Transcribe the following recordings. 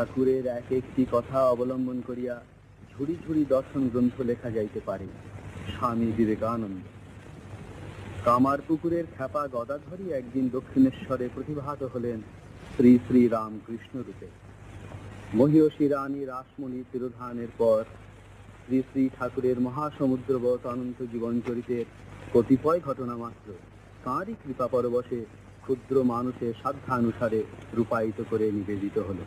ঠাকুরের এক একটি কথা অবলম্বন করিয়া ঝুড়ি ঝুড়ি দর্শন গ্রন্থ লেখা যাইতে পারে, স্বামী বিবেকানন্দ। কামার পুকুরের খ্যাপা গদাধরই একদিন দক্ষিণেশ্বরে প্রতিভাত হলেন শ্রী শ্রী রামকৃষ্ণ রূপে। মহিষী রানী রাসমণি তিরোধানের পর শ্রী শ্রী ঠাকুরের মহাসমুদ্রবত অনন্ত জীবন চরিতের কতিপয় ঘটনা মাত্র তাঁরই কৃপা পরবশে ক্ষুদ্র মানুষের সাধ্যানুসারে রূপায়িত করে নিবেদিত হলো।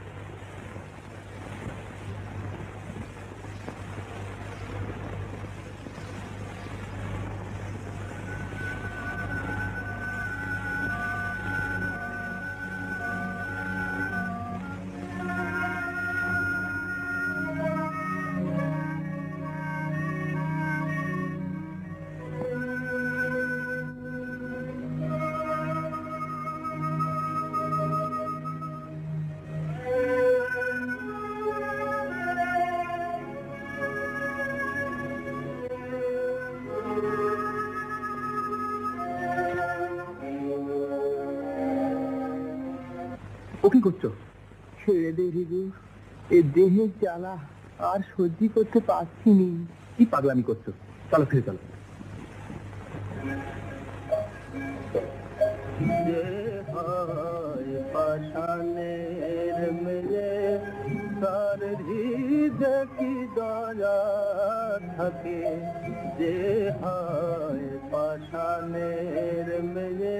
দেহের জ্বালা আর সহ্য করতে পারছি নি। কি পাগলামি করছ? চলো ফিরে চলো। পাষাণের মেয়ে, তার হৃদয় দয়া থাকে? যে হয় পাষাণের মেয়ে,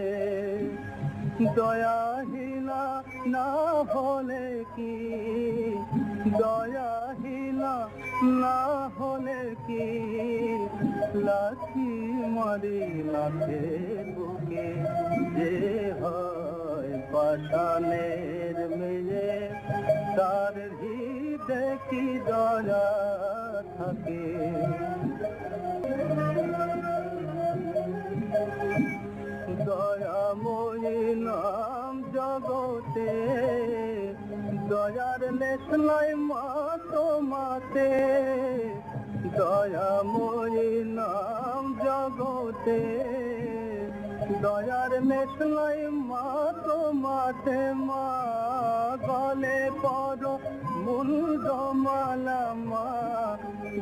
দয়াহীনা না হলে কি দয়াহীনা না হলে কি? লাঠি মারি লাঠে বুকে যে হয় পাষাণের মেয়ে, তার হৃদয় কি দয়া থাকে? দয়াময়ী নাম জগতে দয়ার নেশলাই মাতো মাতে দয়াময়ী নাম জগতে। দয়ার নেশলাই মাতো মাতে মা। গলে পর মুন্ড মালা মা।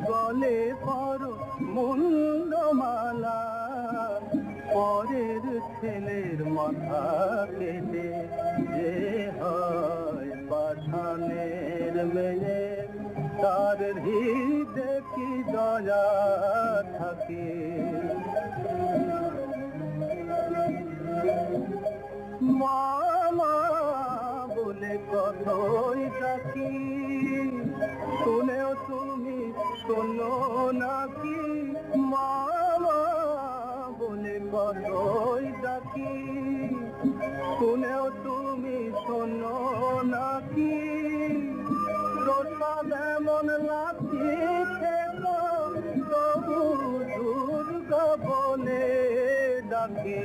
গলে পর মুন্ড মালা পরের ছেলের মাথা কেটে যে হয়। পাঠানের মেয়ে তার হৃদয় কি দয়া থাকে? মামা বলে কতই ডাকি শুনেও তুমি শোনো নাকি? মামা বলে কতই ডাকি শুনেও শোনো নাকি? প্রসাদ এমন লাঠি তবু দুর্গবনে ডাকে।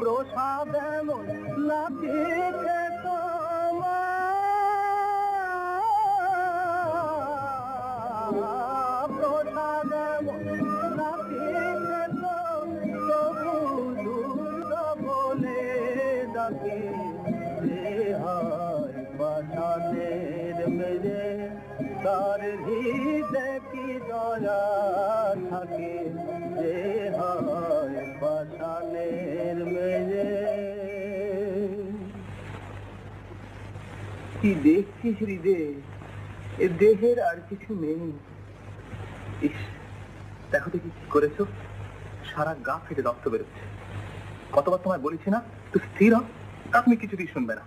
প্রসাদ এমন লাঠি কি দেখছিস হৃদে এ দেহের আর কিছু নেই। ইস, দেখো দেখি কি করেছ। সারা গা ফেটে রক্ত বেরোচ্ছে। কতবার তোমায় বলেছি না? তুই স্থির হ তা কিছুতেই শুনবে না।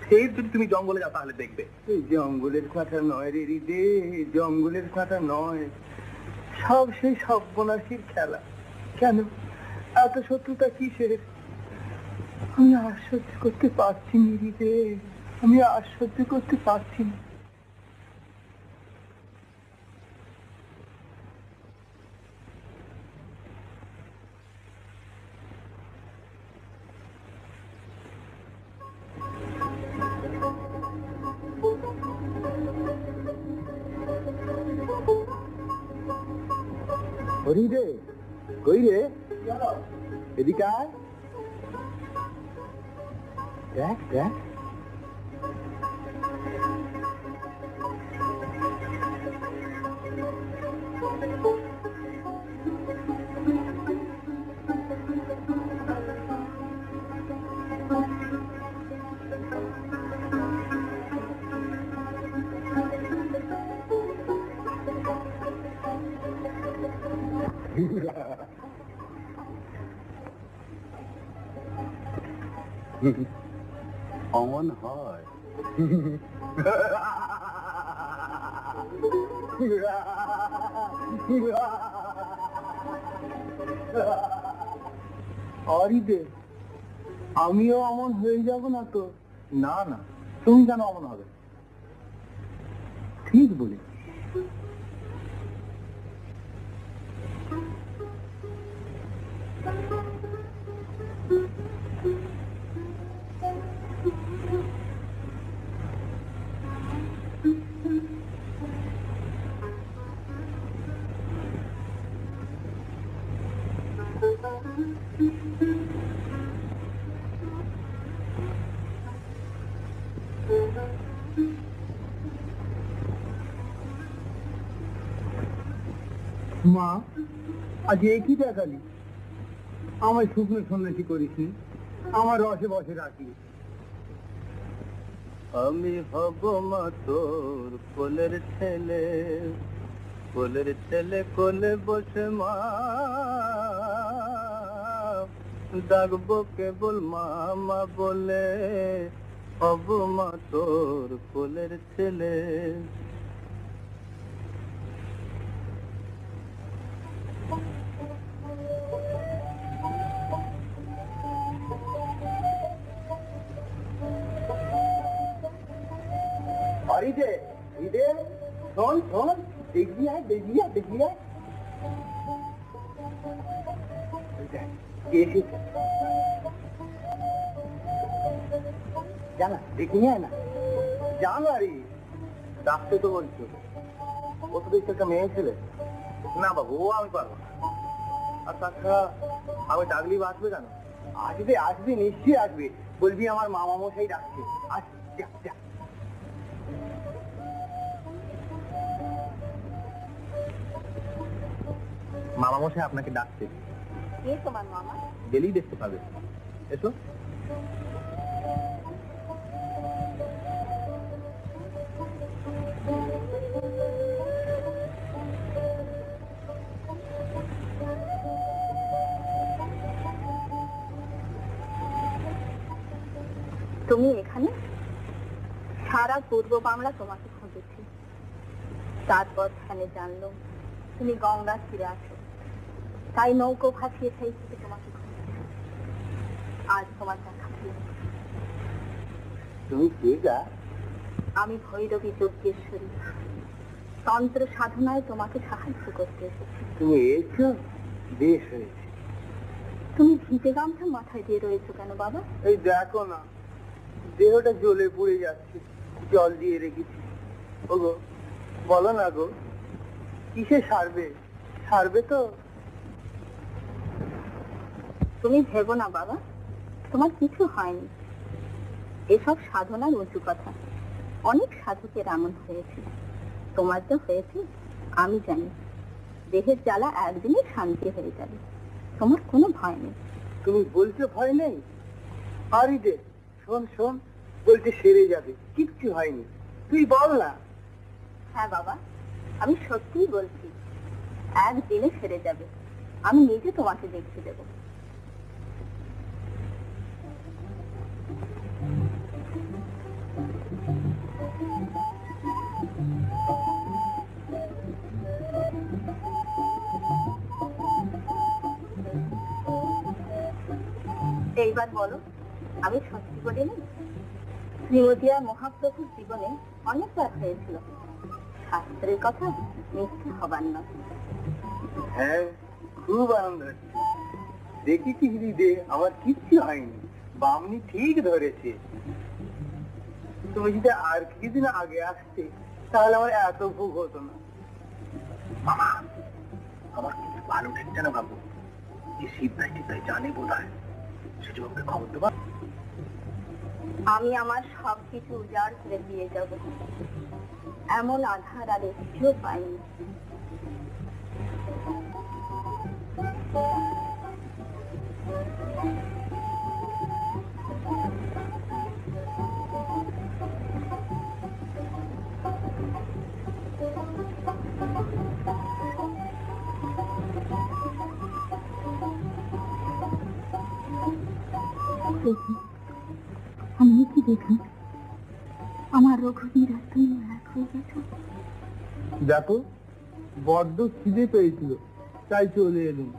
ফের যদি তুমি জঙ্গলে যাও তাহলে দেখবে। জঙ্গলের কাঁটা নয় রে হৃদে জঙ্গলের কাঁটা নয়। সব সেই সর্বনাশীর খেলা। কেন? এত শত্রুতা কিসের? আমি সহ্য করতে পারছি না হৃদে আমি আর সহ্য করতে পারছি না। হরি রে কই রে এদিকে দেখ দেখ। On high. অরিদে আমিও অমন হয়ে যাব না তো? না না, তুমি কেন অমন হবে। ঠিক বলি। মা, আজ একই দেখালি আমায় শুকনো সন্ন্যাসী করিস আমার রসে বসে রাখি আমি হব মা তোর কোলের ছেলে কোলের ছেলে কোলে বসে মা। ডাকবো কেবল মামা বলে, হব মা তোর কোলের ছেলে। অরিদে ইদে শোন শোন দেখবি আয় দেখবি আয় দেখবি আয়। না। জানো আরে, ডাকতে তো বলছো। ও তো একটা মেয়ে ছেলে? না বাবু ও আমি পারব আর তাছাড়া আমি ডাকলি বাঁচবে কেন? আসবে আসবে নিশ্চয়ই আসবে। বলবি আমার মামা মশাই ডাকছে। আস মামা মশাই আপনাকে ডাকছে। কে তোমার মামা? গেলেই দেখতে পাবে। এসো। পূর্ব বাংলা তোমাকে খুঁজেছি। তারপর এখানে জানলো তুমি গঙ্গা তীরে আছো। তাই নৌকো ভাসিয়ে সেই থেকে তোমাকে আজ তোমার দেখা তুমি কে গা? আমি ভৈরবী যজ্ঞেশ্বরী। তন্ত্র সাধনায় তোমাকে সাহায্য করতে এসেছি। তুমি এসো বেশ হয়েছে। তুমি ভিজে গামছা মাথায় দিয়ে রয়েছো কেন বাবা? এই দেখো না দেহটা জ্বলে পুড়ে যাচ্ছে। জল দিয়ে রেখেছি। ওগো, বলো না গো, কিসে সারবে? সারবে তো? তুমি ভেবো না বাবা, তোমার কিছু হয়নি। এসব সাধনার উঁচু কথা। অনেক সাধকের এমন হয়েছে। তোমার তো হয়েছে, আমি জানি। দেহের জ্বালা একদিনে শান্তি হয়ে যাবে। তোমার কোনো ভয় নেই। তুমি বলছো ভয় নেই? দে, শোন শোন। বলছে সেরে যাবে। কিচ্ছু হয়নি। তুই বল না। হ্যাঁ বাবা, আমি সত্যিই বলছি, একদিনে সেরে যাবে। আমি নিজে তোমাকে দেখিয়ে দেবো। এইবার বলো, আমি সত্যি বলিনি? শ্রীমতিয়া মহাপ্রভুর জীবনে অনেকবার হয়েছিল। শাস্ত্রের কথা মিথ্যে হবার নয়। হ্যাঁ খুব আনন্দ দেখেছি হৃদে আমার কিচ্ছু হয়নি। বামনি ঠিক ধরেছে। তুমি যদি আর কিছুদিন আগে আসতে, তাহলে আমার এত ভোগ হতো না। মামা আমার কিছু ভালো ঠেকছে না বাবু এই শিব ভাই টিপ ভাই জানে বোধ হয় সেটা ওকে খবর দেবা আমি আমার সব কিছু উজাড় করে দিয়ে যাব এমন আধার আর একটু পাইনি Thank you. দেখুন আমার রঘুবীরা তুমি এক হয়ে গেছো। দেখো বড্ড খিদে পেয়েছিল তাই চলে এলুম।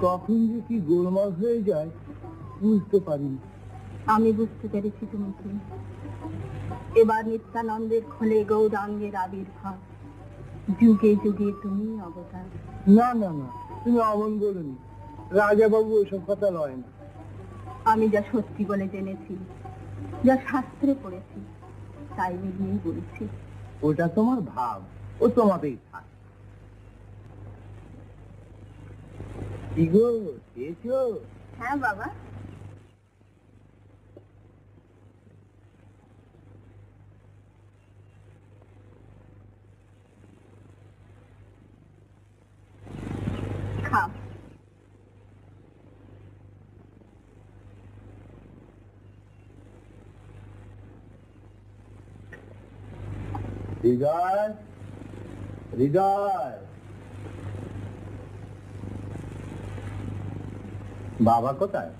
কখন যে কি গোলমাল হয়ে যায় বুঝতে পারিনি। আমি বুঝতে পেরেছি তুমি কি এবার নিত্যানন্দের খোলে গৌরাঙ্গের আবির্ভাব। যুগে যুগে তুমি অবতার। না না না তুমি অমন বলনি। রাজাবাবু ওসব কথা লয় না। আমি যা সত্যি বলে জেনেছি যা শাস্ত্রে পড়েছি তাই নিয়েই বলছি। ওটা তোমার ভাব ও তোমাতেই থাক কি গো খেয়েছো? হ্যাঁ বাবা খাও হৃদয় হৃদয় বাবা কোথায়?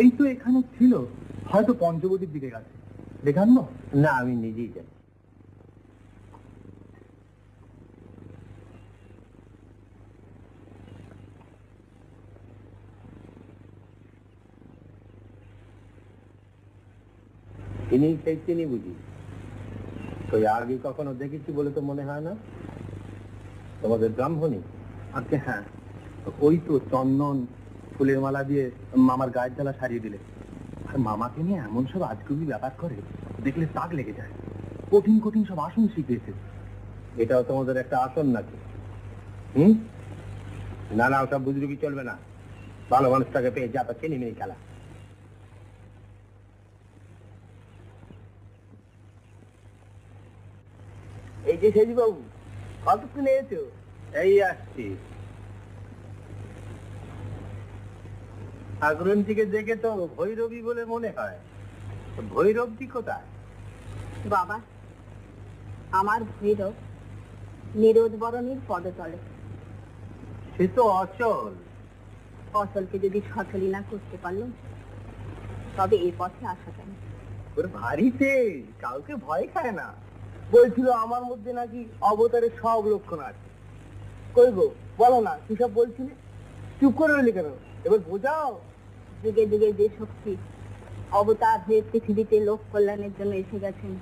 এই তো এখানে ছিল। হয়তো পঞ্চবটির দিকে গেছে। দেখে আনব না আমি নিজেই যাই ইনি সেই তিনি বুঝি। তো আগে কখনো দেখেছি বলে তো মনে হয় না? তোমাদের ব্রাহ্মণী? আচ্ছা হ্যাঁ। ওই তো চন্দন ফুলের মালা দিয়ে মামার গায়ের জ্বালা সারিয়ে দিলে। আর মামাকে নিয়ে এমন সব আজগুবি ব্যাপার করে, দেখলে তাক লেগে যায়। কঠিন কঠিন সব আসন শিখিয়েছে। এটাও তোমাদের একটা আসন নাকি? হুম? না না, ওসব বুজরুগি চলবে না। ভালো মানুষটাকে পেয়ে যা পাচ্ছে নেমে খেলা। এই যে সেজি বাবু। কতক্ষণ এসেছ? এই আসছি। আগ্রন্থিকে দেখে তো ভৈরবী বলে মনে হয়। ভৈরবটি কোথায়? বাবা আমার ভৈরব নিরোধ বরণীর পদতলে। সে তো অচল। ফসলকে যদি সচলি না করতে পারলাম তবে এ পথে আসা কেন? ওর ভারী তেজ কাউকে ভয় খায় না। বলছিল আমার মধ্যে নাকি অবতারের সব লক্ষণ আছে। কই গো, বলো না কি সব বলছিলে? চুপ করে রইলি কেন? এবার বোঝাও। যুগে যুগে যে শক্তি অবতার হয়ে পৃথিবীতে লোক কল্যাণের জন্য এসে গেছেন,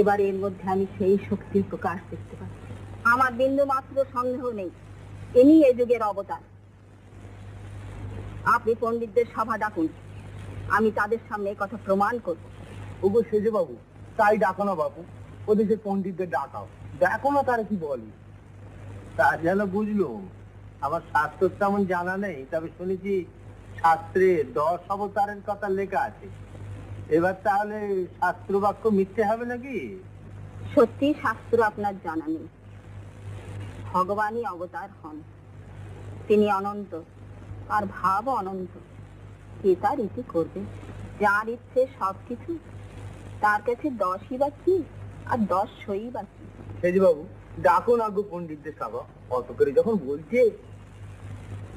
এবার এর মধ্যে আমি সেই শক্তির প্রকাশ দেখতে পাচ্ছি। আমার বিন্দু মাত্র সন্দেহ নেই, ইনি এই যুগের অবতার। আপনি পণ্ডিতদের সভা ডাকুন, আমি তাদের সামনে কথা প্রমাণ করব। ওগো সেজে বাবু তাই ডাকো না বাবু ওদেরকে পণ্ডিতদের ডাকাও। দেখো না তারা কি বলে? তা যেন বুঝলো, আমার শাস্ত্র তেমন জানা নেই, তবে শুনেছি শাস্ত্রে দশ অবতারের কথা লেখা আছে। এবার তাহলে শাস্ত্র বাক্য মিথ্যে হবে নাকি? সত্যি শাস্ত্র আপনার জানা নেই। ভগবানই অবতার হন। তিনি অনন্ত, আর ভাব অনন্ত। কে তার ইতি করবে? যার ইচ্ছে সবকিছু, তার কাছে দশই বা কি? আর দশ সই বা কি সেজি বাবু ডাকো না গো পণ্ডিতদের সভা অত করে যখন বলছে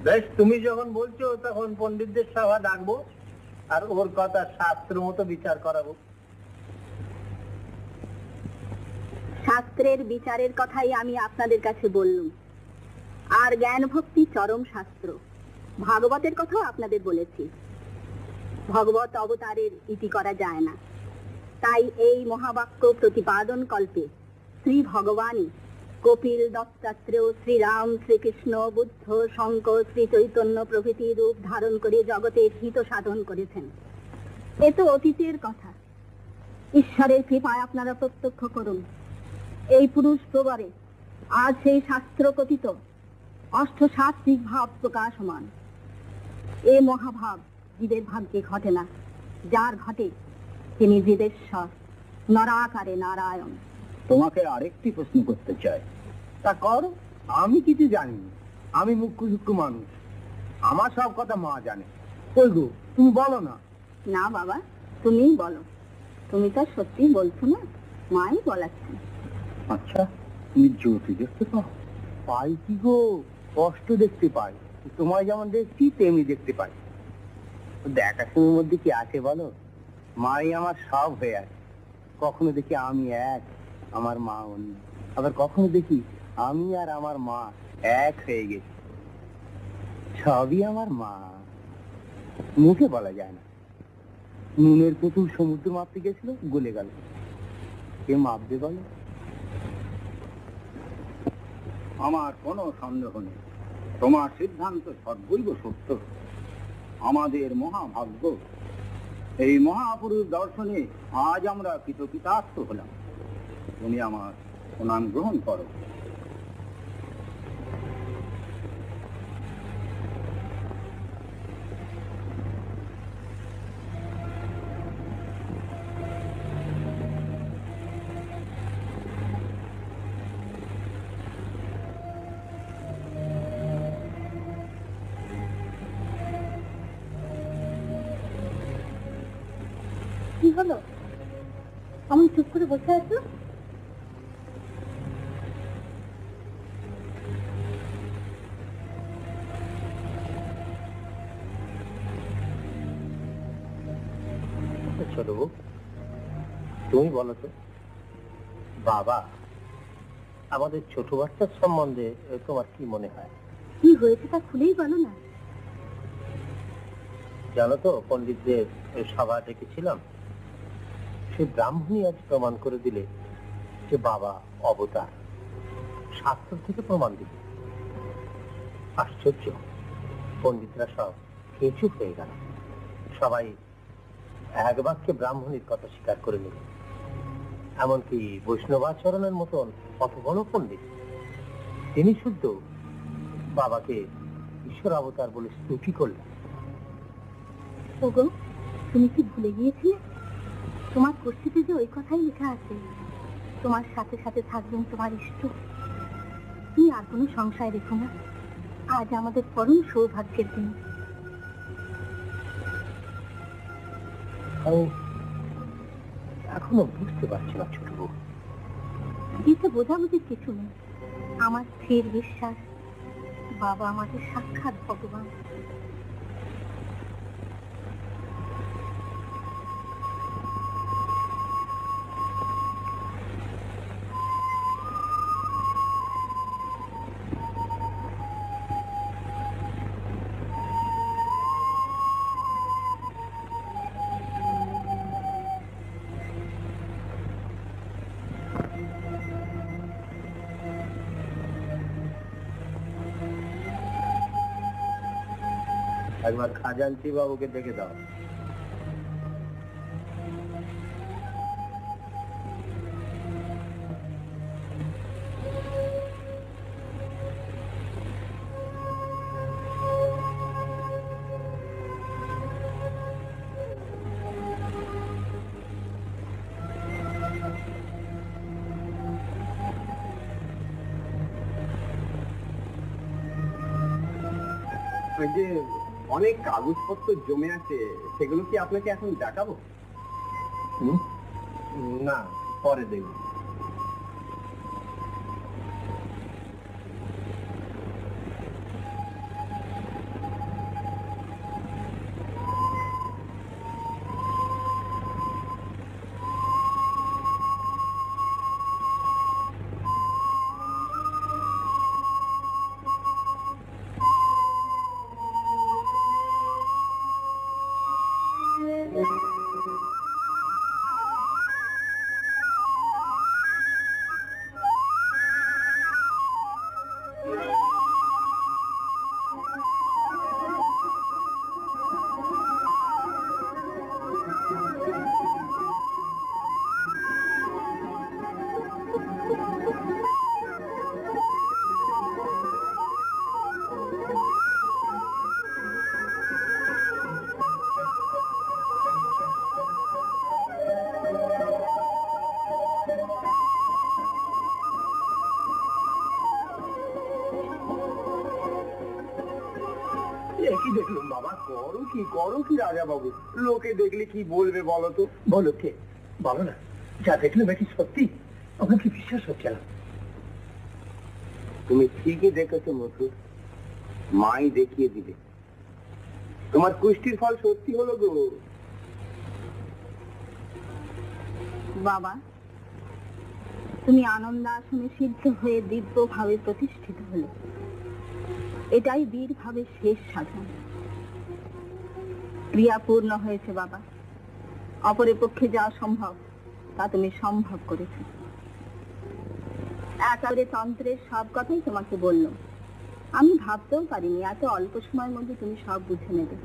বেশ তুমি যখন বলছো তখন পণ্ডিতদের সভা ডাকবো আর ওর কথা শাস্ত্র মতো বিচার করাবো। শাস্ত্রের বিচারের কথাই আমি আপনাদের কাছে বললুম। আর জ্ঞান ভক্তি চরম শাস্ত্র। ভাগবতের কথাও আপনাদের বলেছি। ভগবত অবতারের ইতি করা যায় না। তাই এই মহাবাক্য প্রতিপাদন কল্পে। শ্রী ভগবানই। কপিল দত্তাত্রেয় শ্রীরাম, শ্রীকৃষ্ণ, বুদ্ধ, শঙ্কর শ্রী চৈতন্য প্রভৃতি রূপ ধারণ করে জগতের হিত সাধন করেছেন। এ তো অতীতের কথা। ঈশ্বরের কৃপায় আপনারা প্রত্যক্ষ করুন। এই পুরুষ প্রবারে আজ সেই শাস্ত্র কথিত অষ্টশাস্ত্রিক ভাব প্রকাশমান। এ মহাভাব জীবের ভাগ্যে ঘটে না। যার ঘটে তিনি জীবেশ্বর নরাকারে নারায়ণ তোমাকে আরেকটি প্রশ্ন করতে চাই। তা কর আমি কিছু জানি আমি মুখ্য সূক্ষ্ম মানুষ। আমার সব কথা মা জানে। কই গো তুমি বলো না। না বাবা তুমিই বলো। তুমি তো সত্যি বলছো না মাই বলাচ্ছেন আচ্ছা তুমি জ্যোতি দেখতে পাও? পাই কি গো কষ্ট দেখতে পাই। তোমায় যেমন দেখছি তেমনি দেখতে পাই। দেখাশোনার মধ্যে কি আছে বলো? মাই আমার সব হয়ে আছে। কখনো দেখি আমি এক, আমার মা অন্য। আবার কখনো দেখি আমি আর আমার মা এক হয়ে গেছি। সবই আমার মা। মুখে বলা যায় না। নুনের পুতুল সমুদ্র মাপতে গেছিল, গলে গেল। কে মাপবে বলো? আমার কোনো সন্দেহ নেই। তোমার সিদ্ধান্ত সদ্বৈব সত্য। আমাদের মহাভাগ্য এই মহাপুরুষ দর্শনে আজ আমরা কৃতকৃতার্থ হলাম। তুমি আমার প্রণাম গ্রহণ করো। তুমি বলো তো। বাবা আমাদের ছোট বাচ্চার সম্বন্ধে তোমার কি মনে হয়? কি হয়েছে তা খুলেই বলো না। জানো তো পণ্ডিতদের এই সভা ডেকেছিলাম। সে ব্রাহ্মণী আজ প্রমাণ করে দিলে যে বাবা অবতার। শাস্ত্র থেকে প্রমাণ দিলে। আশ্চর্য পন্ডিতরা সব কেঁচু হয়ে গেল। সবাই এক বাক্যে ব্রাহ্মণীর কথা স্বীকার করে নিল। এমনকি বৈষ্ণবাচরণের মতন কত বড় পণ্ডিত তিনি শুদ্ধ। বাবাকে ঈশ্বর অবতার বলে স্তুতি করলেন। ওগো তুমি কি ভুলে গিয়েছিলে? তোমার কোষ্ঠীতে যে ওই কথাই লেখা আছে। তোমার সাথে সাথে থাকবেন তোমার ইষ্ট তুমি আর কোনো সংশয় রেখো না। আজ আমাদের পরম সৌভাগ্যের দিন। আমি এখনও বুঝতে পারছি না ছোট বউ। বোঝা বোঝাবুঝির কিছু নেই। আমার স্থির বিশ্বাস, বাবা আমাকে সাক্ষাৎ ভগবান। একবার খাজাঞ্চি বাবুকে দেখে দাও। অনেক কাগজপত্র জমে আছে সেগুলো কি আপনাকে এখন দেখাবো? না পরে দেখব দেখলুম বাবা করো কি করো কি লোকে দেখলে কি বলবে বলো তো? বলো কে? বলো না, যা দেখলে নাকি সত্যি? বিশ্বাস হচ্ছে না? তুমি ঠিকই দেখেছ মধু। মাই দেখিয়ে দিবে। তোমার কুষ্টির ফল সত্যি হলো গো। বাবা, তুমি আনন্দ আসনে সিদ্ধ হয়ে দিব্য ভাবে প্রতিষ্ঠিত হলে। এটাই বীর ভাবে শেষ সাধন। ক্রিয়া পূর্ণ হয়েছে বাবা। অপরের পক্ষে যা সম্ভব, তা তুমি সম্ভব করেছ। একারে তন্ত্রের সব কথাই তোমাকে বলল। আমি ভাবতেও পারিনি, এত অল্প সময়ের মধ্যে তুমি সব বুঝে নেবে।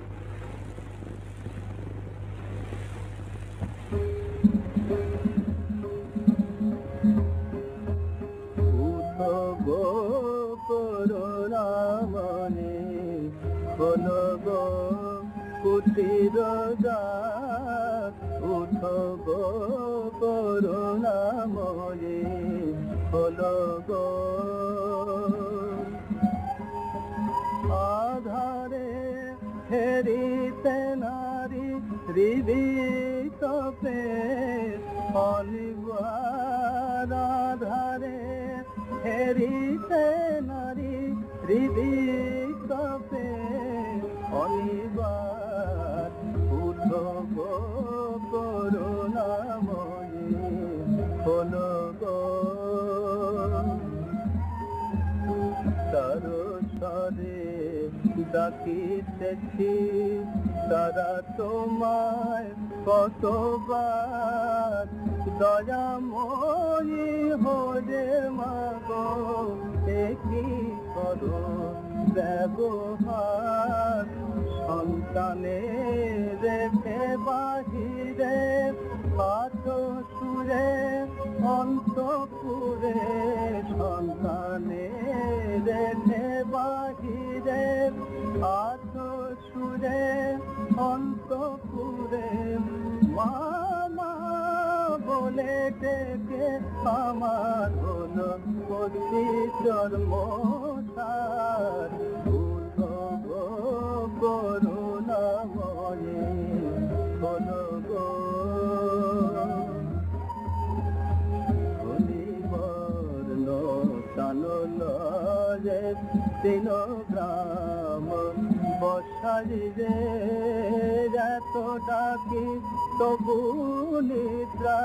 মনে হলো গো কুটির দ্বার। উঠো গো করুণা মনে হলো আধারে হেরিতে নারী হৃদি কপে অনিবার আধারে হেরিতে নারী হৃদি কপে অনিবার উঠো গো করুণাময়ী হলো গো সরে ডাকিতেছি তারা তোমায় কতবার দয়াময়ী হরে মাগো কি করো ব্যবহার সন্তানে রেখে বাহিরে পাঠ সুরে অন্তপুরে সন্তানে রেখে বাহিরে পাঠ সুরে অন্তপুরে মামা বলে ডেকে, আমার হলো জন্ম করুণাময়ে হলো গো। হরিবর্ণ কানলে তিন গ্রাম বসারি রে এত ডাকি তবু নিদ্রা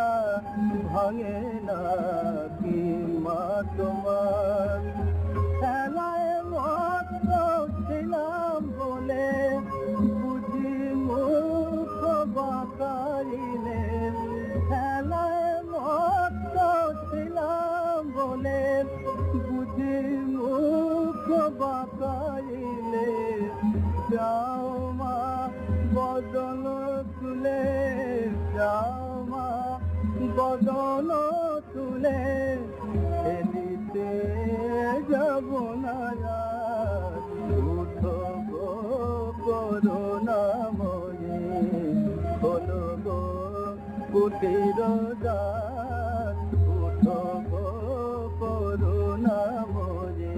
ভাঙে না কি মা তোমার? খেলায় মত ছিলাম বলে, বুঝি মুখ বাকাইলে খেলায় মত ছিলাম বলে, বুঝি মুখ বাকাইলে যাও মা, বদন তুলে, যাও মা, বদন তুলে। যাব না। উঠো গো করুণাময়ী গো কুটির দ্বার। উঠো গো করুণাময়ী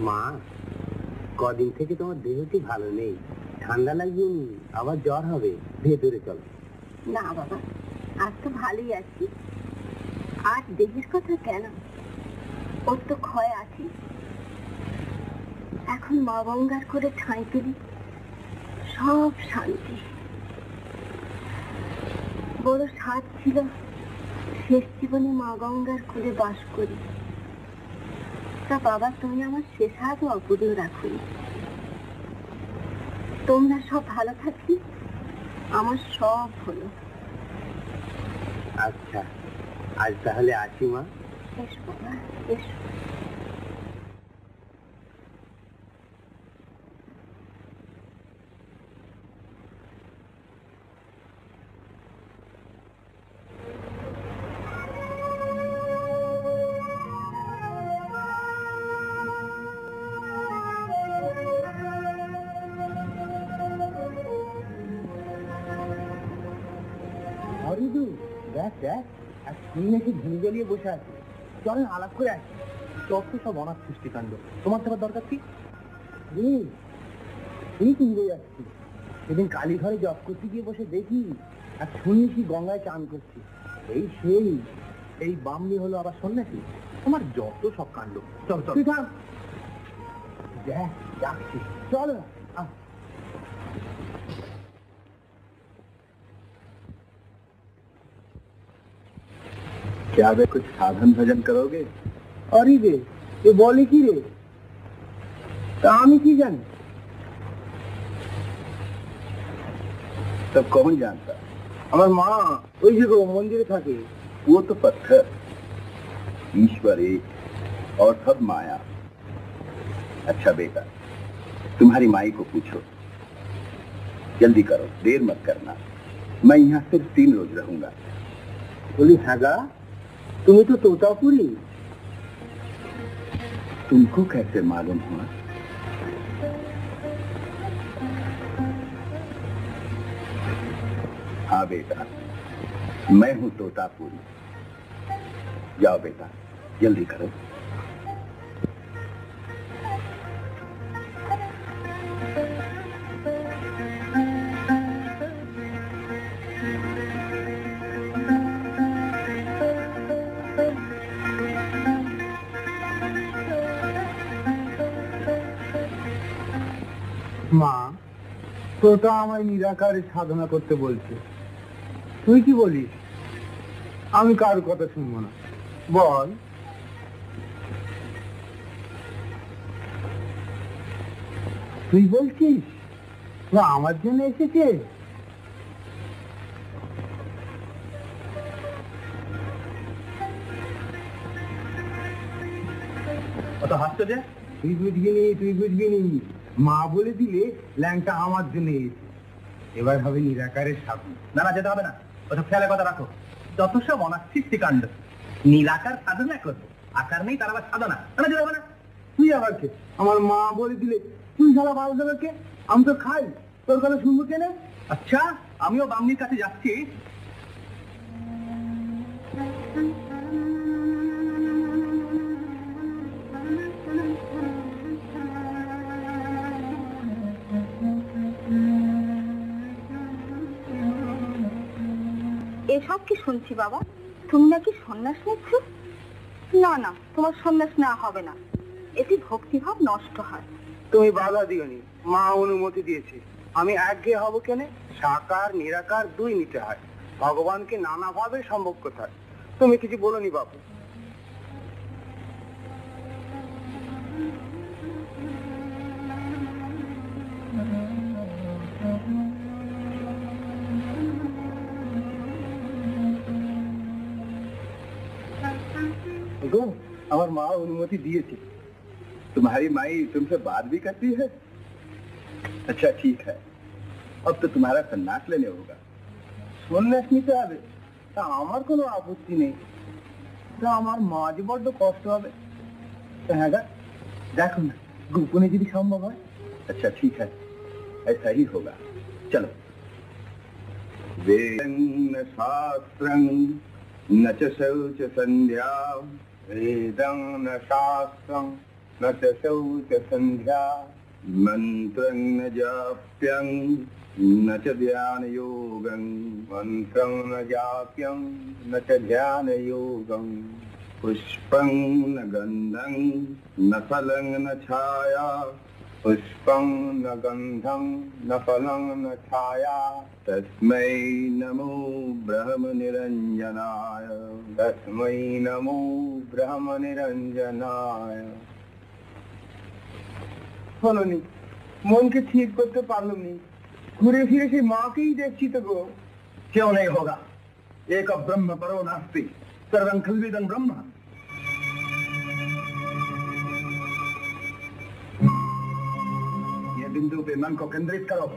মা, কদিন থেকে তোমার ভালো নেই। ঠান্ডা লাগবে আবার জ্বর হবে। ভেতরে না বাবা, আজ তো ভালোই আছি। আর দেহের কথা কেন? ওর তো ক্ষয় আছে। এখন মা গঙ্গার করে ঠাঁই পেলি সব শান্তি। বড় স্বাদ ছিল। শেষ জীবনে মা গঙ্গার করে বাস করি। তা বাবা তুমি আমার শেষ হাতও অপদেও রাখুন তোমরা সব ভালো থাকি আমার সব হলো। আচ্ছা আজ তাহলে আসি মা। এসো বাবা এসো। বসে আছে চল না আলাপ করে আসি। যত সব অনাথ সৃষ্টিকাণ্ড। তোমার দেওয়ার দরকার কি? এই কিনবে যাচ্ছি? সেদিন কালী ঘরে জব করতে গিয়ে বসে দেখি আর শুনি কি গঙ্গায় চান করছি। এই সেই এই বামনি হলো আবার সন্ন্যাসী। তোমার যত সব কাণ্ড। চল চল। তুই থাম দেখ যাচ্ছি। চল। না क्या वे कुछ साधन भजन करोगे अरे রে এ বলে কি রে তা আমি কি জানি तब कौन जानता আমার মা ওই যে গো মন্দিরে থাকে वो तो पत्थर ईश्वर एक और सब माया अच्छा बेटा तुम्हारी माई को पूछो जल्दी करो देर मत करना मैं यहाँ सिर्फ तीन रोज रहूंगा বলি হ্যাঁ तुम्हें तो तोतापुरी। तुमको कैसे मालूम हुआ? हाँ बेटा, मैं हूँ तोतापुरी। जाओ बेटा, जल्दी करो। তোতা আমায় নিরাকারে সাধনা করতে বলছে। তুই কি বলিস? আমি কার কথা শুনব না? বল। তুই বলছিস? আমার জন্য এসেছে? যে? তুই বুঝবি নি, তুই বুঝবি নি। মা বলে দিলে ল্যাংটা আমার জন্য এসেছে। এবার হবে নিরাকারের সাধনা না না, যেতে হবে না। ওসব খেয়ালের কথা রাখো। যত সব অনাসৃষ্টি কাণ্ড নীলাকার সাধনা করবে। আকার নেই, তার আবার সাধনা। না যেতে হবে না। তুই আবার কে? আমার মা বলে দিলে, তুই সারা দেবে কে? আমি তো খাই। তোর কথা শুনব কেন? আচ্ছা আমিও বামনির কাছে যাচ্ছি। এসব কি শুনছি বাবা? তুমি নাকি সন্ন্যাস নিচ্ছ? না না, তোমার সন্ন্যাস নেওয়া হবে না। এতে ভক্তিভাব নষ্ট হয়। তুমি বাধা দিওনি। মা অনুমতি দিয়েছে। আমি একঘে হব কেন? সাকার, নিরাকার দুই নিতে হয়। ভগবানকে নানাভাবে সম্ভব কোথায় তুমি কিছু বলনি বাবু। গো, আমার মা অনুমতি দিয়েছে तुम्हारी माई तुमसे बात भी करती है अच्छा ठीक है अब तो तुम्हारा संन्यास लेने होगा সন্ন্যাস নিতে হবে তা আমার কোনো আপত্তি নেই তা আমার মা যে বড্ড কষ্ট হবে তা হ্যাঁ গা, দেখো না গোপনে যদি সম্ভব হয় अच्छा ठीक है ऐसा ही होगा चलो वेदं न शास्त्रं न च शौच संध्या वेदं न शास्त्रं न च शौच सन्ध्या मन्त्रं न जाप्यं न च ध्यानयोगं मन्त्रं न जाप्यं न च ध्यानयोगं पुष्पं न गन्धं न फलं न छाया पुष्पं न गन्धं न फलं न छाया तस्मै नमो ब्रह्मनिरञ्जनाय तस्मै नमो ব্রহ্মনিরঞ্জনায় হলোনি মনকে ঠিক করতে পারলাম নি ঘুরে ফিরে সেই মাকেই দেখছি তো গো क्यों नहीं होगा एक ब्रह्म परो नास्ति सर्वं खल्विदं ब्रह्म Hindú de Manco Kendrick Caro.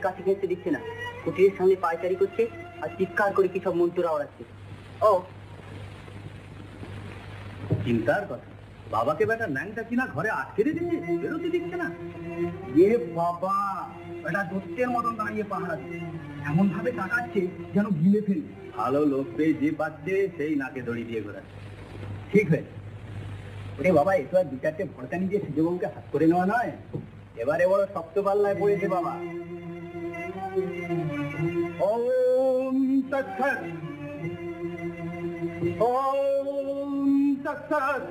কাউকে কাছে ঘেঁচতে দিচ্ছে না। কুটিরের সামনে পায়চারি করছে আর চিৎকার করে কি সব মন্ত্র আওড়াচ্ছে ও। চিন্তার কথা। বাবাকে বেটা ন্যাংটা কিনা ঘরে আটকে দিচ্ছে বেরোতে দিচ্ছে না। এ বাবা এটা দত্তের মতন দাঁড়িয়ে পাহারা এমন ভাবে তাকাচ্ছে যেন গিলে ফেলবে ভালো লোক পেয়ে যে পাচ্ছে সেই নাকে দড়ি দিয়ে ঘোরাচ্ছে। ঠিক হয়েছে। ওরে বাবা এতো আর দু চারটে ভরকা নিয়ে সুযোগকে হাত করে নেওয়া নয়। এবারে বড় শক্ত পাল্লায় পড়েছে বাবা। ওম তৎসৎ ওম তৎসৎ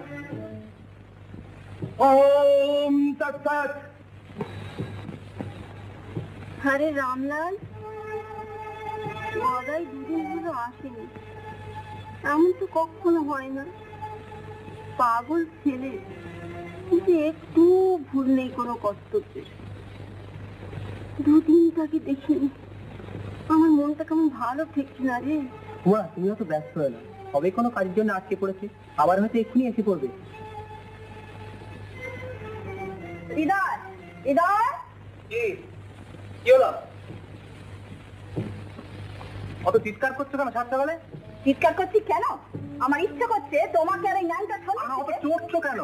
ওম তৎসৎ আরে রামলাল দাদাই দুদিন হলো আসেনি। এমন তো কখনো হয় না। পাগল ছেলে। কিন্তু একটু ভুল নেই কোনো কর্তব্যের। দুদিন তাকে দেখিনি। আমার মনটা কেমন ভালো ঠেকছে না রে। তুমি অত ব্যস্ত হয়ে না কোনো কাজের জন্য আটকে পড়েছে। আবার হয়তো এক্ষুনি এসে পড়বে। হৃদয় হৃদয় কি? হলো? অত চিৎকার করছ কেন সাত চিৎকার করছি কেন? আমার ইচ্ছে করছে তোমাকে আর এই আহা, অত চড়ছো কেন?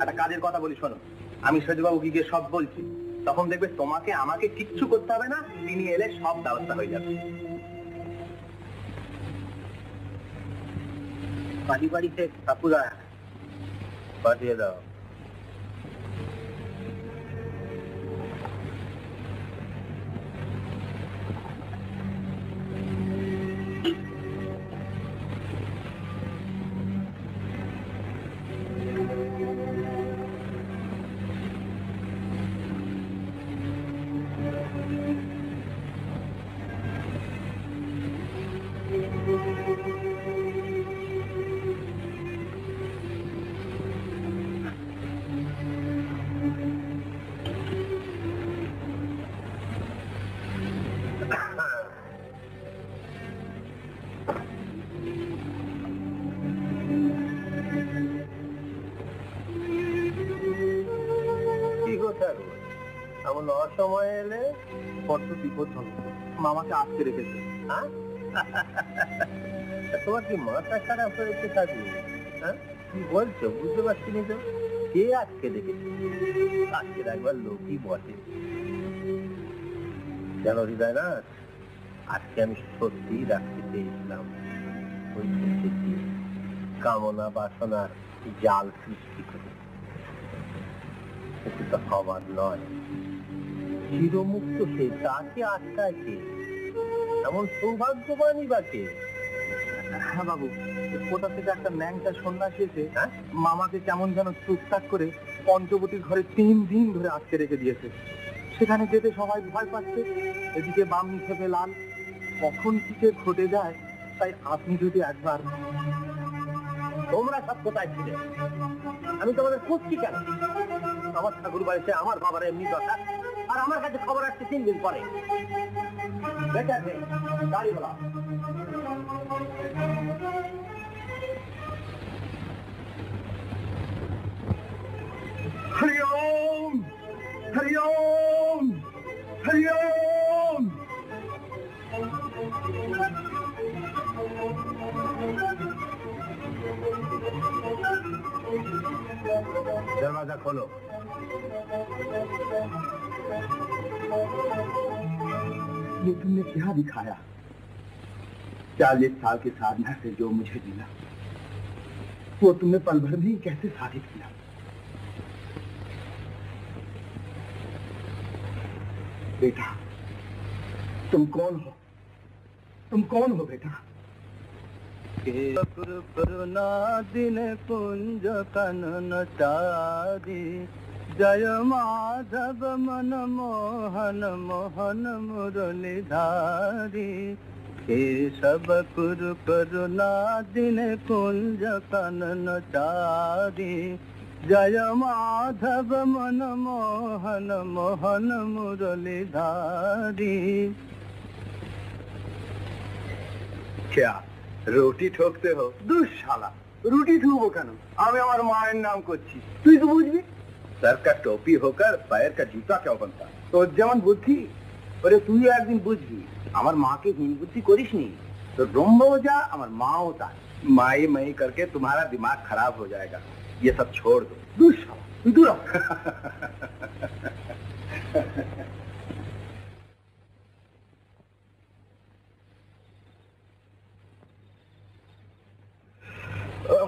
একটা কাজের কথা বলি শোনো। আমি সজবাবুকে গিয়ে সব বলছি। তখন দেখবে তোমাকে, আমাকে কিচ্ছু করতে হবে না, তিনি এলে সব ব্যবস্থা হয়ে যাবে। বাড়িতে কাকুরা পাঠিয়ে দাও। মামাকে আটকে রেখেছে হ্যাঁ? তোমার কি মাথা খারাপ হয়েছে থাকবে হ্যাঁ? কি বলছো? বুঝতে পারছি না তো। কে আজকে দেখেছে আজকে একবার লোকই বটে। কেন হৃদয় না আজকে আমি সত্যি রাখতে চেয়েছিলাম। ওই কামনা বাসনার জাল সৃষ্টি করে। তা হবার নয়। চিরমুক্ত সে তাকে আটকায় কে এমন সৌভাগ্যবানই বা কে? হ্যাঁ বাবু, কোথা থেকে একটা ন্যাংটা সন্ন্যাসী এসে হ্যাঁ? মামাকে কেমন যেন টুকটাক করে পঞ্চবটির ঘরে তিন দিন ধরে আটকে রেখে দিয়েছে। সেখানে যেতে সবাই ভয় পাচ্ছে। এদিকে বাম থেকে লাল, কখন কি যে ঘটে যায়, তাই আপনি যদি একবার তোমরা সব কোথায় ছিলে? আমি তোমাদের খুঁজছি কেন? আমার ঠাকুর বাড়িতে আমার বাবার এমনি দশা আর আমার কাছে খবর আসছে তিন দিন পরে। Let that ring. गाड़ी बुलाओ हरिओम हरिओम हरिओम दरवाजा खोलो ये तुमने क्या दिखाया। चालीस साल की साधना से जो मुझे मिला, वो तुमने पल भर में कैसे साधित किया? बेटा, तुम कौन हो? तुम कौन हो बेटा? दिन कुंज कन चारी জয় মাধব মন মোহন মোহন মুরলি ধারি কেশব কুরু করুণা দিন কুঞ্জ কানন চারি জয় মাধব মন মোহন মোহন মুরলি ধারি क्या রুটি ঠকতে হো দুঃশালা, রুটি ঠুকবো কেন? আমি আমার মায়ের নাম করছি। তুই তো বুঝবি? सर का टोपी होकर पैर का जूता क्यों बनता তোর যেমন বুদ্ধি ওরে তুই একদিন বুঝবি আমার মাকে হীন বুদ্ধি করিসনি তোর ব্রহ্মও যা আমার মাও তা माई मई करके तुम्हारा दिमाग खराब हो जाएगा ये सब छोड़ दो দুঃশালা তুই দূর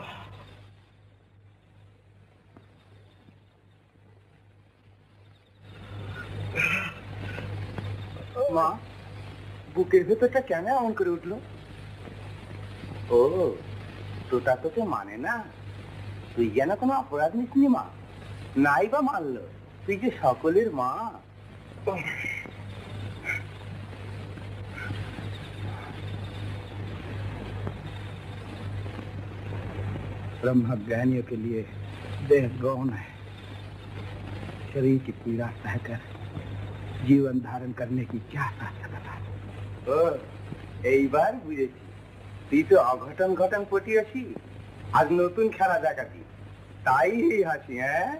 মা বুকের ভেতরটা কেন এমন করে উঠলো ও তোটা তোকে মানে না তুই যেন কোনো অপরাধ নিসনি মা নাই বা মানলো তুই যে সকলের মা ब्रह्म ज्ञानियों के लिए देह गौण है शरीर की पीड़ा सहकर জীবন ধারণ করনে কি क्या সাধনা কথা ও এইবার বুঝেছি তুই তো অঘটন ঘটন পটিয়েছি আজ নতুন খেলা দেখাতি তাই এই হাসি হ্যাঁ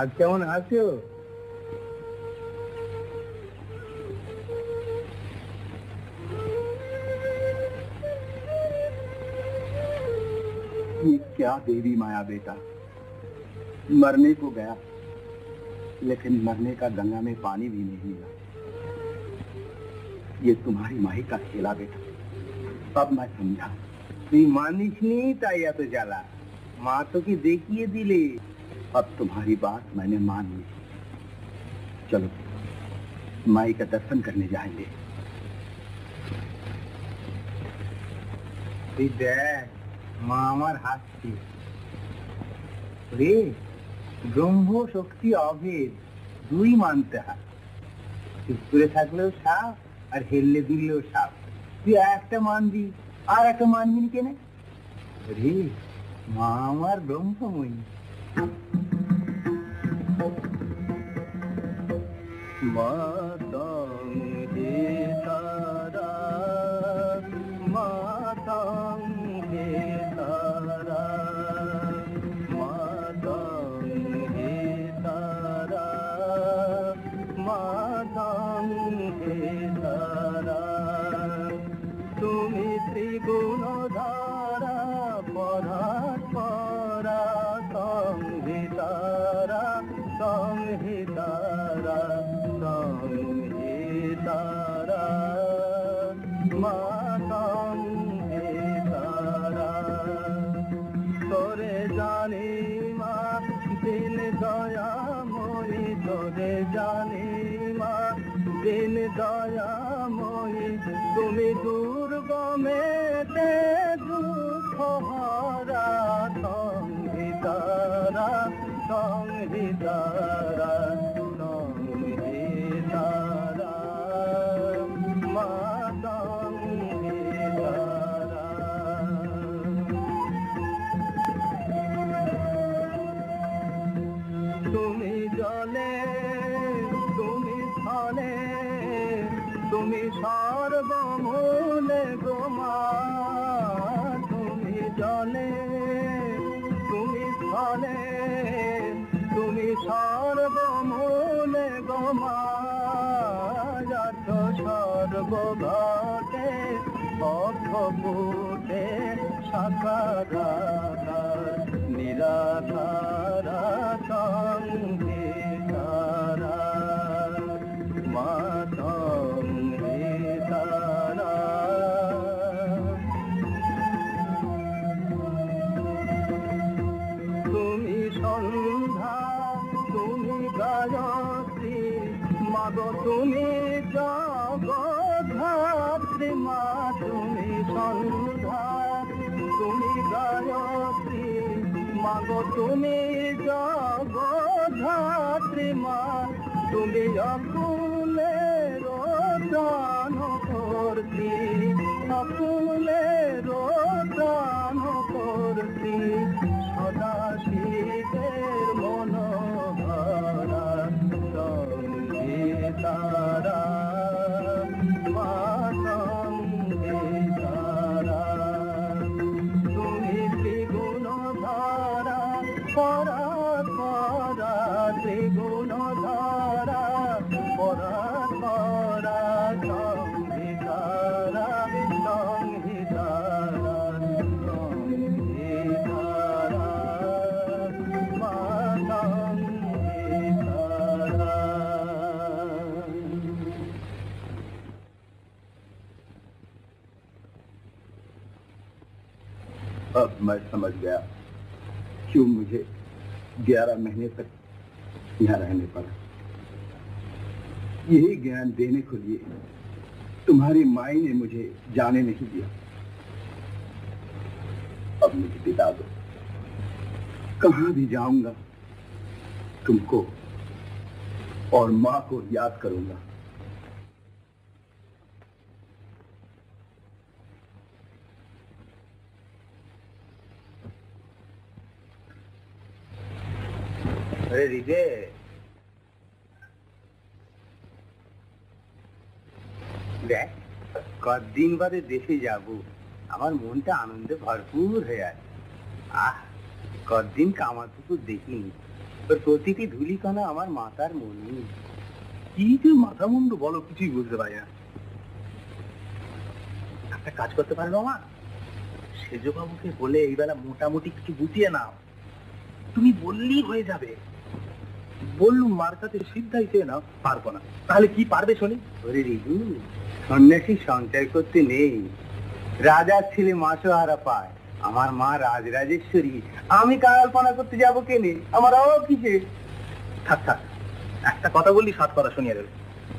আজ কেমন আছো ये क्या देवी माया बेटा मरने को गया लेकिन मरने का गंगा में पानी भी नहीं मिला ये तुम्हारी माही का खेला बेटा अब मैं समझा তুই মানিস নি তাই এত জ্বালা মা তোকে দেখিয়ে দিলে अब तुम्हारी बात मैंने मान ली चलो माई का दर्शन करने जाएंगे তুই দেখ মা আমার হাসছে রে ব্রহ্ম শক্তি অভেদ দুই মানতে হয় চুপ করে থাকলেও সাপ আর হেললে দিলেও সাপ তুই একটা মানবি আর একটা মানবি নি কেনে রে মা আমার ব্রহ্মময়ী মাতং অভূতে সাকারাকার নিরাকারা মাগো मैं समझ गया। क्यों मुझे ग्यारह महीने तक यहाँ रहने पड़ा? यही ज्ञान देने को लिए तुम्हारी माई ने मुझे जाने नहीं दिया। अब मुझे बिता दो। कहाँ भी जाऊँगा, तुमको और माँ को याद करूँगा। আরে রিজে দেখ, কদিন বাদে দেশে যাব। আমার মনটা আনন্দে ভরপুর হয়ে আছে। আহ, কদিন কামারপুকুর দেখিনি। তোর প্রতিটি ধুলিকণা আমার মাথার মনি। কি যে মাথা মুন্ড বলো কিছুই বুঝতে পারি না। একটা কাজ করতে পারবে আমার সেজবাবুকে বলে এই বেলা মোটামুটি কিছু গুটিয়ে নাও। তুমি বললেই হয়ে যাবে। বললুম মার কাছে সিদ্ধাই চেয়ে নাও পারব না। তাহলে কি পারবে শুনি? ওরে রিজু সন্ন্যাসী সঞ্চয় করতে নেই। রাজার ছেলে মাসোহারা পায়। আমার মা রাজরাজেশ্বরী। আমি কালপনা করতে যাব কেনে? আমার অভাব কিসে? থাক থাক। একটা কথা বললি সাত কথা শুনিয়ে দেবে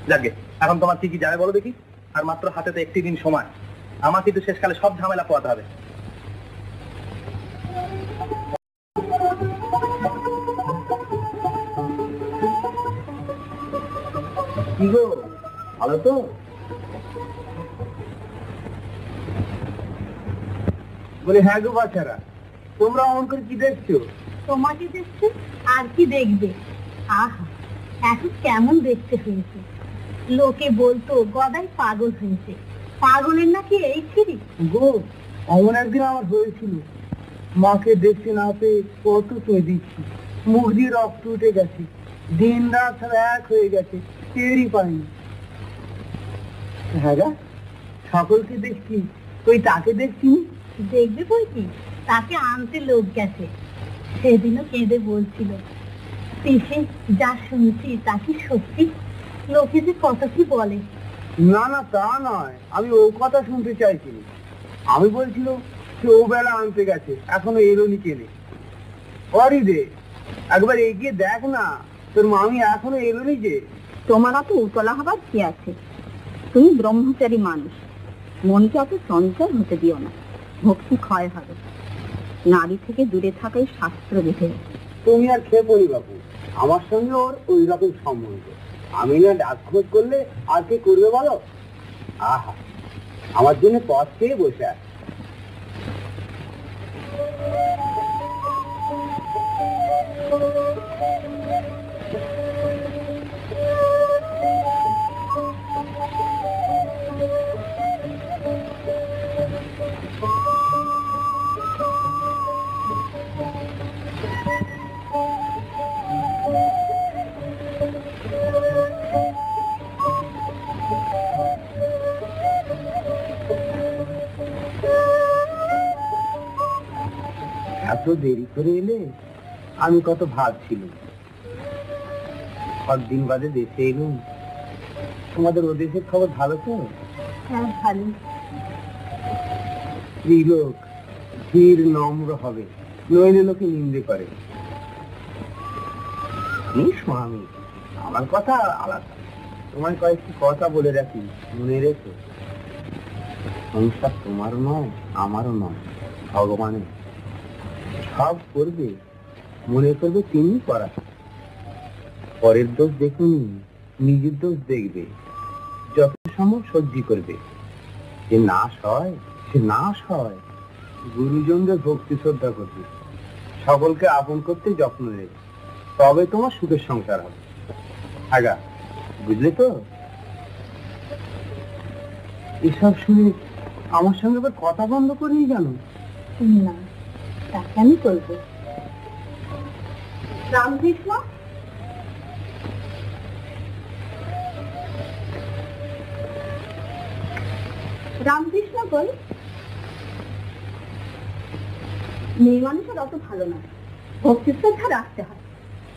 যাকে এখন তোমার কি কি যাবে বলো দেখি। আর মাত্র হাতে তো একটি দিন সময়। আমাকে কিন্তু শেষকালে সব ঝামেলা পোয়াতে হবে। কি গো? ভালো তো? বলে হ্যাঁ গো বাচ্চারা তোমরা অমন করে কি দেখছ? তোমাকে দেখছে আর কি দেখবে? আহা এখন কেমন দেখতে হয়েছে? লোকে বলতো গদাই পাগল হয়েছে। পাগলের নাকি এই ছিরি? গো অমন একদিন আমার হয়েছিল। মাকে দেখতে না পেয়ে কত দিচ্ছি মুখ দিয়ে রক্ত উঠে গেছে। দিন রাত এক হয়ে গেছে। টেরই হ্যাঁ সকলকে দেখছি। তাকে দেখছি? দেখবে তাকে আনতে লোক গেছে। সেদিনও কেঁদে বলছিল যা শুনছি তা কি সত্যি? লোকে যে কত কি বলে? না না, তা নয়। আমি ও কথা শুনতে চাইছিনি আমি বলছিল সে ও বেলা আনতে গেছে, এখনও এলো নি কেনে? অরি দে একবার এগিয়ে দেখ না, তোর মামি এখনও এলো নি যে? তোমার অত উতলা হবার কি আছে? তুমি ব্রহ্মচারী মানুষ। মনকে অত চঞ্চল হতে দিও না। ভক্তি ক্ষয় হবে। নারী থেকে দূরে থাকাই শাস্ত্র দেখে তুমি আর খেয়ে পড়ি বাবু আমার সঙ্গে ওর ওই রকম সম্বন্ধ। আমি না ডাক খোঁজ করলে আর কি করবে বলো? আহা, আমার জন্য পথ পেয়ে বসে আছে। দেরি করে এলে? আমি কত ভাবছিল দিন বাদে দেশে এলুম। তোমাদের ও দেশের খবর ভালো তো? হ্যাঁ ভালো। স্ত্রীলোক ধীর নম্র হবে। নইলে লোকে নিন্দে করে। স্বামী আমার কথা আলাদা। তোমার কয়েকটি কথা বলে রাখি মনে রেখো। সংসার তোমারও নয় আমারও নয় ভগবানের। সব করবে, মনে করবে তিনি করা। পরের দোষ দেখুনি, নিজের দোষ দেখবে যত সম্ভব সহ্য করবে। যে নাশ হয়, সে নাশ হয়। গুরুজনদের ভক্তি শ্রদ্ধা করবে। সকলকে আপন করতে যত্ন নেবে। তবে তোমার সুখের সংসার হবে। আগা, বুঝলে তো? এসব শুনে আমার সঙ্গে কথা বন্ধ করেই জানো। না। তাকে আমি করব? রামকৃষ্ণ? রামকৃষ্ণ কই মেয়ে মানুষের অত ভালো না। ভক্তি শ্রদ্ধা রাখতে হয়।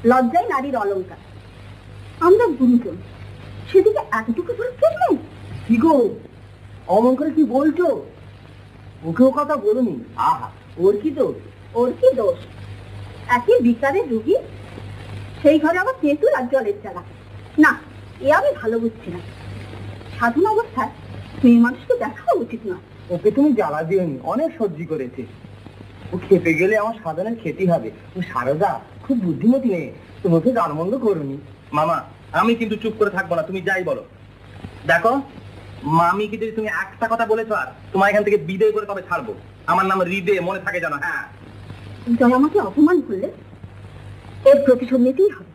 লজ্জাই নারীর অলঙ্কার। আমরা গুরুজন সেদিকে এতটুকু ভ্রুক্ষেপ নেই? কি গো? অমন করে কি বলছো? ওকেও কথা বলুনি। আহা। ওর কি তো ওর কি দোষ একই বিচারের রুগী সেই ঘরে আবার তেঁতুল আর জলের না, এ আমি ভালো বুঝছি না। সাধন অবস্থায় মেয়ে মানুষকে উচিত নয়। ওকে তুমি জ্বালা দিওনি, অনেক সহ্য করেছে। ও খেপে গেলে আমার সাধারণ ক্ষতি হবে। ও সারদা, খুব বুদ্ধিমতী নেই তুমি ওকে গানমন্দ করুনি। মামা, আমি কিন্তু চুপ করে থাকব না, তুমি যাই বলো। দেখো মামিকে যদি তুমি একটা কথা বলেছ আর। তোমার এখান থেকে বিদায় করে তবে ছাড়বো? আমার নাম হৃদে মনে থাকে জানো হ্যাঁ। জয় আমাকে অপমান করলে? এর প্রতিশোধ নিতেই হবে।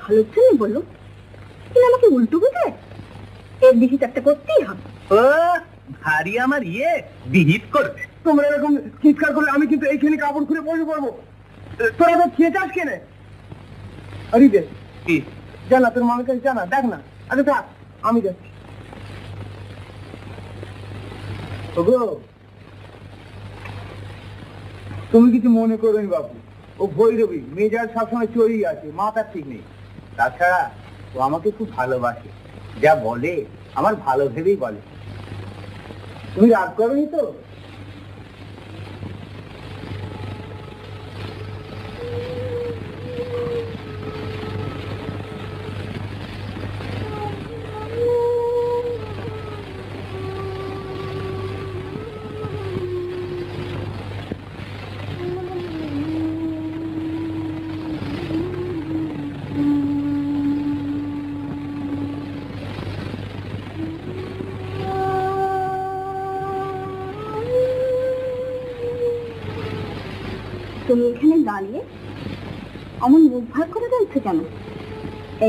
ভালোর জন্য বলল। কিন্তু আমাকে উল্টো বুঝে এর বিহিত একটা করতেই হবে। ও ভারী আমার ইয়ে বিহিত করবে। তোমরা এরকম চিৎকার করলে আমি কিন্তু এইখানে কাপড় খুলে বসে পড়ব। তোরা তো খেয়ে চাস কেনে আরে জানা তোর মামার কাছে জানা দেখ না। আরে থাক আমি যাচ্ছি। তুমি কিছু মনে করো বাবু ও ভৈরবী, মেজাজ সবসময় চড়ি আছে মাথা ঠিক নেই। তাছাড়া ও আমাকে খুব ভালোবাসে। যা বলে, আমার ভালো ভেবেই বলে। তুমি রাগ করোনি তো?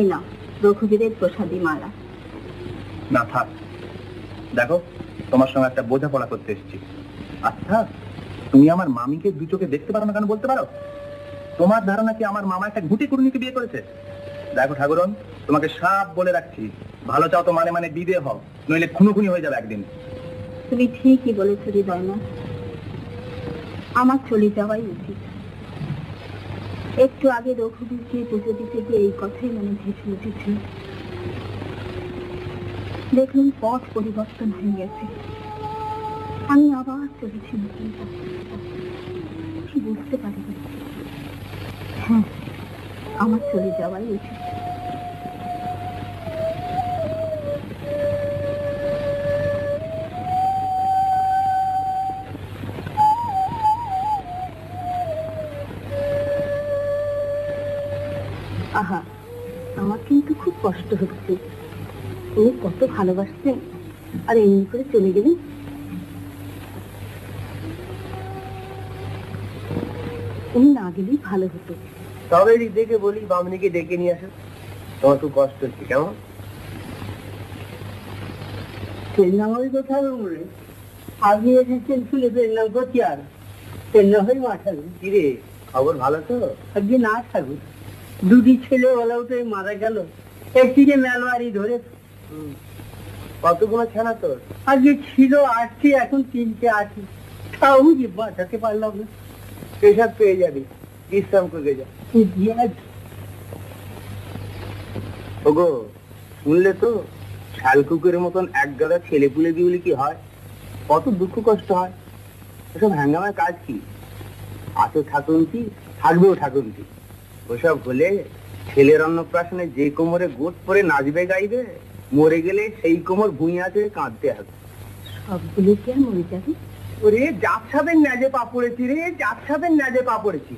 এই না রঘুবীরের প্রসাদী মালা। না থাক। দেখো তোমার সঙ্গে একটা বোঝাপড়া করতে এসেছি। আচ্ছা তুমি আমার মামিকে দু চোখে দেখতে পারো না কেন বলতে পারো? তোমার ধারণা কি আমার মামা একটা ঘুটি কুড়ুনিকে বিয়ে করেছে? দেখো ঠাকুরন তোমাকে সাপ বলে রাখছি। ভালো চাও তো মানে মানে বিদে হও নইলে খুনোখুনি হয়ে যাবে একদিন। তুমি ঠিকই বলেছ হৃদয়না আমার চলে যাওয়াই উচিত। একটু আগে রঘুবীরকে পুজো দিতে গিয়ে এই কথাই মনে ভেসে উঠেছে দেখলুম পথ পরিবর্তন হয়ে গেছে। আমি আবার চলেছি নতুন বুঝতে পারি হ্যাঁ আমার চলে যাওয়াই উচিত। কষ্ট হচ্ছে। ও কত ভালোবাসতেন আর এমনি করে চলে গেলেন উনি না গেলেই ভালো হতো। তবে দেখে বলি বামনিকে ডেকে নিয়ে আসো। তোমার খুব কষ্ট হচ্ছে কেমন? পেন্নাময় কোথায় উমরে আপনি এসেছেন শুনে হয়ে মাঠাবে কিরে খবর ভালো তো? আজকে না থাকুক দুটি ছেলে বলা উঠে মারা গেল। মেলবাড়ি ধরে? কতগুলো ছানা তোর? আজকে ছিল আটটি এখন তিনটে আছি তাও যে বাঁচাতে পারলাম না? পেয়ে যাবি বিশ্রাম করে যা। ওগো শুনলে তো? শাল কুকুরের মতন এক গাদা ছেলে পুলে দিবলে কি হয়? কত দুঃখ কষ্ট হয়। ওসব হ্যাঙ্গামার কাজ কি? আতো ঠাকুরটি থাকবেও ঠাকুরটি ওসব হলে ছেলের অন্নপ্রাশনে যে কোমরে গোট পরে নাচবে গাইবে মরে গেলে সেই কোমর ভুঁইয়াতে কাঁদতে হবে। সবগুলো কি আর মরে যাবে? ওরে জাত সাবেন ন্যাজে পা পড়েছি রে জাত সাবেন ন্যাজে পা পড়েছি।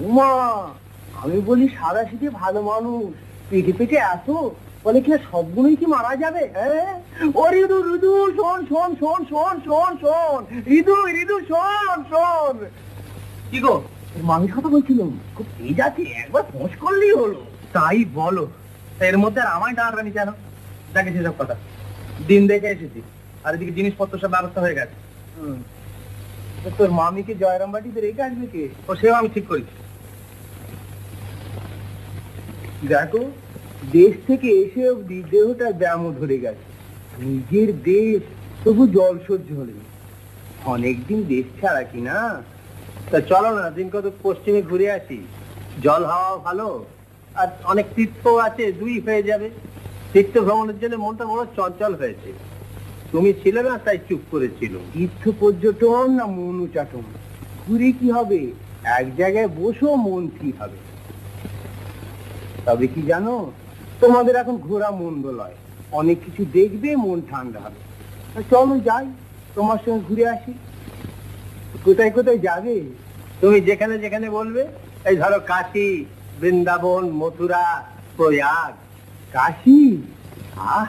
উমা আমি বলি সাদা সিধে ভালো মানুষ পেটে পেটে এত বলে কি সবগুলোই কি মারা যাবে হ্যাঁ? ও রিদু রিদু শোন শোন শোন শোন শোন শোন রিদু রিদু শোন শোন। কি গো? কথা বলছিলাম খুব তেজ আছে একবার ফোঁস করলেই হলো। তাই বলো এর মধ্যে আর আমায় টানাটানি কেন? দেখে সেসব কথা। দিন দেখে এসেছি। আর এদিকে জিনিসপত্র সব ব্যবস্থা হয়ে গেছে। তোর মামিকে জয়রাম বাটিতে রেখে আসবে কে? ও সেও আমি ঠিক করেছি। দেখো দেশ থেকে এসে অব্দি দেহটা ব্যায়াম ধরে গেছে। নিজের দেশ তবু জল সহ্য হলেন অনেকদিন দেশ ছাড়া কি না? তা চলো না, দিন কত পশ্চিমে ঘুরে আসি। জল হাওয়া ভালো, আর অনেক তীর্থ আছে, দুই হয়ে যাবে। তীর্থ ভ্রমণের জন্য মনটা বড় চঞ্চল হয়েছে। তুমি ছিলে না, তাই চুপ করেছিল। তীর্থ পর্যটন না মন উচাটন? ঘুরে কি হবে? এক জায়গায় বসো, মন স্থির হবে? তবে কি জানো, তোমাদের এখন ঘোরা মন্দ লয়। অনেক কিছু দেখবে, মন ঠান্ডা হবে। চলো যাই, তোমার সঙ্গে ঘুরে আসি। কোথায় কোথায় যাবে? তুমি যেখানে যেখানে বলবে, এই ধরো কাশি, বৃন্দাবন, মথুরা, প্রয়াগ। কাশি? আহ!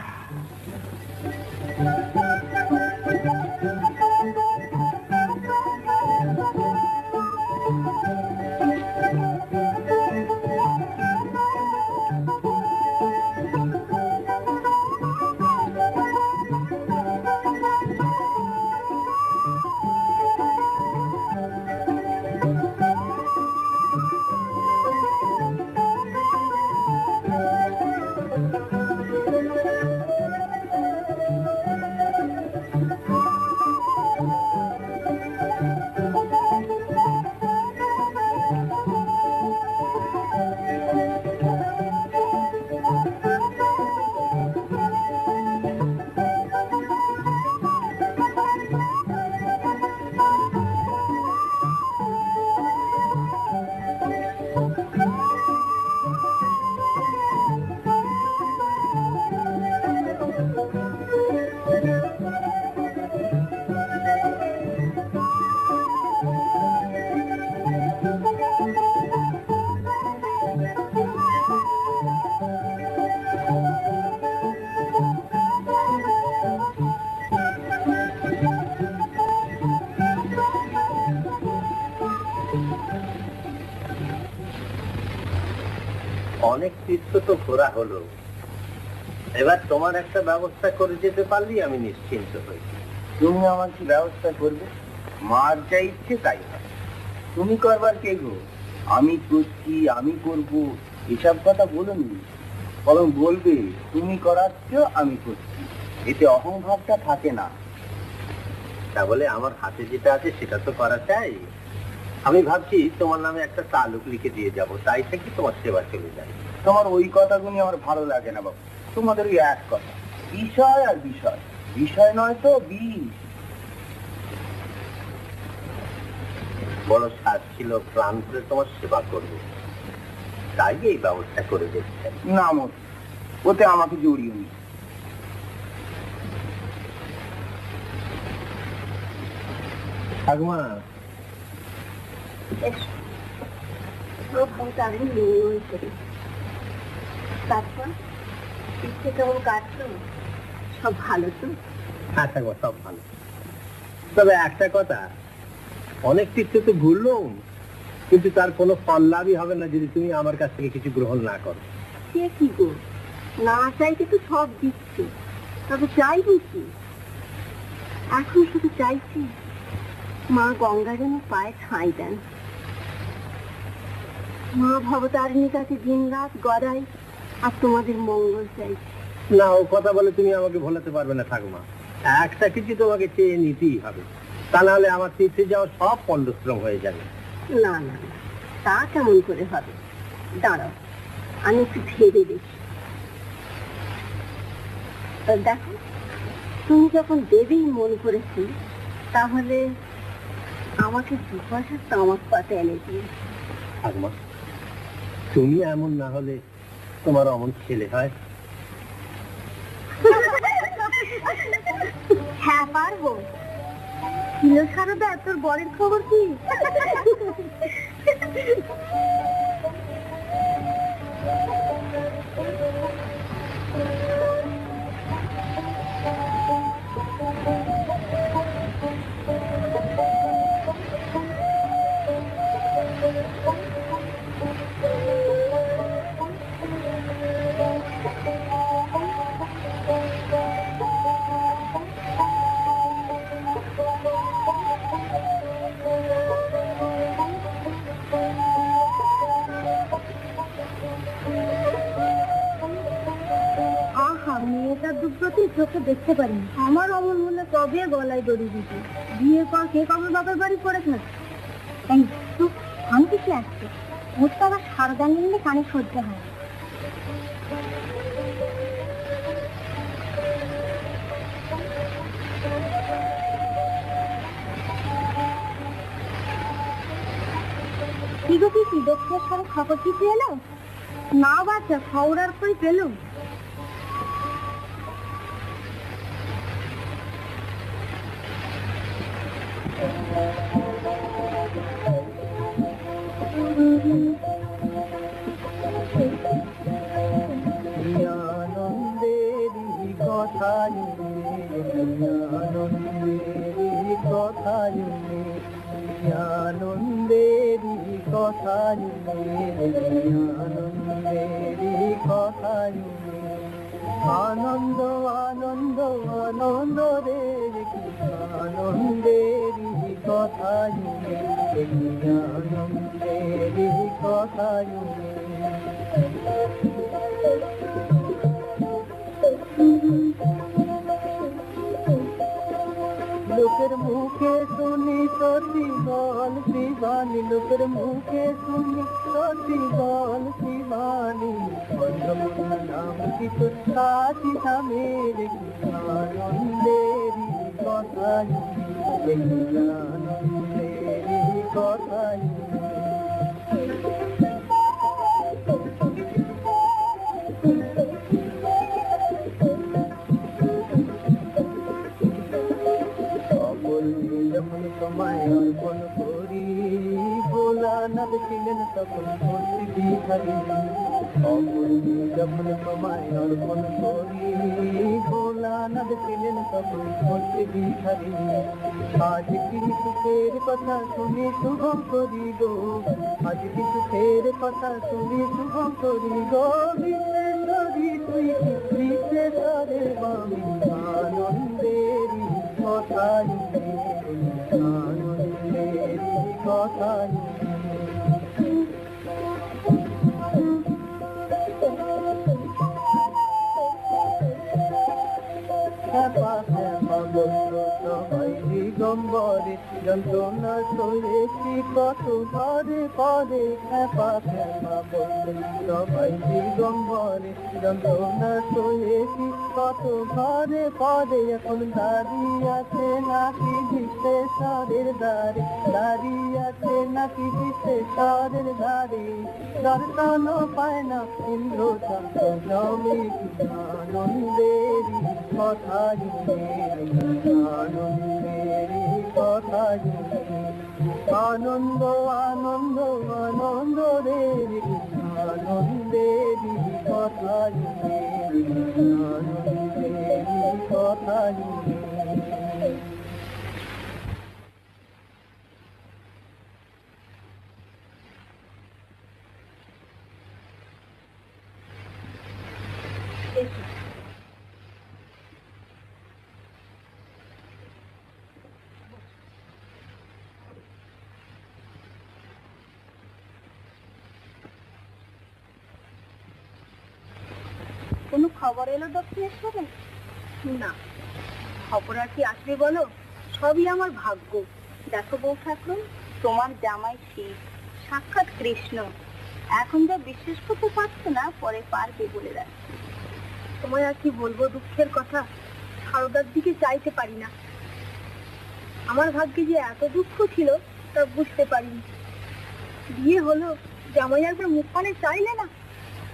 তীর্থ তো ঘোরা হলো। এবার তোমার একটা ব্যবস্থা করে যেতে পারলি আমি নিশ্চিন্ত হই। তুমি আমার কি ব্যবস্থা করবে? মার যা ইচ্ছে তাই। তুমি করবার কে গো? আমি করছি, আমি করব। এসব কথা বলুন। বরং বলবে, তুমি করাচ্ছ, আমি করছি। এতে অহংভাবটা থাকে না। তা বলে আমার হাতে যেটা আছে সেটা তো করা চাই। আমি ভাবছি তোমার নামে একটা তালুক লিখে দিয়ে যাব। তাই থেকে তোমার সেবা চলে যায়। তোমার ওই কথাগুলি আমার ভালো লাগে না বাবু। তোমাদের ওই এক কথা। বিষয় আর বিষয়। বিষয় নয় তো, বিষ। ছিল প্রাণ করে তোমার সেবা করবে। তাই এই ব্যবস্থা করে দেখতে না মত ওতে আমাকে জড়িয়ে নি। ঠাকুমা। করি তারপর ইচ্ছে কেমন কাটলো? সব ভালো তো? হ্যাঁ সব ভালো। তবে একটা কথা অনেক তীর্থ তো ঘুরলাম কিন্তু তার কোনো ফল লাভই হবে না যদি তুমি আমার কাছ থেকে কিছু গ্রহণ না করো। সে কি গো? না চাইতে তো সব দিচ্ছে। তবে চাইব কি? এখন শুধু চাইছি মা গঙ্গা যেন পায়ে ঠাঁই দেন। মা ভবতারিণীর কাছে দিন রাত গড়াই আর তোমাদের মঙ্গল চাইছি না ও কথা বলে তুমি আমাকে ভোলাতে পারবে না ঠাকুমা। একটা কিছু তোমাকে চেয়ে নিতেই হবে। তা নাহলে আমার তীর্থে যাওয়া সব পণ্ডশ্রম হয়ে যাবে। না না তা কেমন করে হবে? দাঁড়াও আমি একটু ভেবে দেখি। দেখো তুমি যখন দেবেই মন করেছি তাহলে আমাকে দু পয়সা তামাক পাতা এনে ঠাকুমা তুমি এমন না হলে তোমার অমন ছেলে হয়? হ্যাঁ পারব। কিলো সারদা তোর বরের খবর কি? দুপ্রতি চোখে দেখতে পারি আমার অমন হলে কবে গলায় দড়ি দিত বিয়ে পর কে কবে বাপের বাড়ি পড়ে থাকে? এই, তো, আমি কিছু আসছে? ওর তো আবার সারদা নিলে কানে সহ্য হয় কি গো কি দক্ষিণেশ্বরের খবর কিছু এলো না বাচ্চা, খবর আর কই পেল? আনন্দেরই কথা আনন্দেরই কথা আনন্দেরই কথা আনন্দেরই কথা আনন্দ আনন্দ আনন্দ রে আনন্দেরই কথা আনন্দেরই কথা লোকের মুখে শুনি সতী বল শিবানী লোকের মুখে শুনি সতী বল শিবানী নাম কিছু কাছি থামের আনন্দেরই কথা আনন্দেরই ভোলানাথ ছিলেন তখন ভক্তি বিহারী সকল যখন তোমায় অর্পণ করি ভোলানাথ ছিলেন তখন ভক্তি বিহারী আজ কি সুখের কথা শুনি শুভম করি গো আজ কি সুখের কথা শুনি শুভম করি গো বিশ্বেশ্বরী তুই বিশ্বেশ্বরে বামি আনন্দেরই কথাই আনন্দেরই কথাই হ্যাপা হ্যাপা বন্ধ সবাই দিগম্বরে যন্ত্রণা সরেছি কত ঘরে পরে হ্যাপা হ্যাপা বন্ধ সবাই দিগম্বরে। যন্ত্রণা সরেছি কত ঘরে পরে এখন দাঁড়িয়ে নাকি বিশ্বেশ্বরের দ্বারে। দাঁড়িয়ে আছে নাকি বিশ্বেশ্বরের ধারে দর্শন পায় না ইন্দ্র চন্দ্র জমি আনন্দেরই কথা আনন্দ আনন্দ আনন্দ রে আনন্দে কথা আনন্দেরই কথা এলো না আর কি আসবে বলো? সবই আমার ভাগ্য। দেখো বউ ঠাকুর, তোমার জামাই শিব, সাক্ষাৎ কৃষ্ণ। এখন যা বিশ্বাস করতে পারছ না, পরে পারবে বলে রাখছি। তোমায় আর কি বলব দুঃখের কথা? সারদার দিকে চাইতে পারি না। আমার ভাগ্যে যে এত দুঃখ ছিল, তা বুঝতে পারিনি। বিয়ে হলো, জামাই একবার মুখ পানে চাইলে না।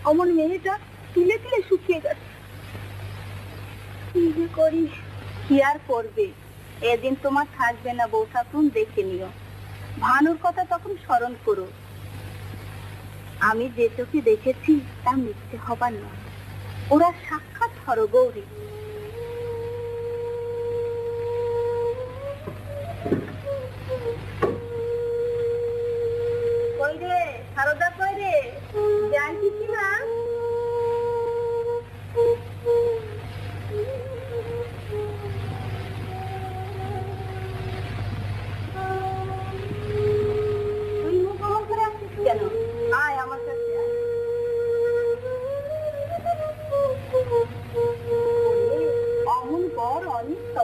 অমন মেয়েটা তিলে তিলে শুকিয়ে গেছে যে করি, কি আর করবে? এদিন তোমার থাকবে না বউ ঠাকুর, দেখে নিও। ভানুর কথা তখন স্মরণ করো। আমি যে দেখেছি, তা মিথ্যে হবার নয়। ওরা সাক্ষাৎ হরগৌরী কই রে, সারদা কই রে? জানছি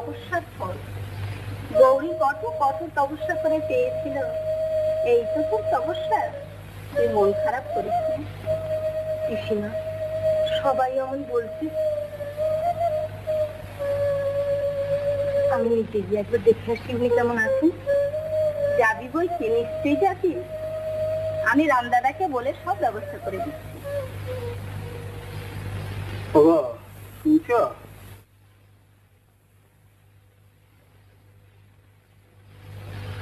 তপস্যার ফল। গৌরী কত কত তপস্যা করে পেয়েছিল। এই তো খুব তপস্যা। তুই মন খারাপ করিস না। পিসিমা, সবাই অমন বলছে। আমি নিজে গিয়ে একবার দেখে আসি উনি কেমন আছেন। যাবি বই কি? নিশ্চয়ই যাবি। আমি রামদাদাকে বলে সব ব্যবস্থা করে দিচ্ছি। ও শুনছ?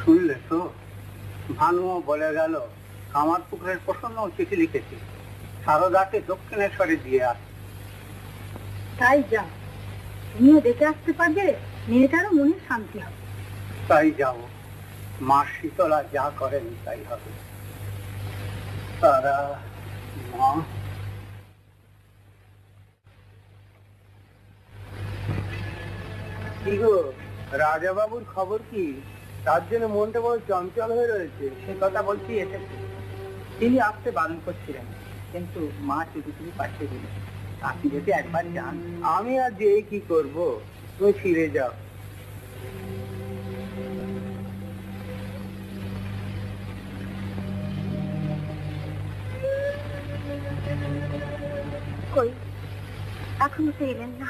শুনলে তো ভানুও বলে গেল কামার পুকুরের প্রসন্ন চিঠি লিখেছে। সারদাকে দক্ষিণেশ্বরে দিয়ে আস। তাই যা তুমিও দেখে আসতে পারবে মেয়েটারও মনে শান্তি হবে। তাই যাও। মা শীতলা যা করেন তাই হবে। তারা মা। কি গো রাজা বাবুর খবর কি? তার জন্য মনটা বড় চঞ্চল হয়ে রয়েছে। সে কথা বলছি এসেছে। তিনি আসতে বারণ করছিলেন কিন্তু মা চুপি চুপি পাঠিয়ে দিলেন। আপনি যদি একবার যান আমি আর যে কি করব? তুমি ফিরে যাও। কই? এখনও তো এলেন না।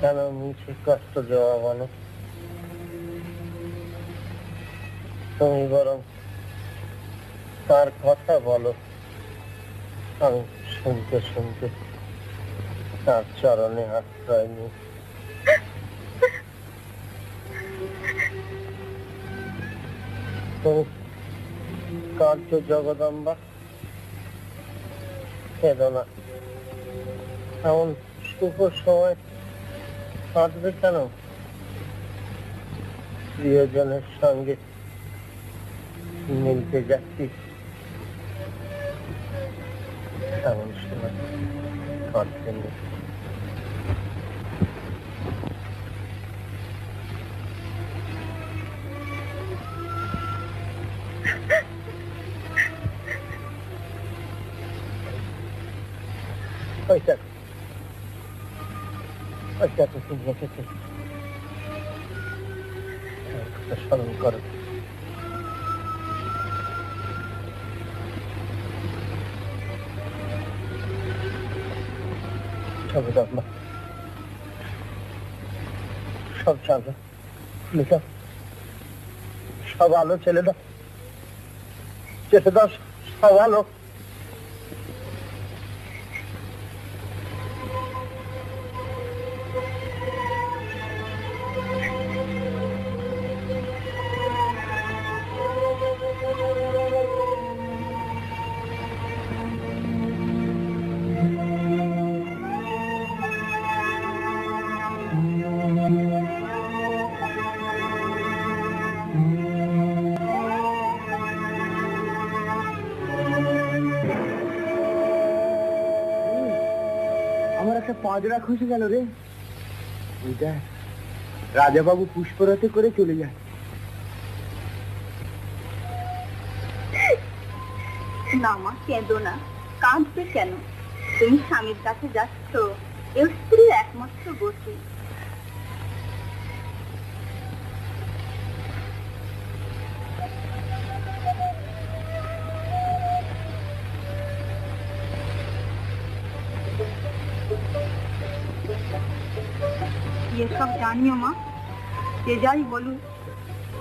মিছে কষ্ট দেওয়া বলো তুমি বরং তার কথা বলো। আমি শুনতে শুনতে তার চরণে আশ্রয় নিই। তুমি কার্য জগদম্বা? কেঁদো না। এমন শুভ সময় কাঁদবে কেন? প্রিয়জনের সঙ্গে মিলতে যাচ্ছি। এমন সময় কাঁদতে নেই ওই দেখো ওই দেখো তুমি এসেছে আমার কথা স্মরণ করো সব দাও সব চালো খুলে দাও সব আলো ছেলে পাঁজরা খসে গেল রে। রাজাবাবু পুষ্পরাতে করে চলে যায়। না মা, কেঁদো না। কাঁদবে কেন? তুমি স্বামীর কাছে যাচ্ছ এর স্ত্রীর একমাত্র গতি এসব জানিও মা। যে যাই বলুক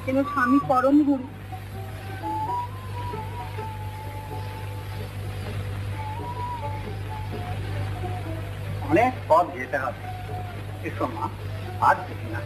যেন স্বামী পরম গুরু। অনেক পথ যেতে হবে। এসো মা আর দেখি না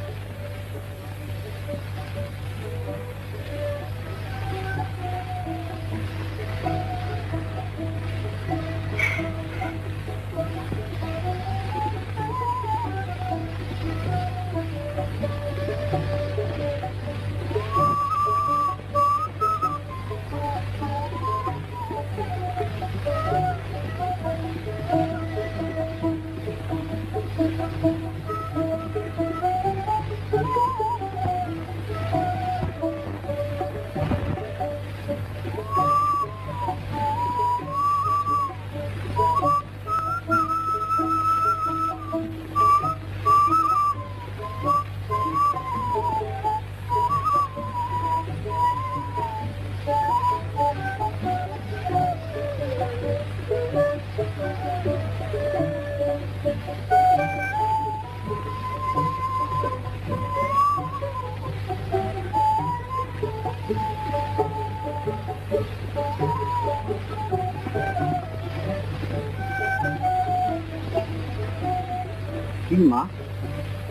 মা,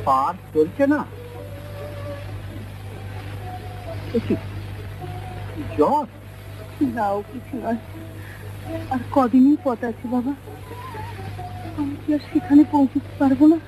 পার চলছে না। জ্বর? যাও কিছু নয়। আর কদিনই পথ আছে বাবা। আমি কি আর সেখানে পৌঁছতে পারব না?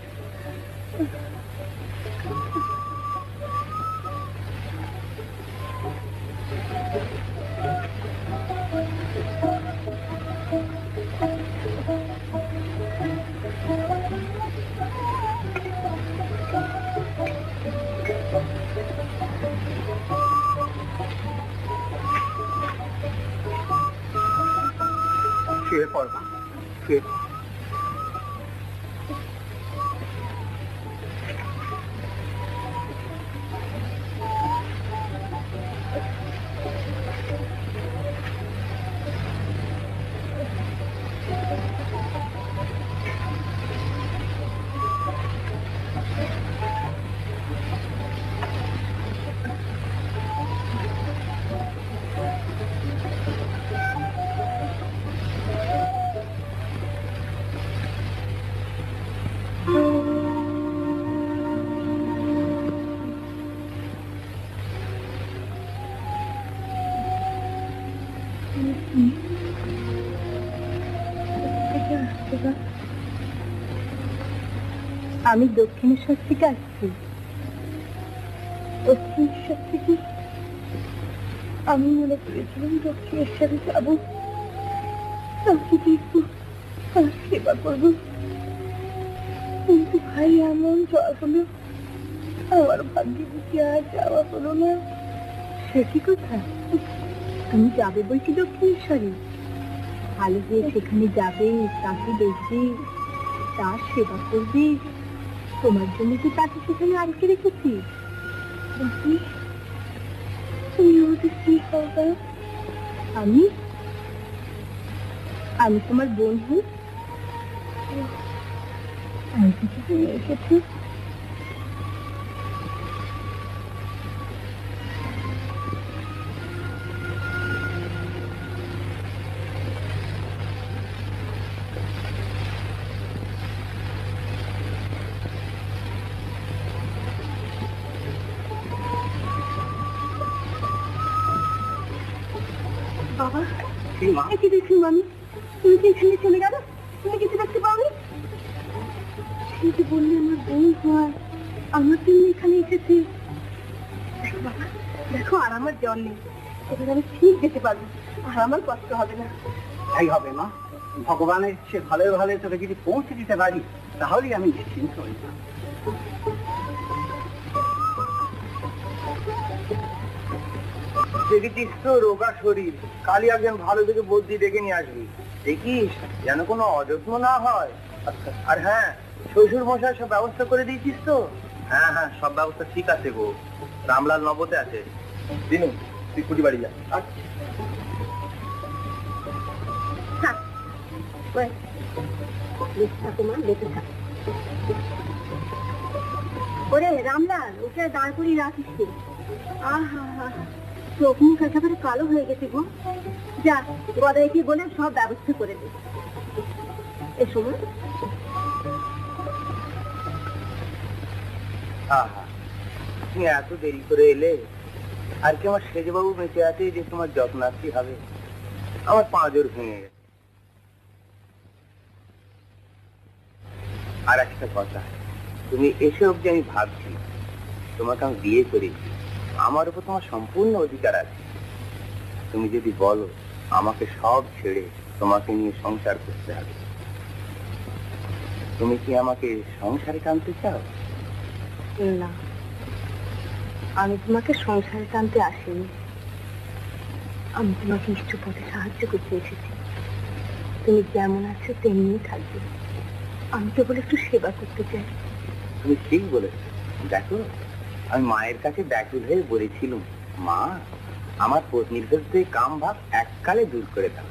আমি দক্ষিণেশ্বর থেকে আসছি। দক্ষিণেশ্বর থেকে আমি মনে করেছিলাম দক্ষিণেশ্বরে যাব। সেবা করব। কিন্তু ভাই, এমন আমার ভাগ্যে আর যাওয়া হলো না। সে কি কথা যাবে বলছি দক্ষিণেশ্বরে ভালো হয়ে সেখানে যাবে, তাকে দেখবে, তার সেবা করবে। তোমার জন্য কি তাকে সেখানে আটকে রেখেছি? তুমি আমাকে কি আমি? আমি তোমার বন্ধু। আমি কিছু এসেছি? তাই হবে, মা। ভগবানের সে ভালো ভালো তোকে যদি পৌঁছে দিতে পারি, তাহলেই আমি নিশ্চিন্ত হই। তো রোগা শরীর একজন ভালো বদ্যি ডেকে নিয়ে আসবি। দেখিস, যেন কোনো অযত্ন না হয়। আর হ্যাঁ শ্বশুর মশাই সব ব্যবস্থা করে দিয়েছিস তো? হ্যাঁ হ্যাঁ সব ব্যবস্থা ঠিক আছে গো। রামলাল নবতে আছে। দিনু, তুই কুটি বাড়ি যা। আচ্ছা। ওরে রামলাল, ওকে দাঁড় করিয়ে রাখিস। আহা, হা চোখ মুখ একেবারে কালো হয়ে গেছে গো। যা গদাইকে বলে সব ব্যবস্থা করে দে। এসো মা। আহা, তুমি এত দেরি করে এলে? আর কি আমার সেজবাবু বেঁচে আছে যে তোমার যত্নার্থী হবে? আমার পাঁজর ভেঙে গেছে। আর একটা কথা। তুমি এসে অবধি আমি ভাবছি, তোমাকে আমি বিয়ে করেছি, আমার উপর তোমার সম্পূর্ণ অধিকার আছে। তুমি যদি বলো, আমাকে সব ছেড়ে তোমাকে নিয়ে সংসার করতে হবে। তুমি কি আমাকে সংসারে টানতে চাও? না। আমি তোমাকে সংসারে টানতে আসিনি। আমি তোমাকে ইষ্ট পথে সাহায্য করতে এসেছি। তুমি যেমন আছো তেমনি থাকবে। আমি কেবল একটু সেবা করতে চাই। তুমি ঠিক বলেছ। দেখো, আমি মায়ের কাছে ব্যাকুল হয়ে বলেছিলাম, মা, আমার পত্নীর কাছে কাম ভাব এককালে দূর করে দাও।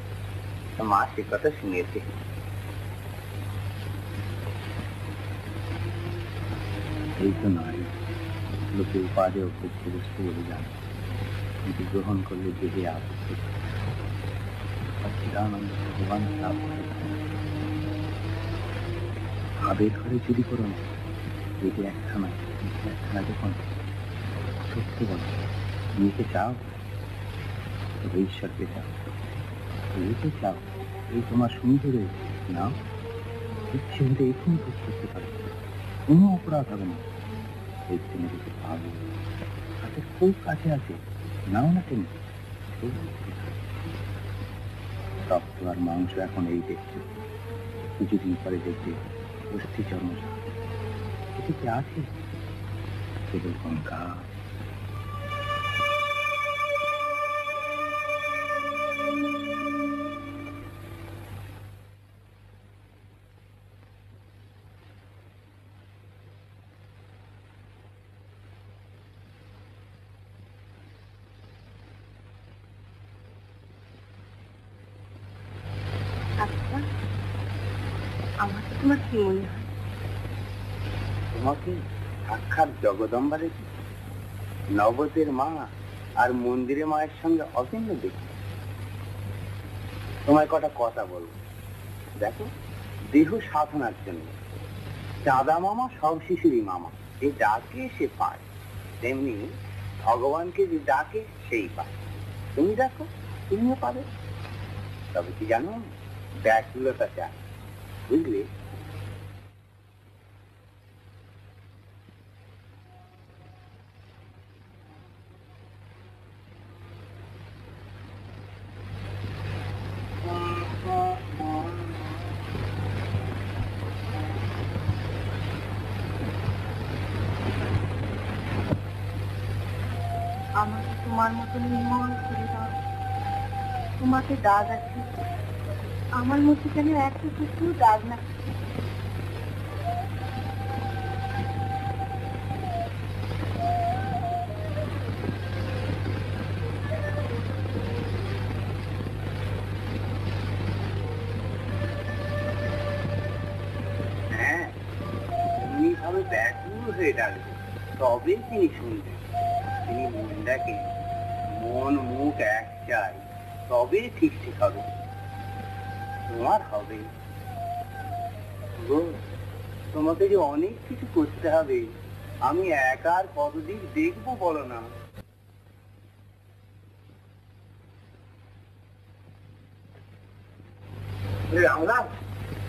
মা সে কথা শুনেছে। এই তো নারী লোকে উপাদে অভ্যস্ত বস্তু বলে যান কিন্তু গ্রহণ করলে দেহে সচ্চিদানন্দ ভগবান লাভ করে আবেগ ঘরে চুরি করো না দেহে একখানা একখানা যখন সত্যি বলো বিয়েকে চাও, তবে ঈশ্বরকে চাও। বিয়েকে চাও, এই তোমার সুন্দর নাও। ইচ্ছে হলে এখনই ভোগ করতে পারো। কোনো অপরাধ হবে না। এই দিনে যদি পাবো হাতে খুব কাছে আছে। নাও না কেন রক্ত আর মাংস এখন এই দেখছ। কিছুদিন পরে দেখবে। অস্থি চর্ম এতে কি আছে কেবল কঙ্কাল আচ্ছা কি মনে হয়। তোমাকে সাক্ষাৎ জগদম্বা দেখি নবতের মা আর মন্দিরে মায়ের সঙ্গে অভিন্ন দেখি। তোমায় কটা কথা বলব। দেখো, দেহ সাধনার জন্য। চাঁদা মামা, সব শিশুরই মামা। যে ডাকে, সে পায়। তেমনি ভগবানকে যে ডাকে, সেই পায়। তুমি দেখো, তুমিও পাবে। তবে কি জানো, ব্যাকুলতা চায় বুঝলে? তোমাকে দাগ আছে আমার মধ্যে যেন একটা কিছু দাগ না হ্যাঁ তিনি ভাবে ব্যাকুল হয়ে ডাকবে তবে তিনি শুনবেন তিনি তবে ঠিক ঠিক হবে। তোমার হবে। তোমাকে যে অনেক কিছু করতে হবে, আমি একার কতদিন দেখব বলো না।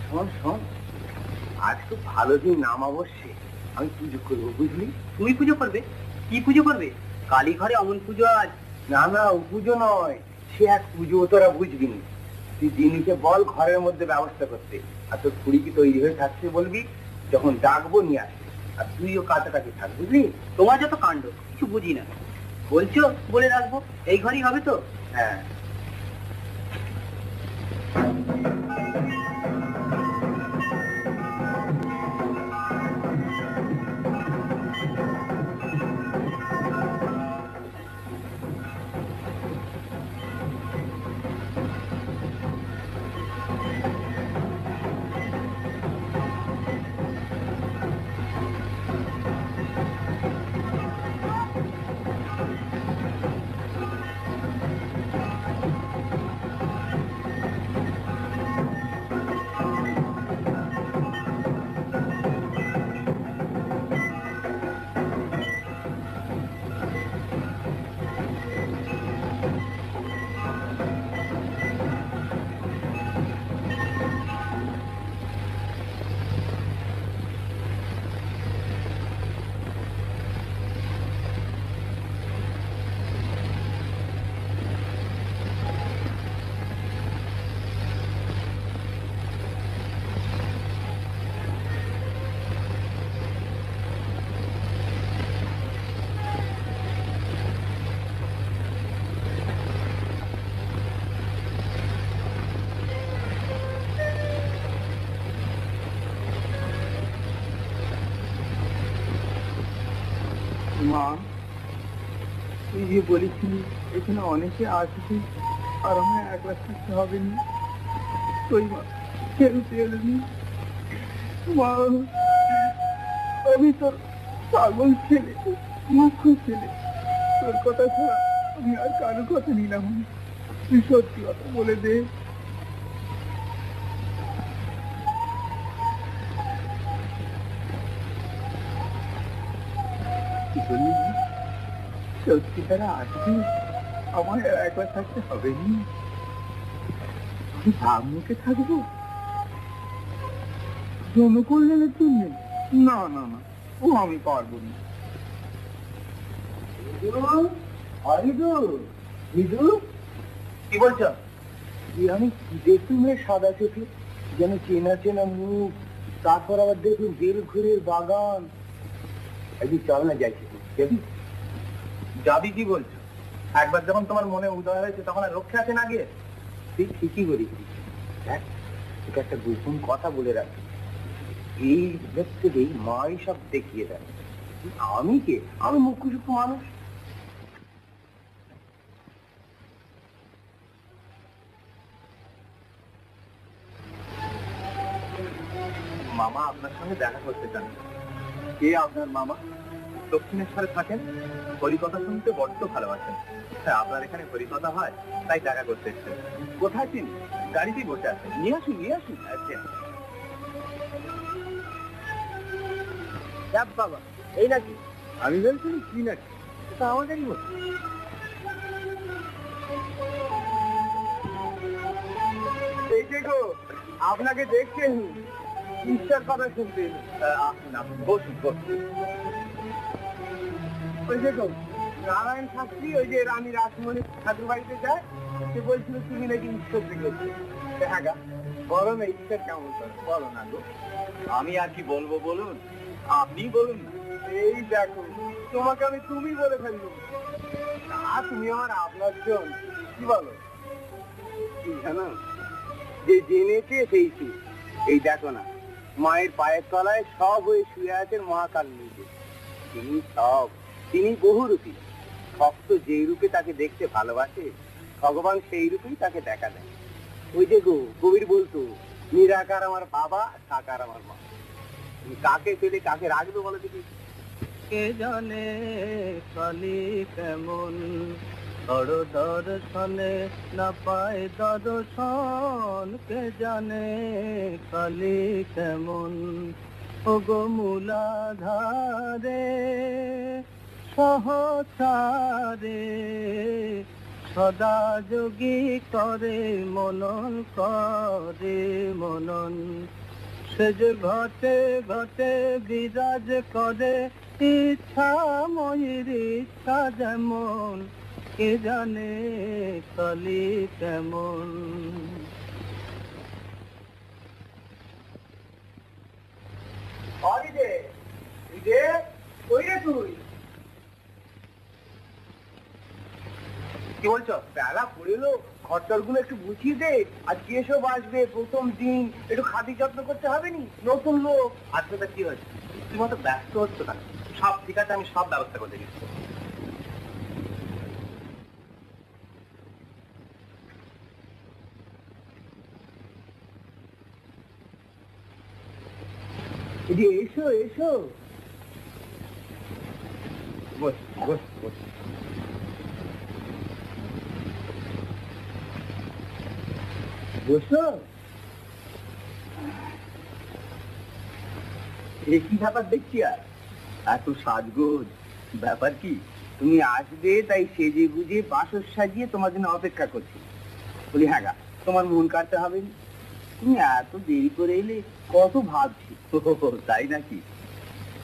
শোন শোন। আজ তো ভালো দিন নাম অবশ্যই আমি পুজো করব, বুঝলি? তুমি পুজো করবে? কি পুজো করবে? কালী ঘরে অমন পুজো আজ? না না পুজো নয়। সে এক পুজো তোরা বুঝবি না। তুই জিনিসে বল, ঘরের মধ্যে ব্যবস্থা করতে। আর তোর খুঁড়ি কি তৈরি হয়ে থাকছে বলবি? যখন ডাকবো, নিয়ে আসবে। আর তুইও কাছাকাছি থাক, বুঝলি? তোমার যত কাণ্ড, কিছু বুঝি না। বলছো, বলে রাখব। এই ঘরই হবে তো? হ্যাঁ। গিয়ে এখানে অনেকে আসবে আর আমায় একলা থাকতে হবে না। আমি তোর পাগল ছেলে মুখ্য ছেলে। তোর কথা ছাড়া আমি আর কারও কথা নিলাম তুই সত্যি কথা বলে দে। কি বললি? তারা আসবে? আমার একবার থাকতে হবে মুখে থাকব? জনকল্যাণের জন্য? না না না, ও আমি পারব না। আমি দেখুন সাদা চোখে, যেন চেনা চেনা মুখ, তারপর আবার দেখুন বেল ঘুরের বাগান। একদিন চল না যাই যাবি যাবি কি বলছো? একবার যখন তোমার মনে উদয় হয়েছে, তখন আর রক্ষে আছে না গিয়ে? তুই ঠিকই বলেছিস। দেখ, তোকে একটা গোপন কথা বলে রাখি। এই থেকেই মাই সব দেখিয়ে দেয়। আমি কে? আমি মুখ্য মানুষ। মামা আপনার সঙ্গে দেখা করতে চান। কে আপনার মামা? দক্ষিণেশ্বরে থাকেন হরিকথা শুনতে বড্ড ভালোবাসেন। হ্যাঁ আপনার এখানে হরিকথা হয় তাই দেখা করতে এসছেন। কোথায় তিনি? গাড়িতেই বসে আছেন। নিয়ে আসুন নিয়ে আসুন। আচ্ছা বাবা এই নাকি? আমি বলছিলাম কি নাকি? তা আমাদেরই বল। এই যে আপনাকে দেখছেন? ঈশ্বর কথা শুনতেন আহ, আসুন আসুন বসুন বসুন। ওই যে গো নারায়ণ শাস্ত্রী, ওই যে রানী রাসমণি ঠাকুর বাড়িতে যায়, সে বলছিল, তুমি নাকি ঈশ্বর দেখেছ? দেখা গা, বলো না, ঈশ্বর কেমন বলো না গো। আমি আর কি বলব বলুন? আপনি বলুন এই দেখো, তোমাকে আমি তুমি বলে ফেলব। না, তুমি আমার আপনার জন কি বলো? জানো? যে জেনেছে সেই কি এই দেখো না, মায়ের পায়ের তলায় সব হয়ে শুয়ে আছেন মহাকাল নিজে তিনি সব তিনি বহুরূপী ভক্ত যেই রূপে তাকে দেখতে ভালোবাসে, ভগবান সেই রূপেই তাকে দেখা দেয়। ওই যে গো কবির বলতো, নিরাকার আমার বাবা, সাকার আমার মা। কাকে পেলে, কাকে রাখবে বলো দেখি। কে জানে কালি কেমন? ধর দর্শনে না পায় দর্শন, কে জানে কালি কেমন? ও গো মূলাধারে সহচারে সদা যোগী করে মনন করে মনন। সে যে ঘটে ঘটে বিরাজ করে ইচ্ছা ময়ূর ইচ্ছা যেমন, কে জানে কলি কেমন। রে তুই? কি বলছো? বেলা পড়েলো ঘরটারগুলো একটু বুঝিয়ে দে, আর যেসব আসবে, প্রথম দিন। একটু খাতি যত্ন করতে হবে নি? নতুন লোক। আজকে কি হয়েছে? তুমি অত ব্যস্ত হচ্ছ না সব ঠিক আছে, আমি সব ব্যবস্থা করে দিচ্ছি। এসো এসো। বস বস বস। বসো এ কি ব্যাপার দেখছি আর? এত সাজগোজ। ব্যাপার কি? তুমি আসবে তাই সেজে গুজে বাসর সাজিয়ে তোমার জন্য অপেক্ষা করছি। বলি হ্যাঁ গা, তোমার মন কাটতে হবে। তুমি এত দেরি করে এলে কত ভাবছি? তাই নাকি?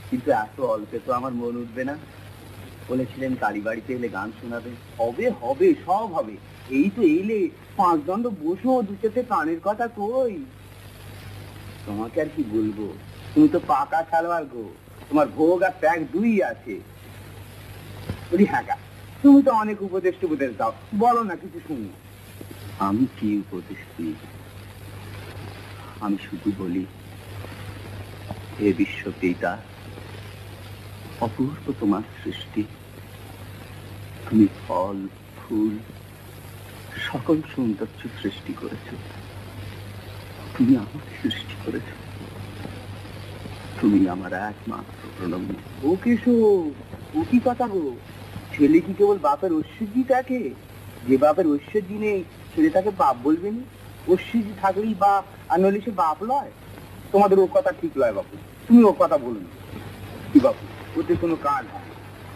কিন্তু এত অল্পে তো আমার মন উঠবে না। বলেছিলেন কালী বাড়িতে এলে গান শোনাবে। হবে হবে সব হবে। এই তো এলে, পাঁচ দণ্ড বসো দুটোতে কানের কথা কই। তোমাকে আর কি বলব? তুমি তো পাকা সালোয়ার গো। তোমার ভোগ আর ত্যাগ দুই আছে। বলি হ্যাঁ তুমি তো অনেক উপদেশ টুপদেশ দাও। বলো না, কিছু শুনি। আমি কি উপদেশ দিই? আমি শুধু বলি, হে বিশ্ব পিতা অপূর্ব তোমার সৃষ্টি। তুমি ফল, ফুল সকল সৌন্দর্য সৃষ্টি করেছ। তুমি আমাকে সৃষ্টি করেছ। তুমি আমার একমাত্র প্রণম্য ও কেশব ও কি কথা গো? ছেলে কি কেবল বাপের ঐশ্বর্যই থাকে যে বাপের ঐশ্বর্যই নেই, ছেলে তাকে বাপ বলবে না? ঐশ্বর্য থাকলেই বাপ, আর নইলে সে বাপ লয়? তোমাদের ও কথা ঠিক লয় বাপু। তুমি ও কথা বলুন কি বাপু, ওতে কোনো কাজ হয়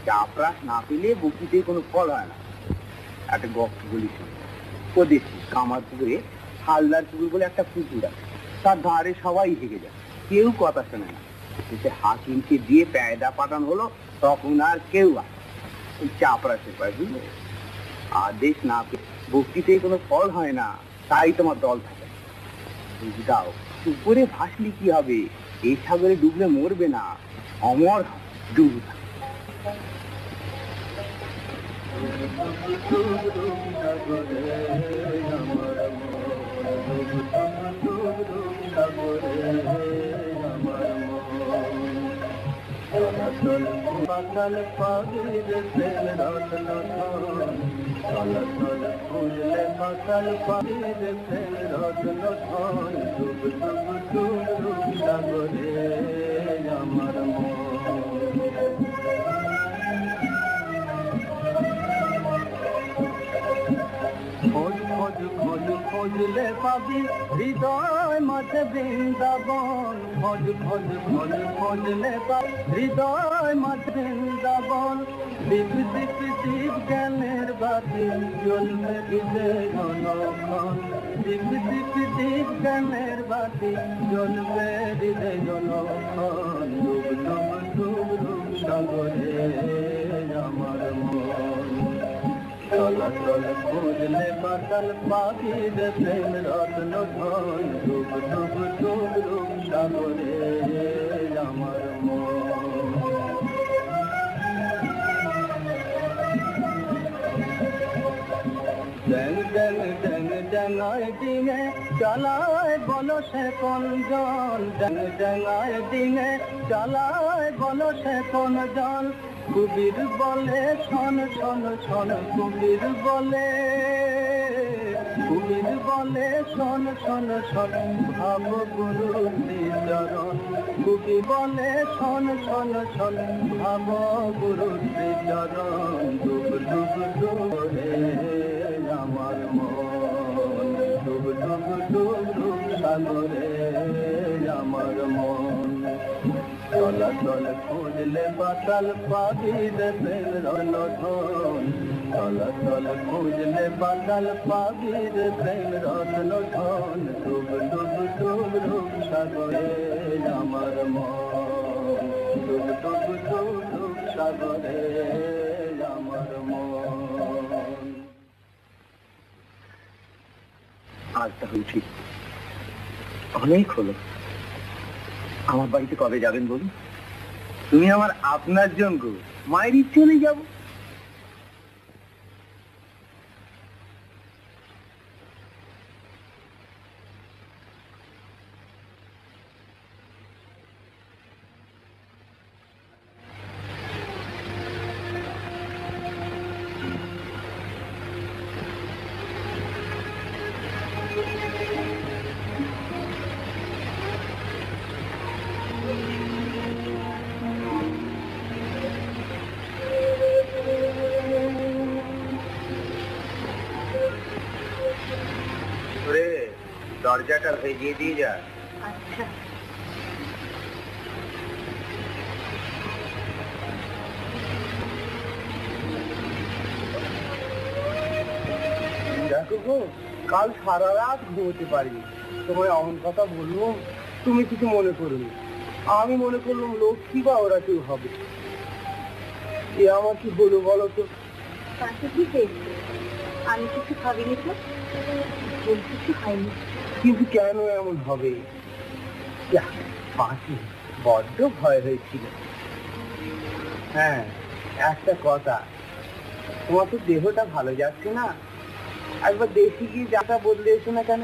চাপরাস না পেলে বকিতে কোনো ফল হয় না। একটা গপ্প বলি শোনো। ও দেখি কামার পুকুরে হালদার পুকুর বলে একটা পুকুর আছে। তার ধারে সবাই হেগে যায়, কেউ কথা শোনে না। এসে হাকিমকে দিয়ে পেয়দা পাঠানো হলো, তখন আর কেউ আর ওই চাপড়াতে পায় বুঝলে? আদেশ না বক্তিতে কোনো ফল হয় না, তাই তোমার দল থাকে। বুঝদাও উপরে ভাসলি কি হবে? এই সাগরে ডুবলে মরবে না, অমর ডুববে तरे न मोरे न मंगल पवे थे मंगल पवे थु त मोरे नर मो খোঁজলে পাবি, হৃদয় মাঝে বৃন্দাবন। খোঁজ খোঁজ খোঁজ খোঁজলে পাবি, হৃদয় মাঝে বৃন্দাবন। দীপ দীপ দীপ জ্ঞানের বাতি জ্বলবে হৃদে জনক্ষণ দীপ দীপ দীপ জ্ঞানের বাতি জ্বলবে হৃদে জনক্ষণ ডুব ডুব ডুব ডুব সাগরে। চলাচল খুঁজলে পাতাল পাখির প্রেম রত্ন ধন ডুব ডুব ডুব ডুব সাগরে আমার মন ড্যাং ড্যাং জল ড্যাং ড্যাঙায় চালায় বল সে কোন জল। কুবির বলে ছন ছন ছন কুবির বলে। কুবির বলে ছন ছন শোন, ভাব গুরু শ্রীচরণ কুবি বলে ছন ছন ছন ভাব গুরু শ্রীচরণ ডুব ডুব ডুব আমার মন। ডুব ডুব ডুব ডুব সাগরে আমার মন। চলাচল খুঁজলে পাতাল পাবির প্রেম রত্ন চলাচল খুঁজলে পাতাল পাবির প্রেম রত্ন সাগরে আমার মন ডুব ডুব ডুব ডুব সাগরে আমার মন আজ তাহলে ঠিক অনেক হলো। আমার বাড়িতে কবে যাবেন বলুন? তুমি আমার আপনার জন্য মায়ের ইচ্ছে হলেই যাব। দরজাটা দিয়ে যা। আচ্ছা। দেখো কাল সারা রাত ঘুমোতে পারিনি। তোমায় অমন কথা বলব তুমি কিছু মনে করোনি। আমি মনে করলাম লক্ষ্মী বা ওরা কেউ হবে। এ আমার কি হলো বলো তো? কি আমি কিছু ভাবিনি তো। ভুল কিছু হয়নি। কিন্তু কেন এমন হবে? বাঁচি বড্ড ভয় হয়েছিল। হ্যাঁ একটা কথা, তোমার তো দেহটা ভালো যাচ্ছে না? একবার দেখি কি যাটা বদলে এসো না কেন?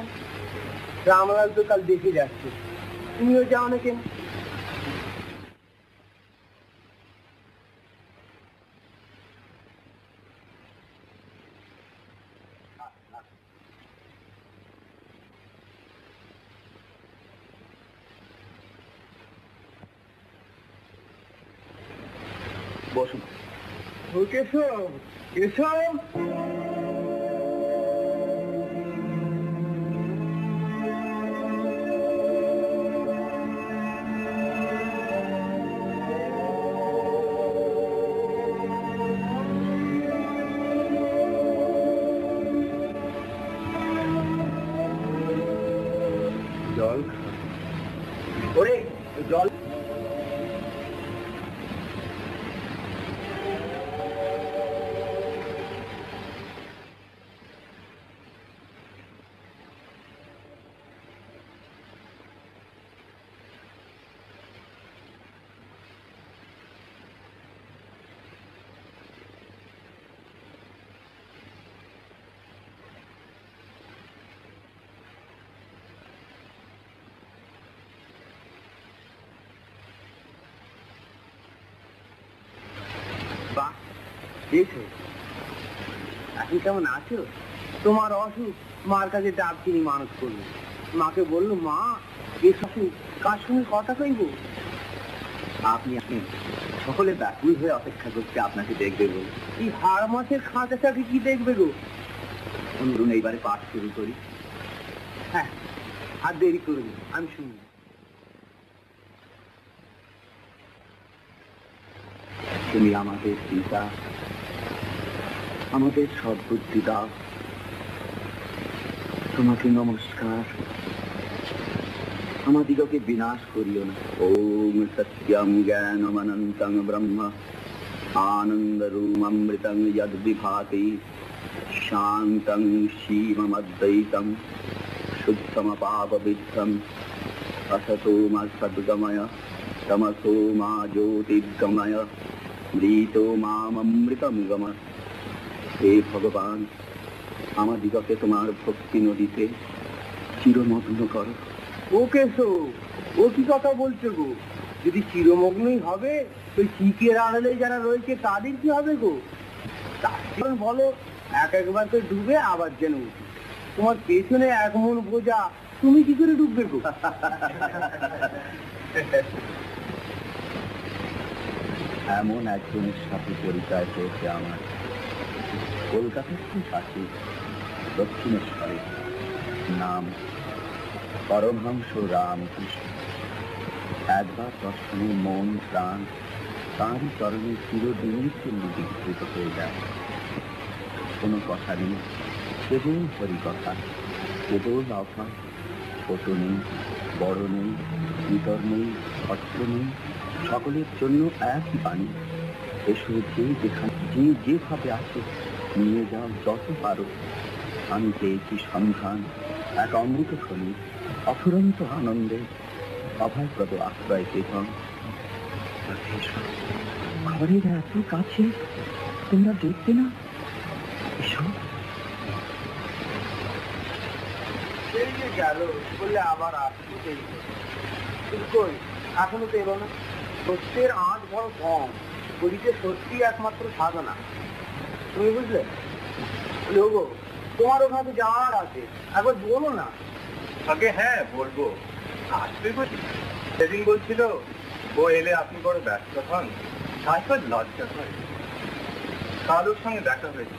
রামলাল তো কাল দেখে যাচ্ছে। তুমিও যাও না কেন বসুন ও কেশব কেশব জল কেমন আছো? তোমার অসুখ, মার কাছে ডাব কিনি মানুষ করল। মাকে বলল, মা এ অসুখ কার সঙ্গে কথা কইব? আপনি আপনি সকলে ব্যাকুল হয়ে অপেক্ষা করছে আপনাকে দেখবে বলে এই হাড় মাছের খাঁচাটাকে কি দেখবে গো? ধরুন এইবারে পাঠ শুরু করি। হ্যাঁ আর দেরি করব আমি শুনি তুমি আমাদের পিতা আমাদের সদ্বুদ্ধি দাও তোমাকে নমস্কার আমাদিগকে বিনাশ করিও না ওম সত্যম জ্ঞানমনন্তং ব্রহ্ম আনন্দরূমমৃতং যদ বিভাতি শান্তং শিবমদ্বৈতম শুদ্ধমপাপবিদ্ধম असतो मा सद्गमय तमसो मा ज्योतिर्गमय মৃতো মামৃতম গম হে ভগবান আমাদিগকে তোমার ভক্তি নদীতে চিরমগ্ন করো। ও কেশো ও কি কথা বলছো গো? যদি চিরমগ্নই হবে ওই চিকের আড়ালে যারা রয়েছে, তাদের কি হবে গো? তার বলো, এক একবার তো ডুবে আবার যেন উঠি। তোমার পেছনে এক মন বোঝা, তুমি কি করে ডুববে গো? এমন একজনের সাথে পরিচয় হয়েছে আমার। কলকাতার খুব কাছে দক্ষিণেশ্বরে নাম পরমহংস রামকৃষ্ণ। একবার দর্শনে মন প্রাণ তাঁরই চরণে চিরদিনের জন্য বিকৃত হয়ে যায়। কোনো কথা নেই, কেবল হরিকথা, কেবল অফা, ছোট নেই, বড় নেই ভিতর নেই খরচ নেই, সকলের জন্য একই বাণী। এসো যে যেখানে যে যেভাবে আছে নিয়ে যাও যত পারো। আমি পেয়েছি সন্ধান, এক অমৃত খনি অফুরন্ত আনন্দে, অভয়প্রদ আশ্রয় পেতাম। ঘরের এত কাছে, তোমরা দেখতে না? এসো। গেল, বললে আবার কই, এখনও তো এলো না। সত্যের আঁচ বড় কম, বলিতে সত্যি একমাত্র সাধনা। তুমি বুঝলে? বলি, ওগো তোমার ওখানে যাওয়ার আছে। একবার বলো না। আগে হ্যাঁ বলব। আসবে বলি সেদিন বলছিল ও এলে আপনি বড় ব্যস্ত হন। তারপর লজ্জা হয় কারোর সঙ্গে দেখা হয়েছে।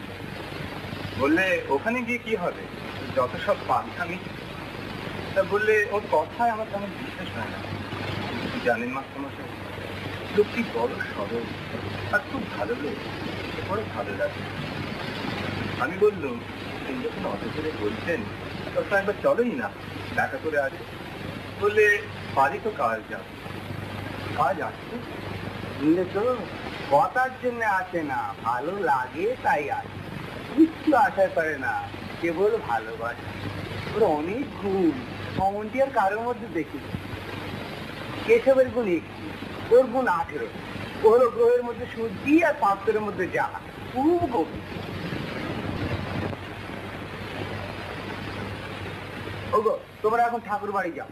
বললে ওখানে গিয়ে কি হবে? যত সব পান্থামি। তা বললে ওর কথায় আমার তেমন বিশ্বাস হয় না। জানেন মাস্টারমশাই লোকটি বড় সরল আর খুব ভালো লোক। বড় ভালো লাগে। আমি বললুম তিনি যখন অত করে বলছেন তখন একবার চলোই না, দেখা করে আসে। বললে, বাড়ি তো কাজ যা কাজ আসছে তো কথার জন্য আসে না, ভালো লাগে তাই আসে। কিচ্ছু আশায় পারে না, কেবল ভালোবাসে। ওর অনেক গুণ অমনটি আর কারোর মধ্যে দেখি কেশবের গুণ একটি, ওর গুণ আঠেরো ও গ্রহের মধ্যে সূর্যি আর পাত্রের মধ্যে যা। খুব গভীর। ওগো, তোমরা এখন ঠাকুর বাড়ি যাও।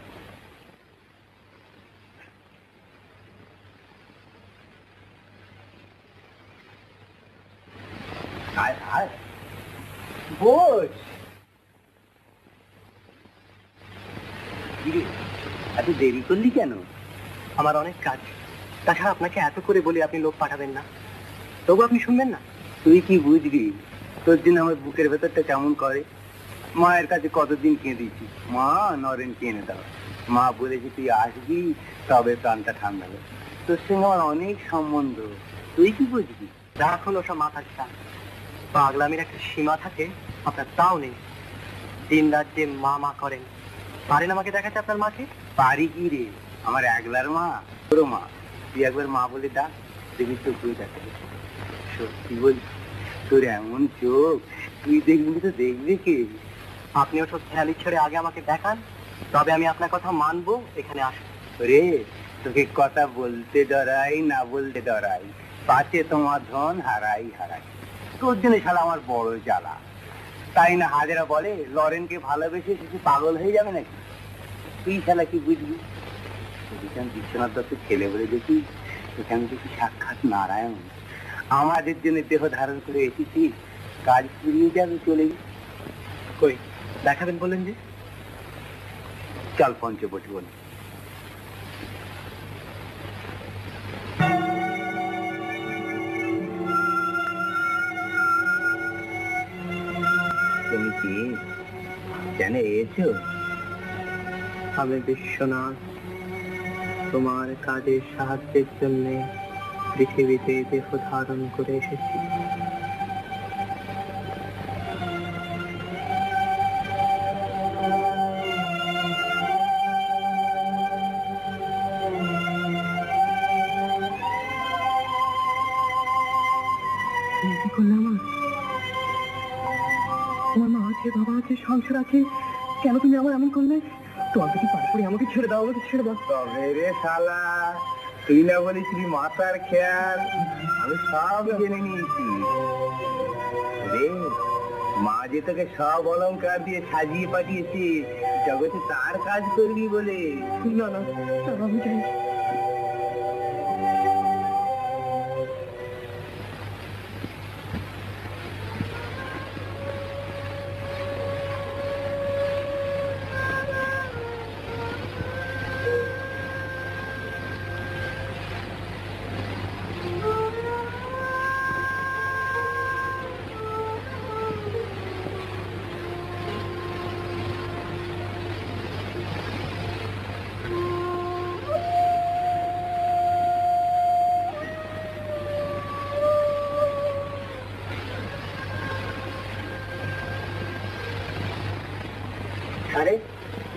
এত দেরি করলি কেন? আমার অনেক কাজ তাছাড়া আপনাকে এত করে বলি আপনি লোক পাঠাবেন না। তবু আপনি শুনবেন না। তুই কি বুঝবি তোর জন্য আমার বুকের ভেতরটা কেমন করে? মায়ের কাছে কতদিন কেঁদেছি? মা, নরেন কেনে দাও। মা বলেছে তুই আসবি, তবে প্রাণটা ঠান্ডা হবে তোর সঙ্গে আমার অনেক সম্বন্ধ। তুই কি বুঝবি রাখুন ওসব মাথার চাপ পাগলামির একটা সীমা থাকে, আপনার তাও নেই। দিন রাত যে মা মা করেন। পারেন আমাকে দেখাতে আপনার মাকে? পারি কি রে? আমার একলার মা তোর মা। তুই একবার মা বলে ডাক, দেখবি চোখ তুই দেখে সত্যি বলছি, তোর এমন চোখ, তুই দেখবি তো দেখবি কে? আপনি ওসব খেয়ালি ছেড়ে আগে আমাকে দেখান, তবে আমি আপনার কথা মানবো, এখানে আসব রে তোকে কথা বলতে ডরাই, না বলতে ডরাই পাচ্ছে তোমার ধন হারাই হারাই। তোর জন্য শালা আমার বড় জ্বালা। তাই না হাজারা বলে, লরেনকে ভালোবেসে কিছু পাগল হয়ে যাবে নাকি? তুই শালা কি বুঝবি? যেখানে বিশ্বনাথ দত্ত ছেলে বলে দেখি সেখানে দেখি সাক্ষাৎ নারায়ণ। আমাদের জন্য দেহ ধারণ করে এসেছি, কাজ ফুরিয়ে যাবে চলে কই, দেখাবেন বললেন যে? চল পঞ্চবটি বলে। তুমি কি জানে এসো আমি বিশ্বনাথ। তোমার কাজের সাহায্যের জন্য পৃথিবীতে দেহ ধারণ করে এসেছি। আমাকে ছেড়ে দাও। আমাকে ছেড়ে দাও তবে রে শালা তুই না বলেছিলি মাথার খেয়াল? আমি সব জেনে নিয়েছি। রে মা যে তোকে সব অলংকার দিয়ে সাজিয়ে পাঠিয়েছে জগতে তার কাজ করবি বলে। না না, আমি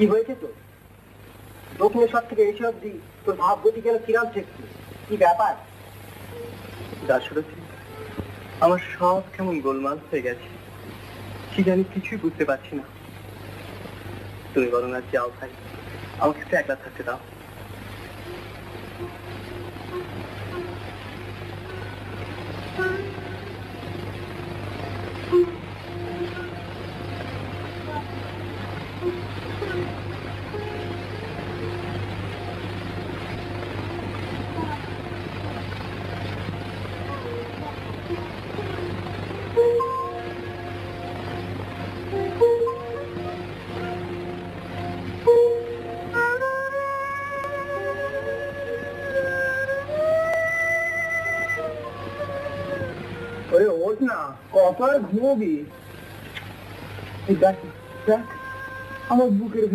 কি হয়েছে তো দক্ষিণেশ্বর থেকে এসে অব্দি তোর ভাবগতি কেন কিরাম ঠেকছে কি ব্যাপার? দাশরথী, আমার সব কেমন গোলমাল হয়ে গেছে। কি জানি কিছুই বুঝতে পারছি না। তুমি বলো না, যাও ভাই, আমাকে একলা থাকতে দাও।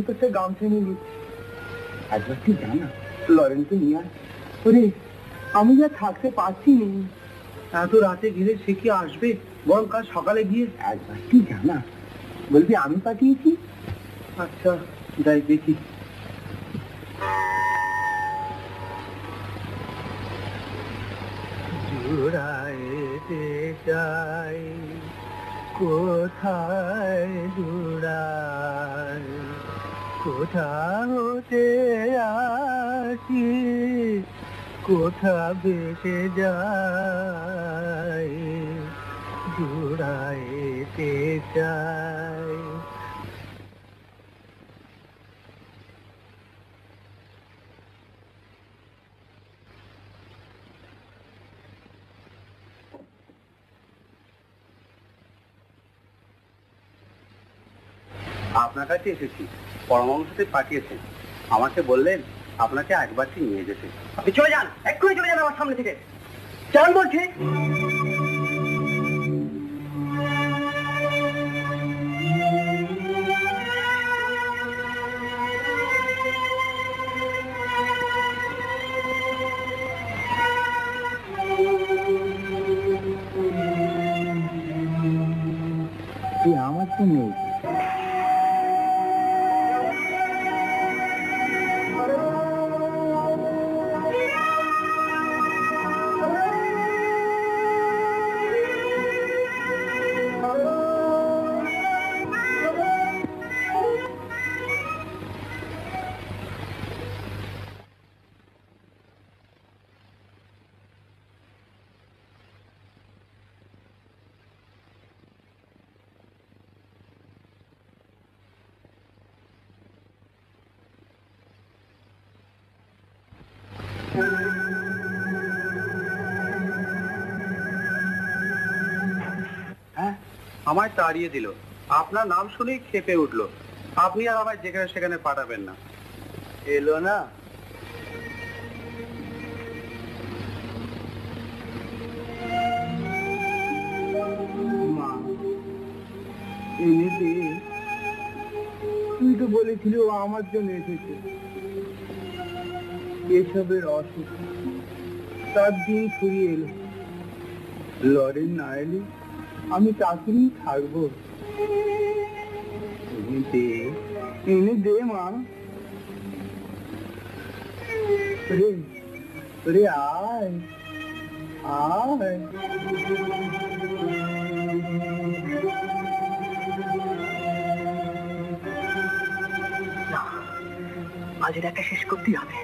বুকের ভেতর সে গামছা নিয়ে নিচ্ছে একবার তুই জানা লরেন্সকে নিয়ে ওরে আমি যা থাকতে পারছি নি এত রাতে গেলে সে কি আসবে বরং কাল সকালে গিয়ে একবার তুই জানা বলবি আমি পাঠিয়েছি আচ্ছা যাই দেখি জুড়াইতে চাই কোথায় জুড়াই কোথা হতে আসি? কোথা বেসে যায় জুড়াইতে চাই। আপনার কাছে এসেছি। পরমাংশতে পাঠিয়েছেন আমাকে বললেন, আপনাকে একবারটি নিয়ে যেতে? আপনি চলে যান, এক্ষুনি চলে যান আমার সামনে থেকে। যান বলছি। আমার জন্য হ্যাঁ আমায় তাড়িয়ে দিল। আপনার নাম শুনেই খেপে উঠল। আপনি আর আমায় যেখানে সেখানে পাঠাবেন না। এলো না। তুই তো বলেছিলি আমার জন্য এসেছে। এসবের অসুখ। তার দিন ফুরিয়ে এলো। লরেন না এলে। আমি নিয়ে থাকব এনে দে। মা। রে রে আয়। আয়। আজ এটা শেষ করতেই হবে।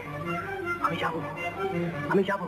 আমি যাব। আমি যাব।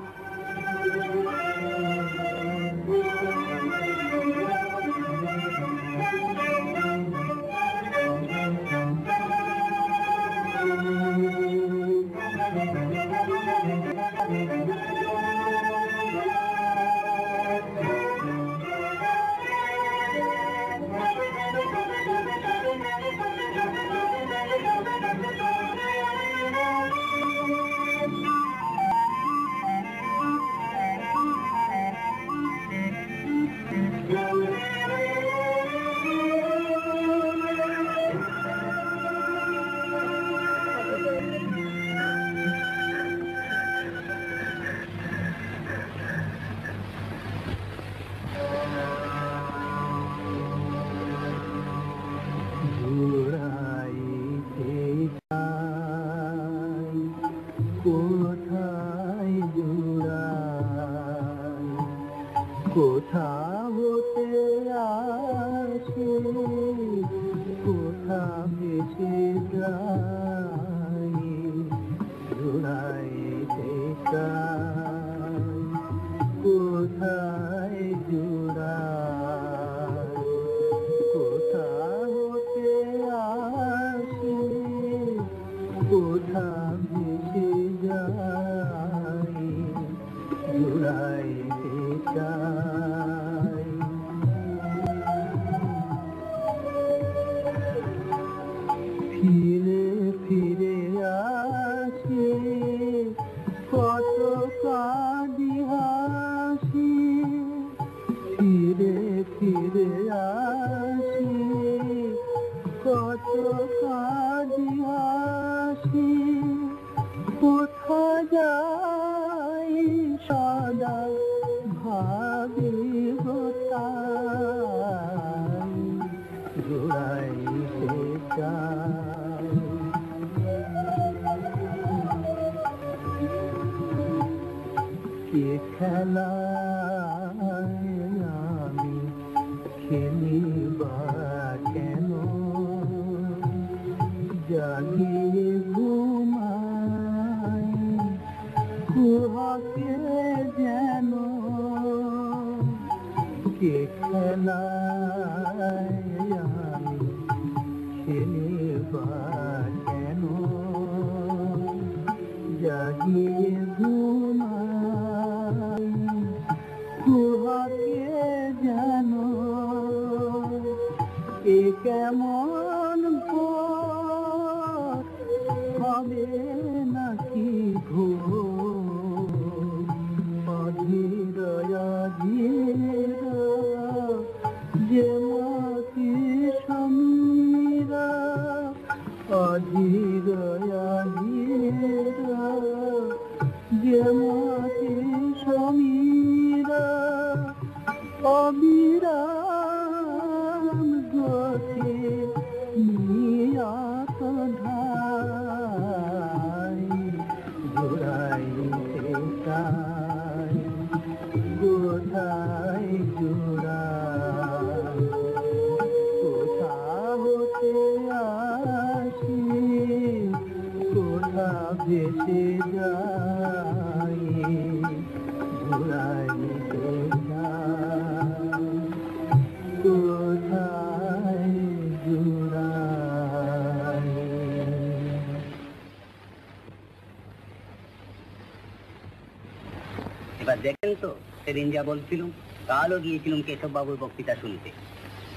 বলছিলাম কালও গিয়েছিলাম কেশববাবুর বক্তৃতা শুনতে।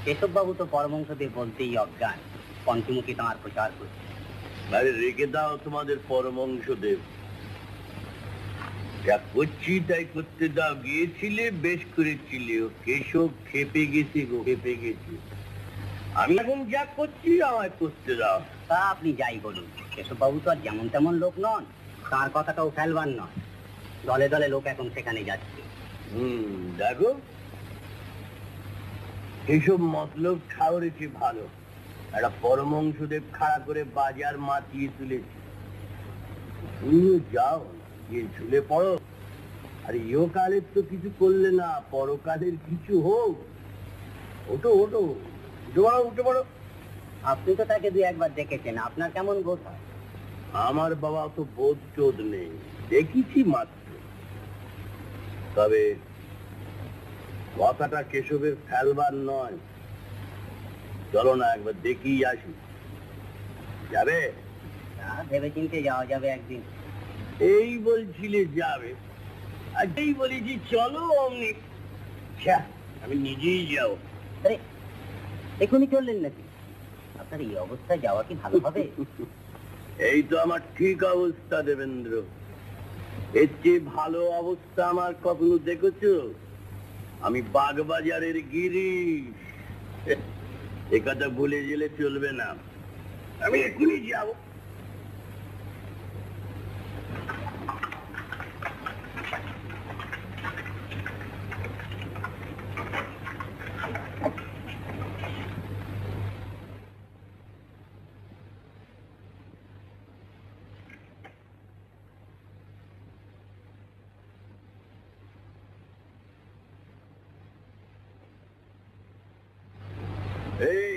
কেশববাবু তো পরমংশদেব বলতেই অজ্ঞান পঞ্চমুখী তাঁর প্রচার করছে। আরে রেখে দাও তোমাদের পরমংশ দেব যা করছি তাই করতে দাও। গিয়েছিলে বেশ করেছিলে। ও কেশব খেপে গেছে গো খেপে গেছে। আমি এখন যা করছি আমায় করতে দাও। তা আপনি যাই বলুন কেশববাবু তো আর যেমন তেমন লোক নন তার কথাটাও ফেলবার নয়। দলে দলে লোক এখন সেখানে যাচ্ছে। হুম দেখো এইসব মতলব ঠাউরেছে ভালো। একটা পরমংশদেব খাড়া করে বাজার মাতিয়ে তুলেছে। তুমিও যাও গিয়ে ঝুলে পড়ো। আর ইহকালের তো কিছু করলে না পরকালের কিছু হোক। ওটো ওটো উঠে পড়ো উঠে পড়ো। আপনি তো তাকে দুই একবার দেখেছেন আপনার কেমন বোধ হয়? আমার বাবা তো বোধ চোদ নেই। দেখেছি মাত্র। তবে কথাটা কেশবের ফেলবার নয়। চলো না একবার দেখেই আসি। যাবে? ভেবে চিনতে যাওয়া যাবে একদিন। এই বলছিলে যাবে। আর যেই বলেছি চলো অমনি। আমি নিজেই যাও আরে এখনই চললেন নাকি? আপনার এই অবস্থায় যাওয়া কি ভালো হবে? এই তো আমার ঠিক অবস্থা দেবেন্দ্র। এর চেয়ে ভালো অবস্থা আমার কখনো দেখেছ? আমি বাগবাজারের গিরিশ। একথা কথা ভুলে গেলে চলবে না। আমি এখনই যাব এই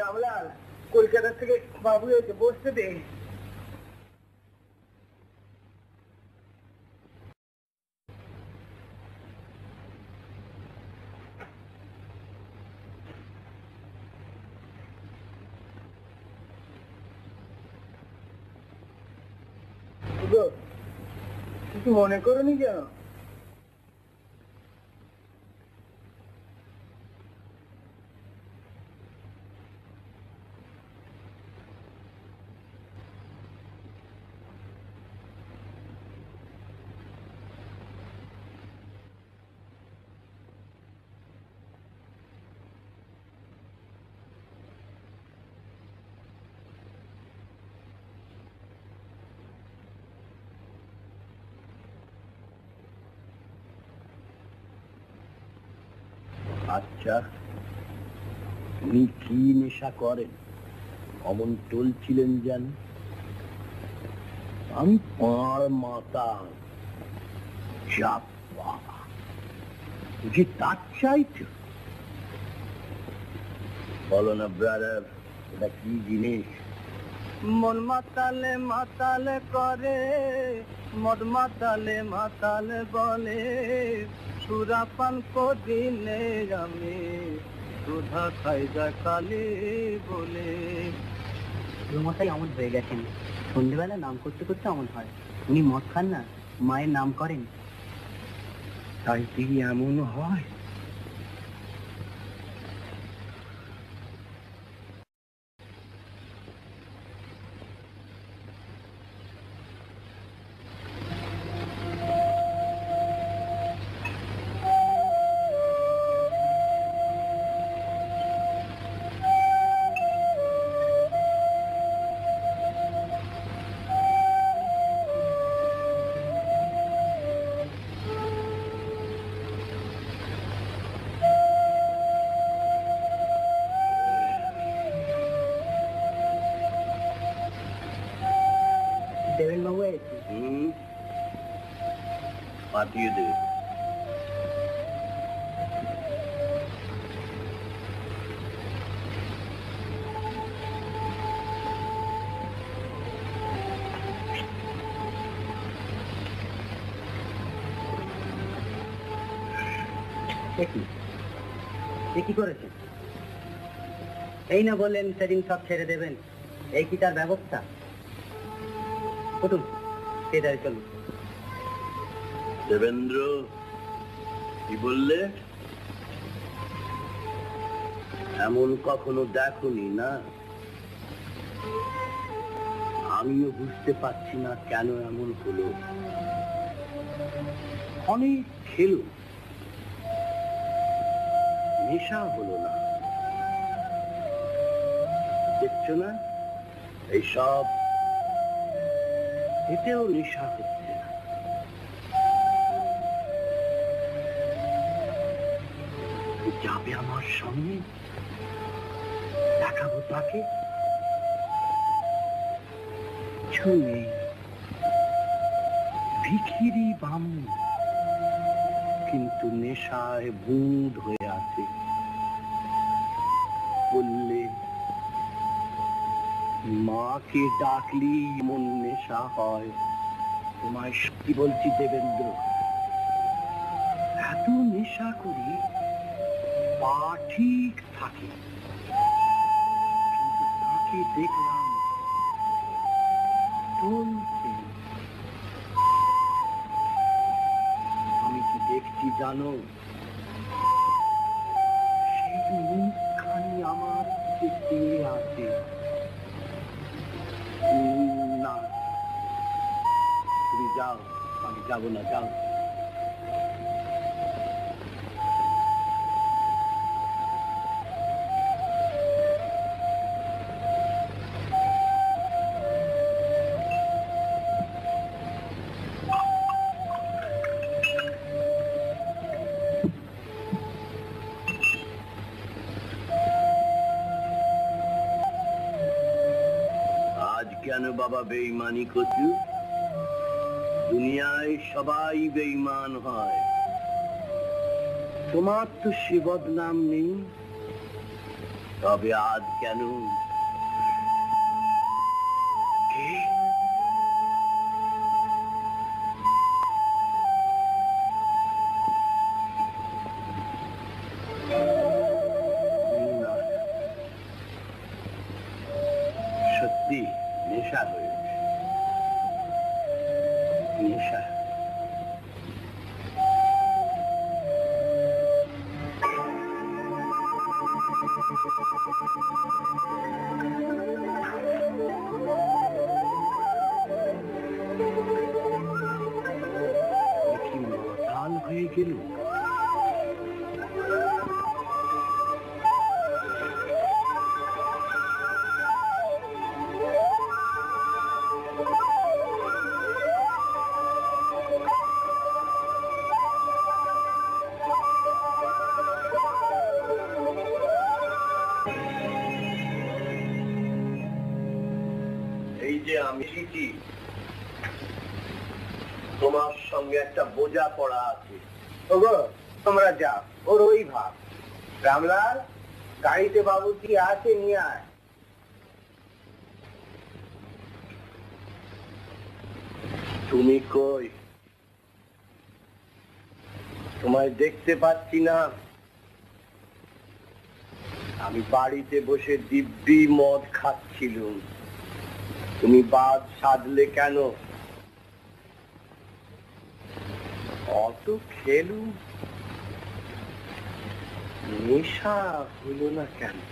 রামলাল কলকাতা থেকে বাবু এসে বসতে দে গো, মনে করনি যেন আচ্ছা উনি কি নেশা করেন? অমন টলছিলেন যেন। আমি পাঁড় মাতা যা বাবা বুঝি তার চাইছো বলো না ব্রাদার এটা কি জিনিস? মন মাতালে মাতালে করে, মদ মাতালে মাতালে বলে। সুরাপান কদিনে আমি সুধা খাই যা কালি বলে। মশাই অমন হয়ে গেছেন। সন্ধ্যেবেলা নাম করতে করতে অমন হয়। উনি মদ খান না মায়ের নাম করেন। তাই তিনি এমন হয়? পাঠিয়ে দে দেখি এ কি? করেছেন? এই না বললেন সেদিন সব ছেড়ে দেবেন। এই কি তার ব্যবস্থা? উঠুন সেটাই চলুন। দেবেন্দ্র, কি বললে? এমন কখনো দেখনি না? আমিও বুঝতে পারছি না কেন এমন হলো। অনেক খেলো। নেশা হলো না। দেখছ না? এইসব, এতেও নেশা হচ্ছে। যাবে আমার সঙ্গে? দেখাবো তাকে? ভিখিরি বামু, কিন্তু নেশায় বুঁদ হয়ে আছে। বললে, মাকে ডাকলি মন নেশা হয়। তোমায় সত্যি বলছি দেবেন্দ্র, এত নেশা করি পা ঠিক থাকে। কিন্তু তাকে দেখলাম চলছে। আমি কি দেখছি জানো? সেই আমার চেয়ে আছে। না। তুমি যাও, আমি যাব না, যাও। বাবা বেইমানি করছু দুনিয়ায় সবাই বেইমান হয়। তোমার তো সে বদনাম নেই। তবে আজ কেন কি আছে নিয়ে আয়। তুমি কই? তোমায় দেখতে পাচ্ছি না। আমি বাড়িতে বসে দিব্যি মদ খাচ্ছিলুম। তুমি বাদ সাধলে কেন? অত খেলুম? নেশা হলো না কেন?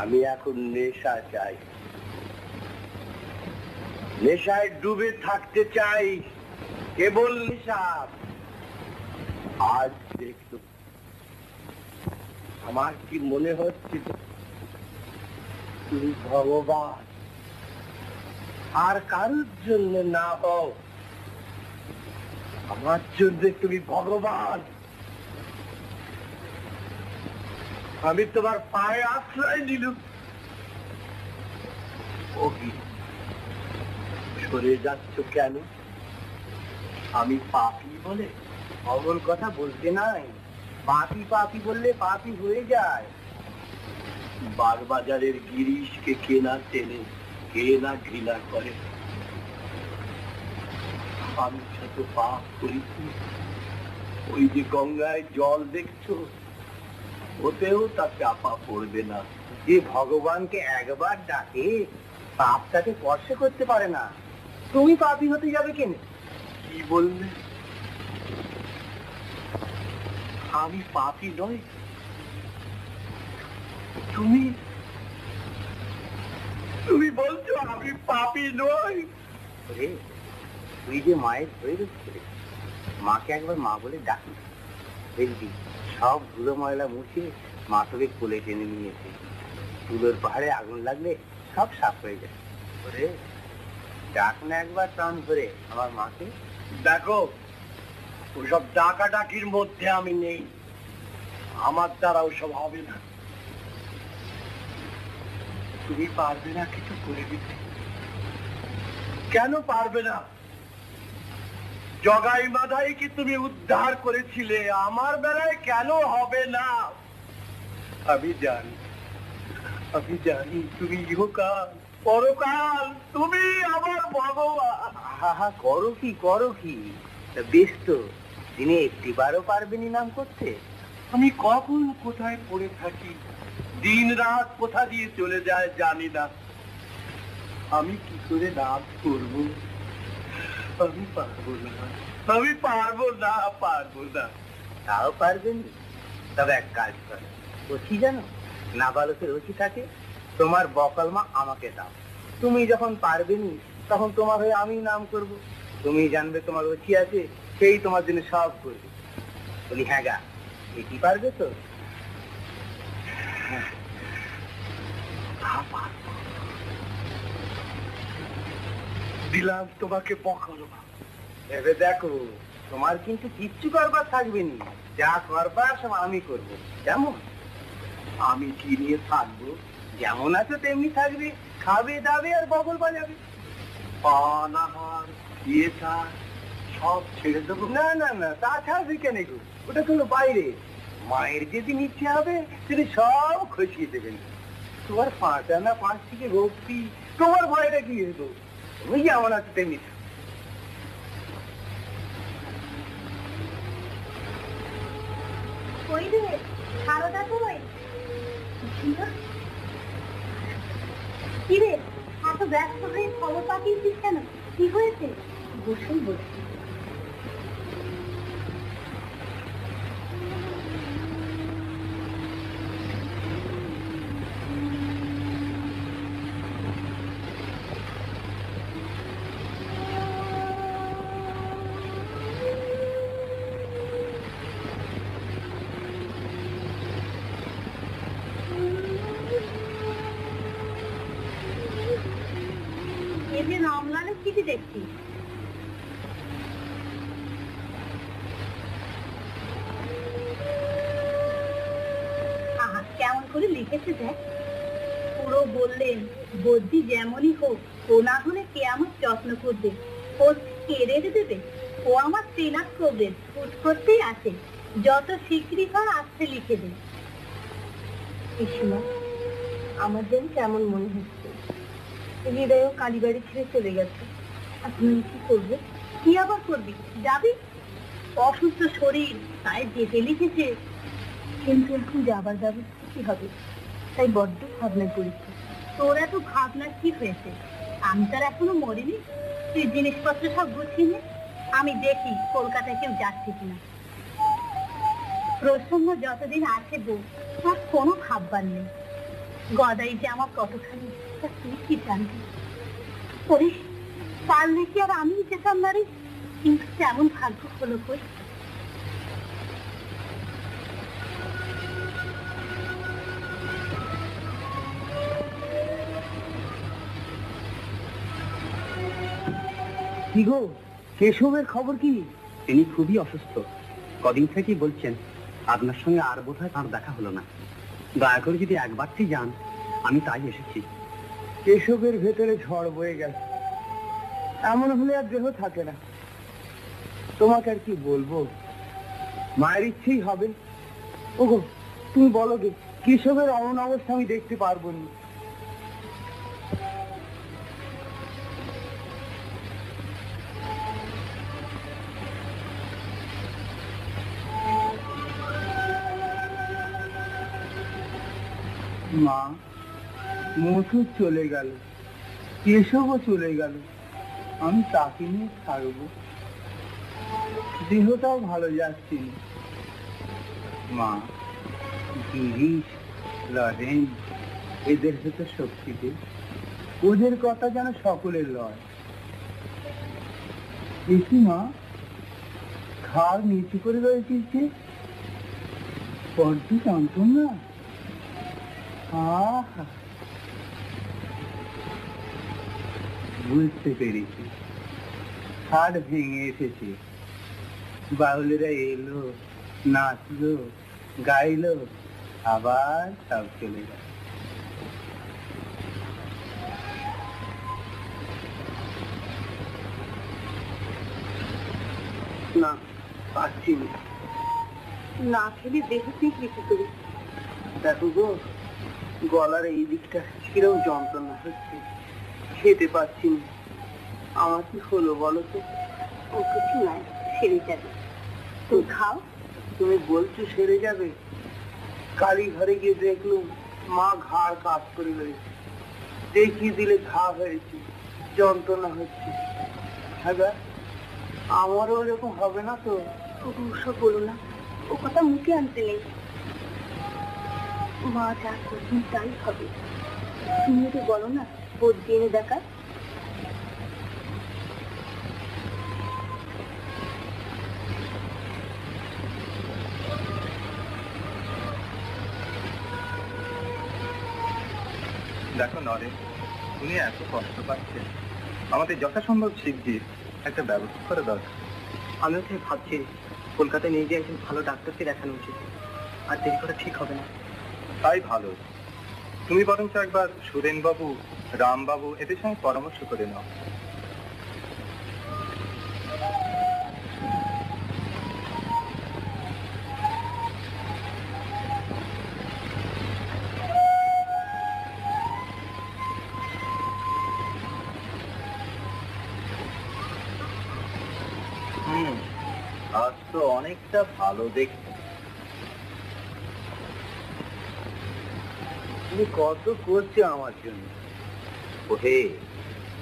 আমি এখন নেশা চাই। নেশায় ডুবে থাকতে চাই, কেবল নেশা। আজ দেখতো আমার কি মনে হচ্ছে তুমি ভগবান। আর কারোর জন্য না হও, আমার জন্য তুমি ভগবান। আমি তোমার পায়ে আশ্রয় নিলুম। ও সরে যাচ্ছ কেন? আমি পাপি বলে অমন কথা বলতে নাই। পাপি পাপি বললে পাপি হয়ে যায়। বাগবাজারের গিরিশকে কে না চেনে, কে না ঘৃণা করে? আমি শত পাপ করেছি, ওই যে গঙ্গায় জল দেখছ ওতেও তা চাপা পড়বে না। যে ভগবানকে একবার ডাকে, পাপ তাকে স্পর্শ করতে পারে না। তুমি পাপি হতে যাবে কেন? কি বললে? আমি পাপি নই। তুমি তুমি বলছো আমি পাপি নই। রে, তুই যে মায়ের হয়ে মাকে একবার মা বলে ডাকি। দেখবি। সব ধুলো ময়লা মুছে মা তোকে কোলে টেনে নিয়েছে ধুলোর পাহাড়ে আগুন লাগলে সব সাফ হয়ে যায়। ওরে, ডাক না একবার প্রাণ ধরে আমার মাকে। দেখো, ওসব ডাকাডাকির মধ্যে আমি নেই। আমার দ্বারা ওসব হবে না। তুমি পারবে না কিছু করে দিতে। কেন পারবে না? জগাই মাধাই কি তুমি উদ্ধার করেছিলে? আমার বেলায় কেন হবে না? আমি জানি আমি জানি তুমি ইহকাল পরকাল তুমি আমার ভগবান। হা করো কি করো কি? বেশ তো দিনে একটিবারও পারবেনি নাম করতে। আমি কখন কোথায় পড়ে থাকি? দিন রাত কোথা দিয়ে চলে যায় জানি না। আমি কি করে নাম করব? আমি পারব না আমি পারব না পারব না তাও পারবেনি তবে এক কাজ কর। ওছি জানো? নাবালকের ওছি থাকে। তোমার আমাকে দাও। তুমি যখন পারবেনি তখন তোমার হয়ে আমি নাম করব। তুমি জানবে তোমার ওছি আছে, সেই তোমার জন্য সব করবে। বলি হ্যাঁ গা, এটি পারবে তো? দিলাম, তোমাকে বকল ভেবে দেখো, তোমার কিন্তু কিচ্ছু করবার থাকবে নি। যা করবার, সব আমি করব। কেমন? আমি কি নিয়ে থাকব? যেমন আছো তেমনি থাকবে। খাবে, দাবে আর বগল বাজাবে। পান আহার ইয়ে চার সব ছেড়ে দেবো। না না না, তা ছাড়বে কেন গো? ওটা কোনো বাইরে। মায়ের যেদিন ইচ্ছে হবে, তিনি সব খসিয়ে দেবেন। তোমার পাঁচ আনা পাঁচ থেকে ভক্তি তোমার ভয়টা কি হতো তুমি যেমন আছো তেমনি কি রে? এত ব্যস্ত হয়ে খবর পাঠিয়েছিস কেন? কি হয়েছে? বসুন বসুন। হয় আসতে লিখে পিসিমা আমার যেন কেমন মনে হচ্ছে। কালীবাড়ি ছেড়ে চলে গেছে। কি করব? কি আবার করবি? যাবি? অসুস্থ শরীর, তাই যেতে লিখেছে। কিন্তু এখন যাবার ব্যবস্থা কি হবে? তাই বড্ড ভাবনায় পড়েছি। তোর এত ভাবনা কি হয়েছে? আমি তার এখনও মরিনি। তুই জিনিসপত্র সব গুছিয়ে আমি দেখি কলকাতায় কেউ যাচ্ছে কিনা। প্রসন্ন যতদিন আছে বউ তার কোনো ভাববার নেই। গদাই যে আমার কতখানি তা তুই কি জানবি? ওরে পারলে কি আর আমি যেতাম না রে কিন্তু তেমন ভাগ্য হলো কই? কি গো কেশবের খবর কি? তিনি খুবই অসুস্থ। কদিন থেকেই বলছেন আপনার সঙ্গে আর বোধহয় তাঁর দেখা হলো না। দয়া করে যদি একবারটি যান, আমি তাই এসেছি। কেশবের ভেতরে ঝড় বয়ে গেছে। এমন হলে আর দেহ থাকে না। তোমাকে আর কি বলব? মায়ের ইচ্ছেই হবে। ওগো, তুমি বলো গে, কেশবের অমন অবস্থা আমি দেখতে পারব না। মা মসুর চলে গেল কেশবও চলে গেল, আমি তাকে নিয়ে থাকব দেহটাও ভালো যাচ্ছে না। মা গিরিশ লরেন এদের হতে শক্তিতে ওদের কথা যেন সকলের লয়। দেখি মা, ঘাড় নিচু করে রয়েছিস যে, বড্ড যন্ত্রণা। আহা বুঝতে পেরেছি। হাট ভেঙে এসেছে। বাউলেরা এলো নাচলো গাইলো আবার সব চলে গেল। না না। খেলে দেহ বিক্রি করি। দেখো গো গলার এই দিকটা কিরম যন্ত্রণা হচ্ছে, খেতে পাচ্ছি না। আমার কি হলো বলো তো? ও কিছু নয়, সেরে যাবে। তুই খাও, তুমি বলছো সেরে যাবে। কালী ঘরে গিয়ে দেখলুম মা ঘাড় কাজ করে রয়েছে। দেখিয়ে দিলে ঘা হয়েছে, যন্ত্রণা হচ্ছে। হ্যাঁ? আমারও এরকম হবে না তো? ওসব বলো না, ও কথা মুখে আনতে নেই। মা যা তাই হবে তুমি তো বলো না বদ্যি এনে দেখা। দেখো নরেন উনি এত কষ্ট পাচ্ছেন। আমাদের যথাসম্ভব শিগগির একটা ব্যবস্থা করে দরকার। আমিও ঠিক ভাবছি, কলকাতায় নিয়ে গিয়ে একজন ভালো ডাক্তারকে দেখানো উচিত। আর দেরি করা ঠিক হবে না। তাই ভালো। তুমি বরঞ্চ একবার সুরেন বাবু রামবাবু এদের সঙ্গে পরামর্শ করে নাও। তো অনেকটা ভালো দেখতে। তুমি কত করছ আমার জন্য? ওহে,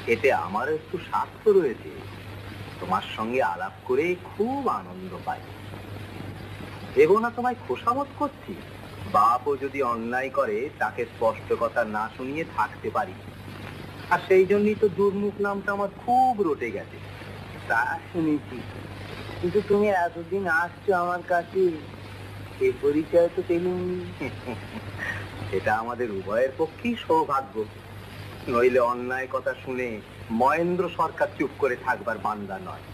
এতে আমার একটু স্বার্থ রয়েছে। তোমার সঙ্গে আলাপ করে খুব আনন্দ পাই। ভেবো না তোমায় খোসামত করছি। বাপও যদি অন্যায় করে, তাকে স্পষ্ট কথা না শুনিয়ে থাকতে পারি। আর সেই জন্যই তো দুর্মুখ নামটা আমার খুব রটে গেছে। তা শুনেছি। কিন্তু তুমি এতদিন আসছো আমার কাছে, এ পরিচয় তো পেলুম এটা আমাদের উভয়ের পক্ষেই সৌভাগ্য। নইলে অন্যায় কথা শুনে মহেন্দ্র সরকার চুপ করে থাকবার বান্দা নয়।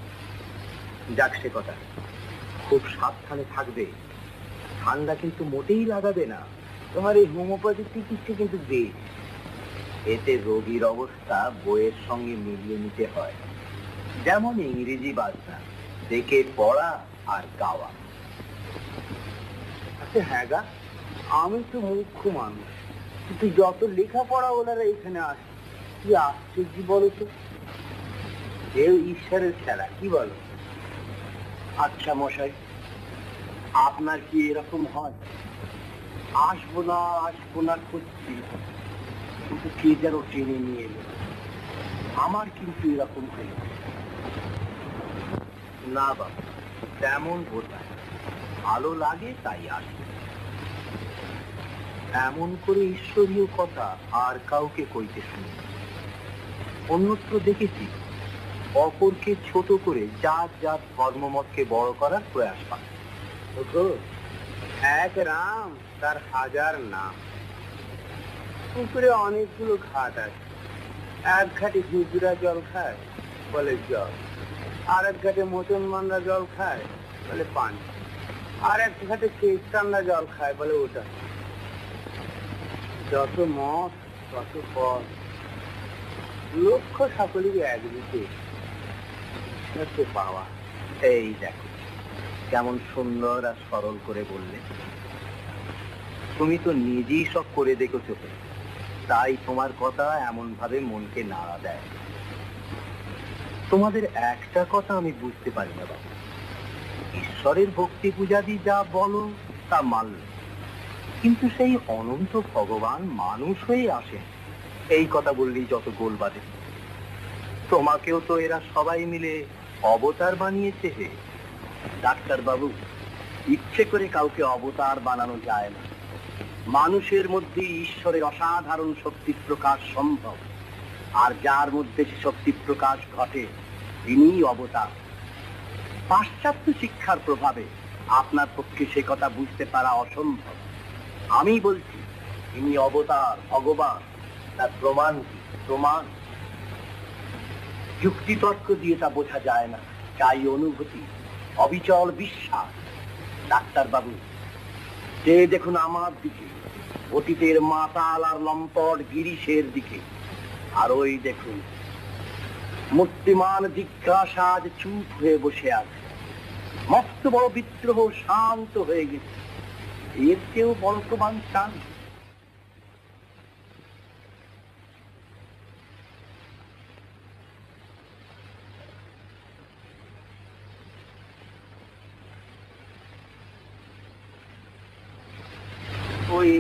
যাক সে কথা, খুব সাবধানে থাকবে। ঠান্ডা কিন্তু মোটেই লাগাবে না। তোমার এই হোমিওপ্যাথিক চিকিৎসা কিন্তু বেশ এতে রোগীর অবস্থা বইয়ের সঙ্গে মিলিয়ে নিতে হয়। যেমন ইংরেজি বাজনা, দেখে পড়া আর গাওয়া। আচ্ছা হ্যাঁ গা। আমি তো মুখ্য মানুষ। কিন্তু যত লেখাপড়া ওনারা এখানে আসে, কি আশ্চর্য বলো তো এও ঈশ্বরের খেলা কি বলো? আচ্ছা মশাই, আপনার কি এরকম হয়? আসব না আসব না করছি কিন্তু কে যেন টেনে নিয়ে এলো। আমার কিন্তু এরকম হয়ে না বাবা, তেমন বোঝায় ভালো লাগে তাই আসে এমন করে ঈশ্বরীয় কথা আর কাউকে কইতে শুনি অন্যত্র দেখেছি, অপরকে ছোট করে জাত জাত ধর্মমতকে বড় করার প্রয়াস পায়। এক রাম তার হাজার নাম। পুকুরে অনেকগুলো ঘাট আছে। এক ঘাটে হুজুরা জল খায়, বলে জল। আর এক ঘাটে মতন মানরা জল খায়, বলে পানি। আর এক ঘাটে খ্রিস্টানরা জল খায়, বলে ওটা। যত মত, তত পথ। লক্ষ্য সকলেরই একদিকে পাওয়া। এই দেখো, কেমন সুন্দর আর সরল করে বললে। তুমি তো নিজেই সব করে দেখেছ। তাই তোমার কথা এমন ভাবে মনকে নাড়া দেয়। তোমাদের একটা কথা আমি বুঝতে পারি না বাবা। ঈশ্বরের ভক্তি পূজাদি যা বলো, তা মানল কিন্তু সেই অনন্ত ভগবান মানুষ হয়ে আসেন। এই কথা বললেই যত গোল বাজে। তোমাকেও তো এরা সবাই মিলে অবতার বানিয়েছে হে। ডাক্তার বাবু ইচ্ছে করে কাউকে অবতার বানানো যায় না। মানুষের মধ্যে ঈশ্বরের অসাধারণ শক্তি প্রকাশ সম্ভব। আর যার মধ্যে শক্তি প্রকাশ ঘটে, তিনিই অবতার। পাশ্চাত্য শিক্ষার প্রভাবে আপনার পক্ষে সে কথা বুঝতে পারা অসম্ভব। আমি বলছি তিনি অবতার, ভগবান, তার প্রমাণ? প্রমাণ? যুক্তিতর্ক দিয়ে তা বোঝা যায় না। চাই অনুভূতি, অবিচল বিশ্বাস। ডাক্তার বাবু যে দেখুন আমার দিকে, অতীতের মাতাল আর লম্পট গিরিশের দিকে, আর ওই দেখুন, মূর্তিমান জিজ্ঞাসা আজ চুপ হয়ে বসে আছে। মস্ত বড় বিদ্রোহ শান্ত হয়ে গেছে। এর চেয়েও বড় প্রমাণ চান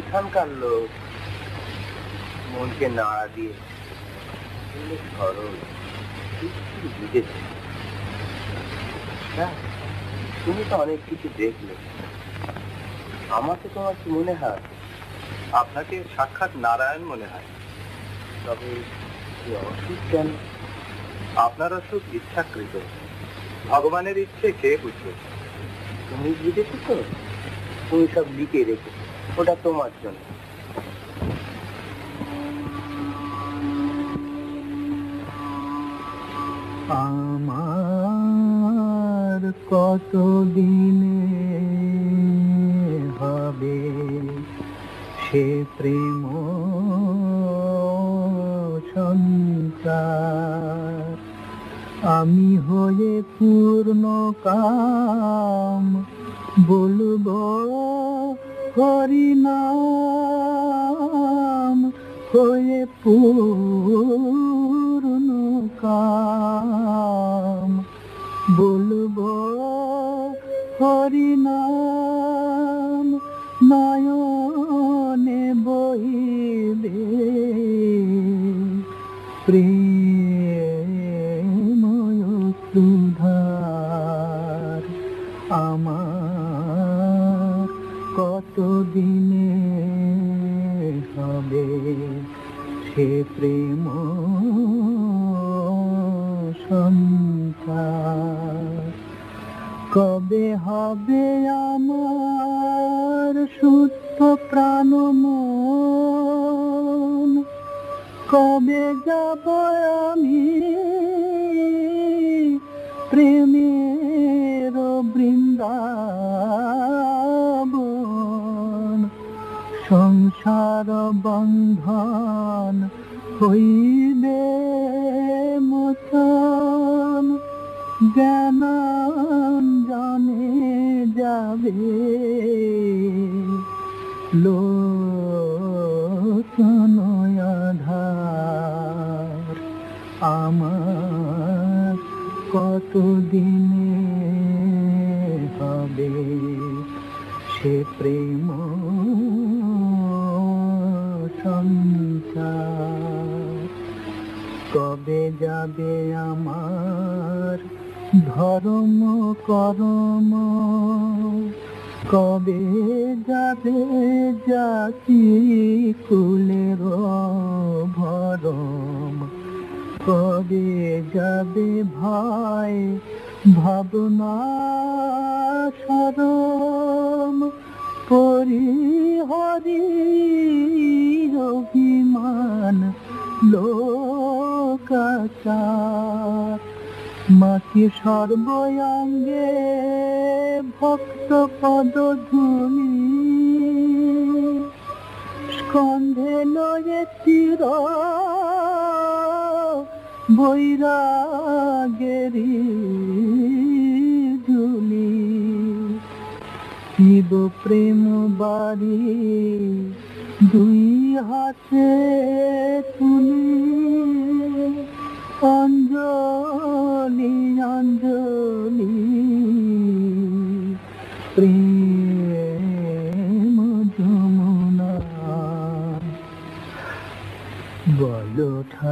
এখানকার লোক মনকে নাড়া দিয়ে হ্যাঁ তুমি তো অনেক কিছু দেখলে। আমাকে তোমার কি মনে হয়? আপনাকে সাক্ষাৎ নারায়ণ মনে হয়। তবে অসুখ কেন? আপনার অসুখ ইচ্ছাকৃত। ভগবানের ইচ্ছে কে বুঝবে? তুমি বুঝেছ তো? তুমি সব লিখে রেখে। ওটা তোমার জন্য। আমার কত দিনে হবে সে প্রেম সঞ্চার আমি হয়ে পূর্ণ কাম বলব হরিনাম। হয়ে পূর্ণ কাম বলব হরিনাম। নয়নে বইবে প্রেময় সুধার আমার কত দিনে হবে সে প্রেম সন্তান কবে হবে আমার শুদ্ধ প্রাণ মন। কবে যাব আমি প্রেমের বৃন্দাবন? সংসার বন্ধন হইবে মতন। জ্ঞান জানে যাবে। লোচন আধার আমার কত দিনে হবে সে প্রেম সঞ্চার? কবে যাবে আমার ধর্ম করম কবে যাবে জাতি কুলের ভরম? কবে যাবে ভাই ভাবনা সরম? পরিহরি অভিমান লোকাচার মাকে সর্বঙ্গে ভক্ত পদ ধুলি স্কন্ধে লয়ে চির বৈরাগেরি ঝুলি শিব প্রেম বাড়ি দুই হাতে তুলি। অঞ্জলি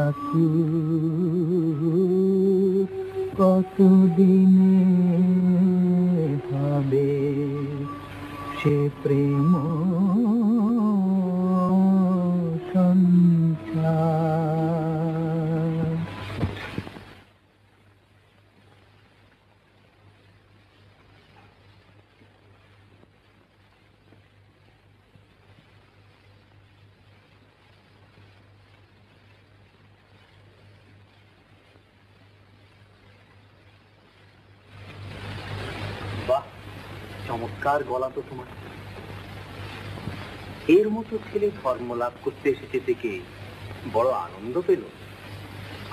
ঠাকুর কতদিনে হবে সে প্রেম ধর্ম লাভ করতে এসেছে থেকে বড় আনন্দ পেল।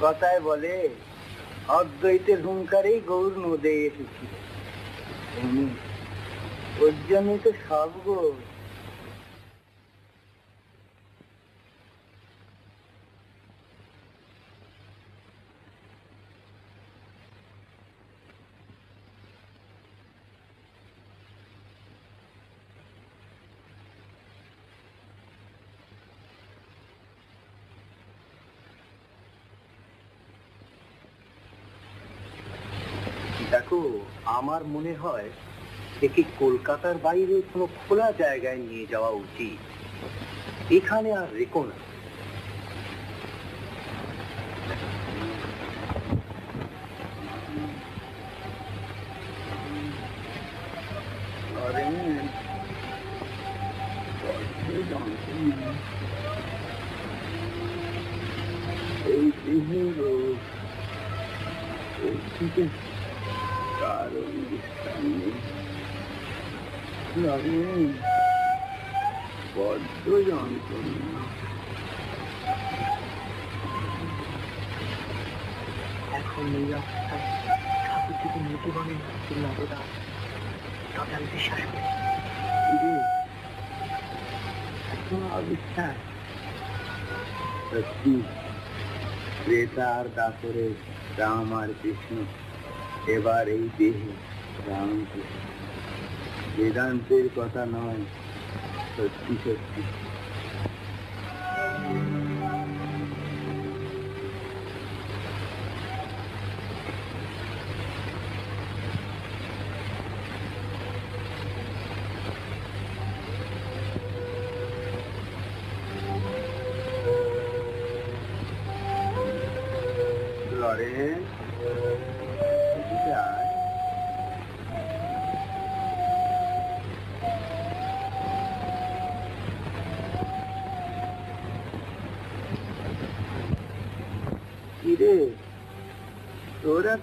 কথায় বলে অদ্বৈতের হুঙ্কারেই গৌর নদে এসেছি ওর জন্যই তো সব গো দেখো আমার মনে হয় একে কলকাতার বাইরে কোনো খোলা জায়গায় নিয়ে যাওয়া উচিত? এখানে আর রেখো না। অবিশ্বাস সত্যি ক্রেতা আর দাসরে রাম আর কৃষ্ণ এবার এই দেহে রামকৃষ্ণ বেদান্তের কথা নয় সত্যি সত্যি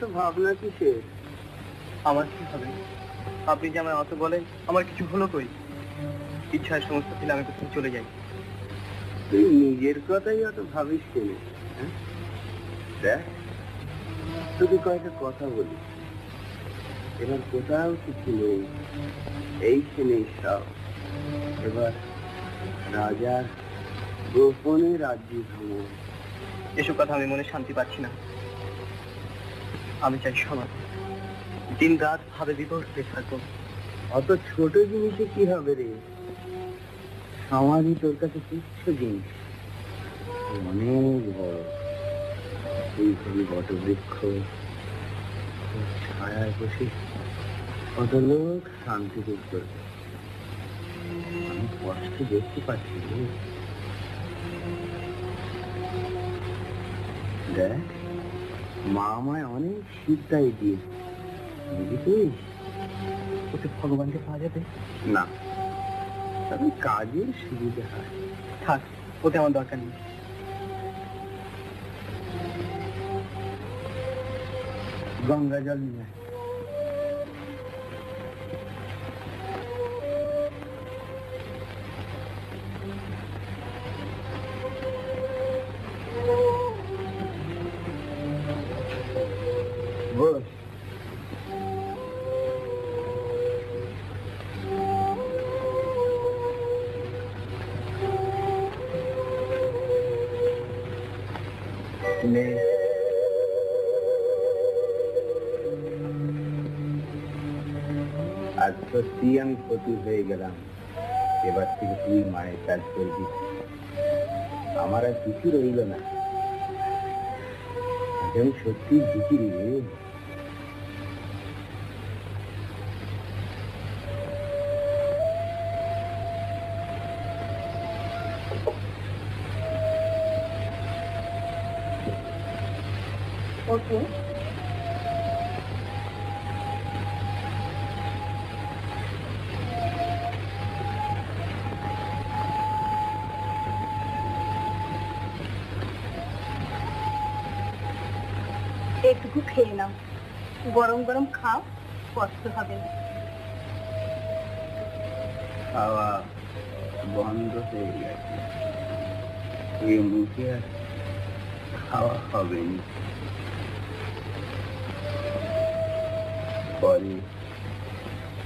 এত ভাবনা কিসের? আমার কি হবে? আপনি যে আমায় অত বলেন আমার কিছু হলো কই? ইচ্ছায় সমস্ত ছিল আমি কোথাও চলে যাই। তুই নিজের কথাই অত ভাবিস কেন? হ্যাঁ? দেখ তোকে কয়েকটা কথা বলি। এবার কোথাও কিছু নেই। এইখানে সব। এবার রাজার গোপনে রাজ্য ভ্রমণ এসব কথা আমি মনে শান্তি পাচ্ছি না। আমি চাই সমাজ। দিন রাত ভাবে বিভোর থাকো অত ছোট জিনিসে কি হবে রে? সমাজই তোর কাছে তুচ্ছ জিনিস। অনেক বড়। তুই হবি বট বৃক্ষ তোর ছায়ায় বসে কত লোক শান্তি ভোগ করবে। আমি কষ্ট দেখতে পাচ্ছি দেখ। মা আমায় অনেক শিক্ষাই দিয়েছে। বুঝেছিস? ওতে ভগবানকে পাওয়া যাবে? না। তবে কাজের সুবিধা হয়। থাক ওতে আমার দরকার নেই। গঙ্গা জল নিয়ে আমি হয়ে গেলাম। এবার থেকে তুই মায়ের কাজ করবি। আমার আর কিছু রইল না। আমি সত্যি ঝুঁকি রে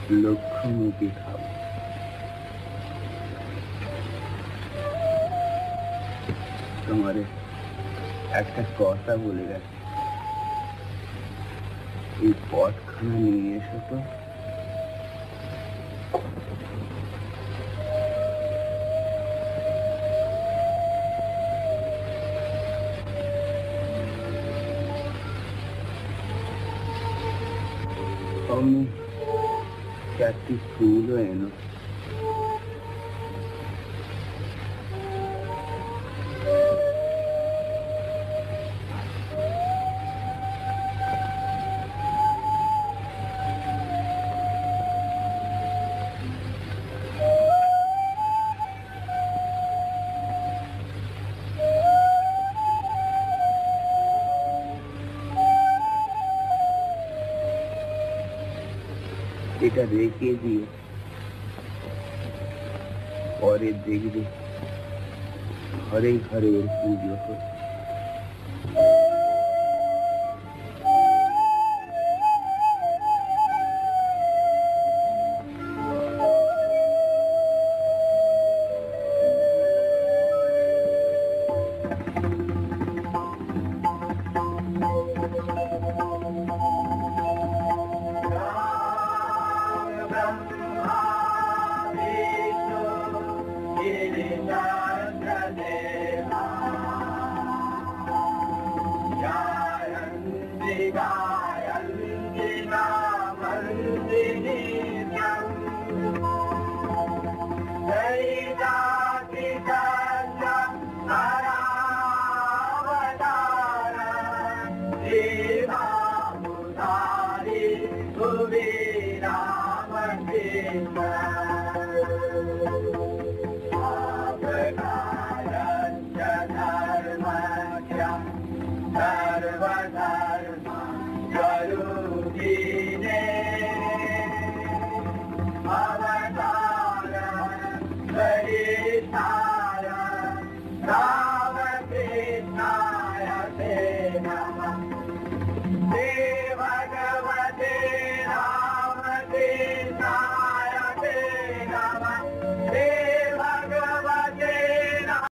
লক্ষ্যমুখী খাব তোমারে একটা কথা বলে গেছে এই পথখানা নিয়ে এসো তো। চারটি ফুলও এনো এটা রেখে দিয়ে পরে দেখবে ঘরে ঘরে এর পুজো হচ্ছে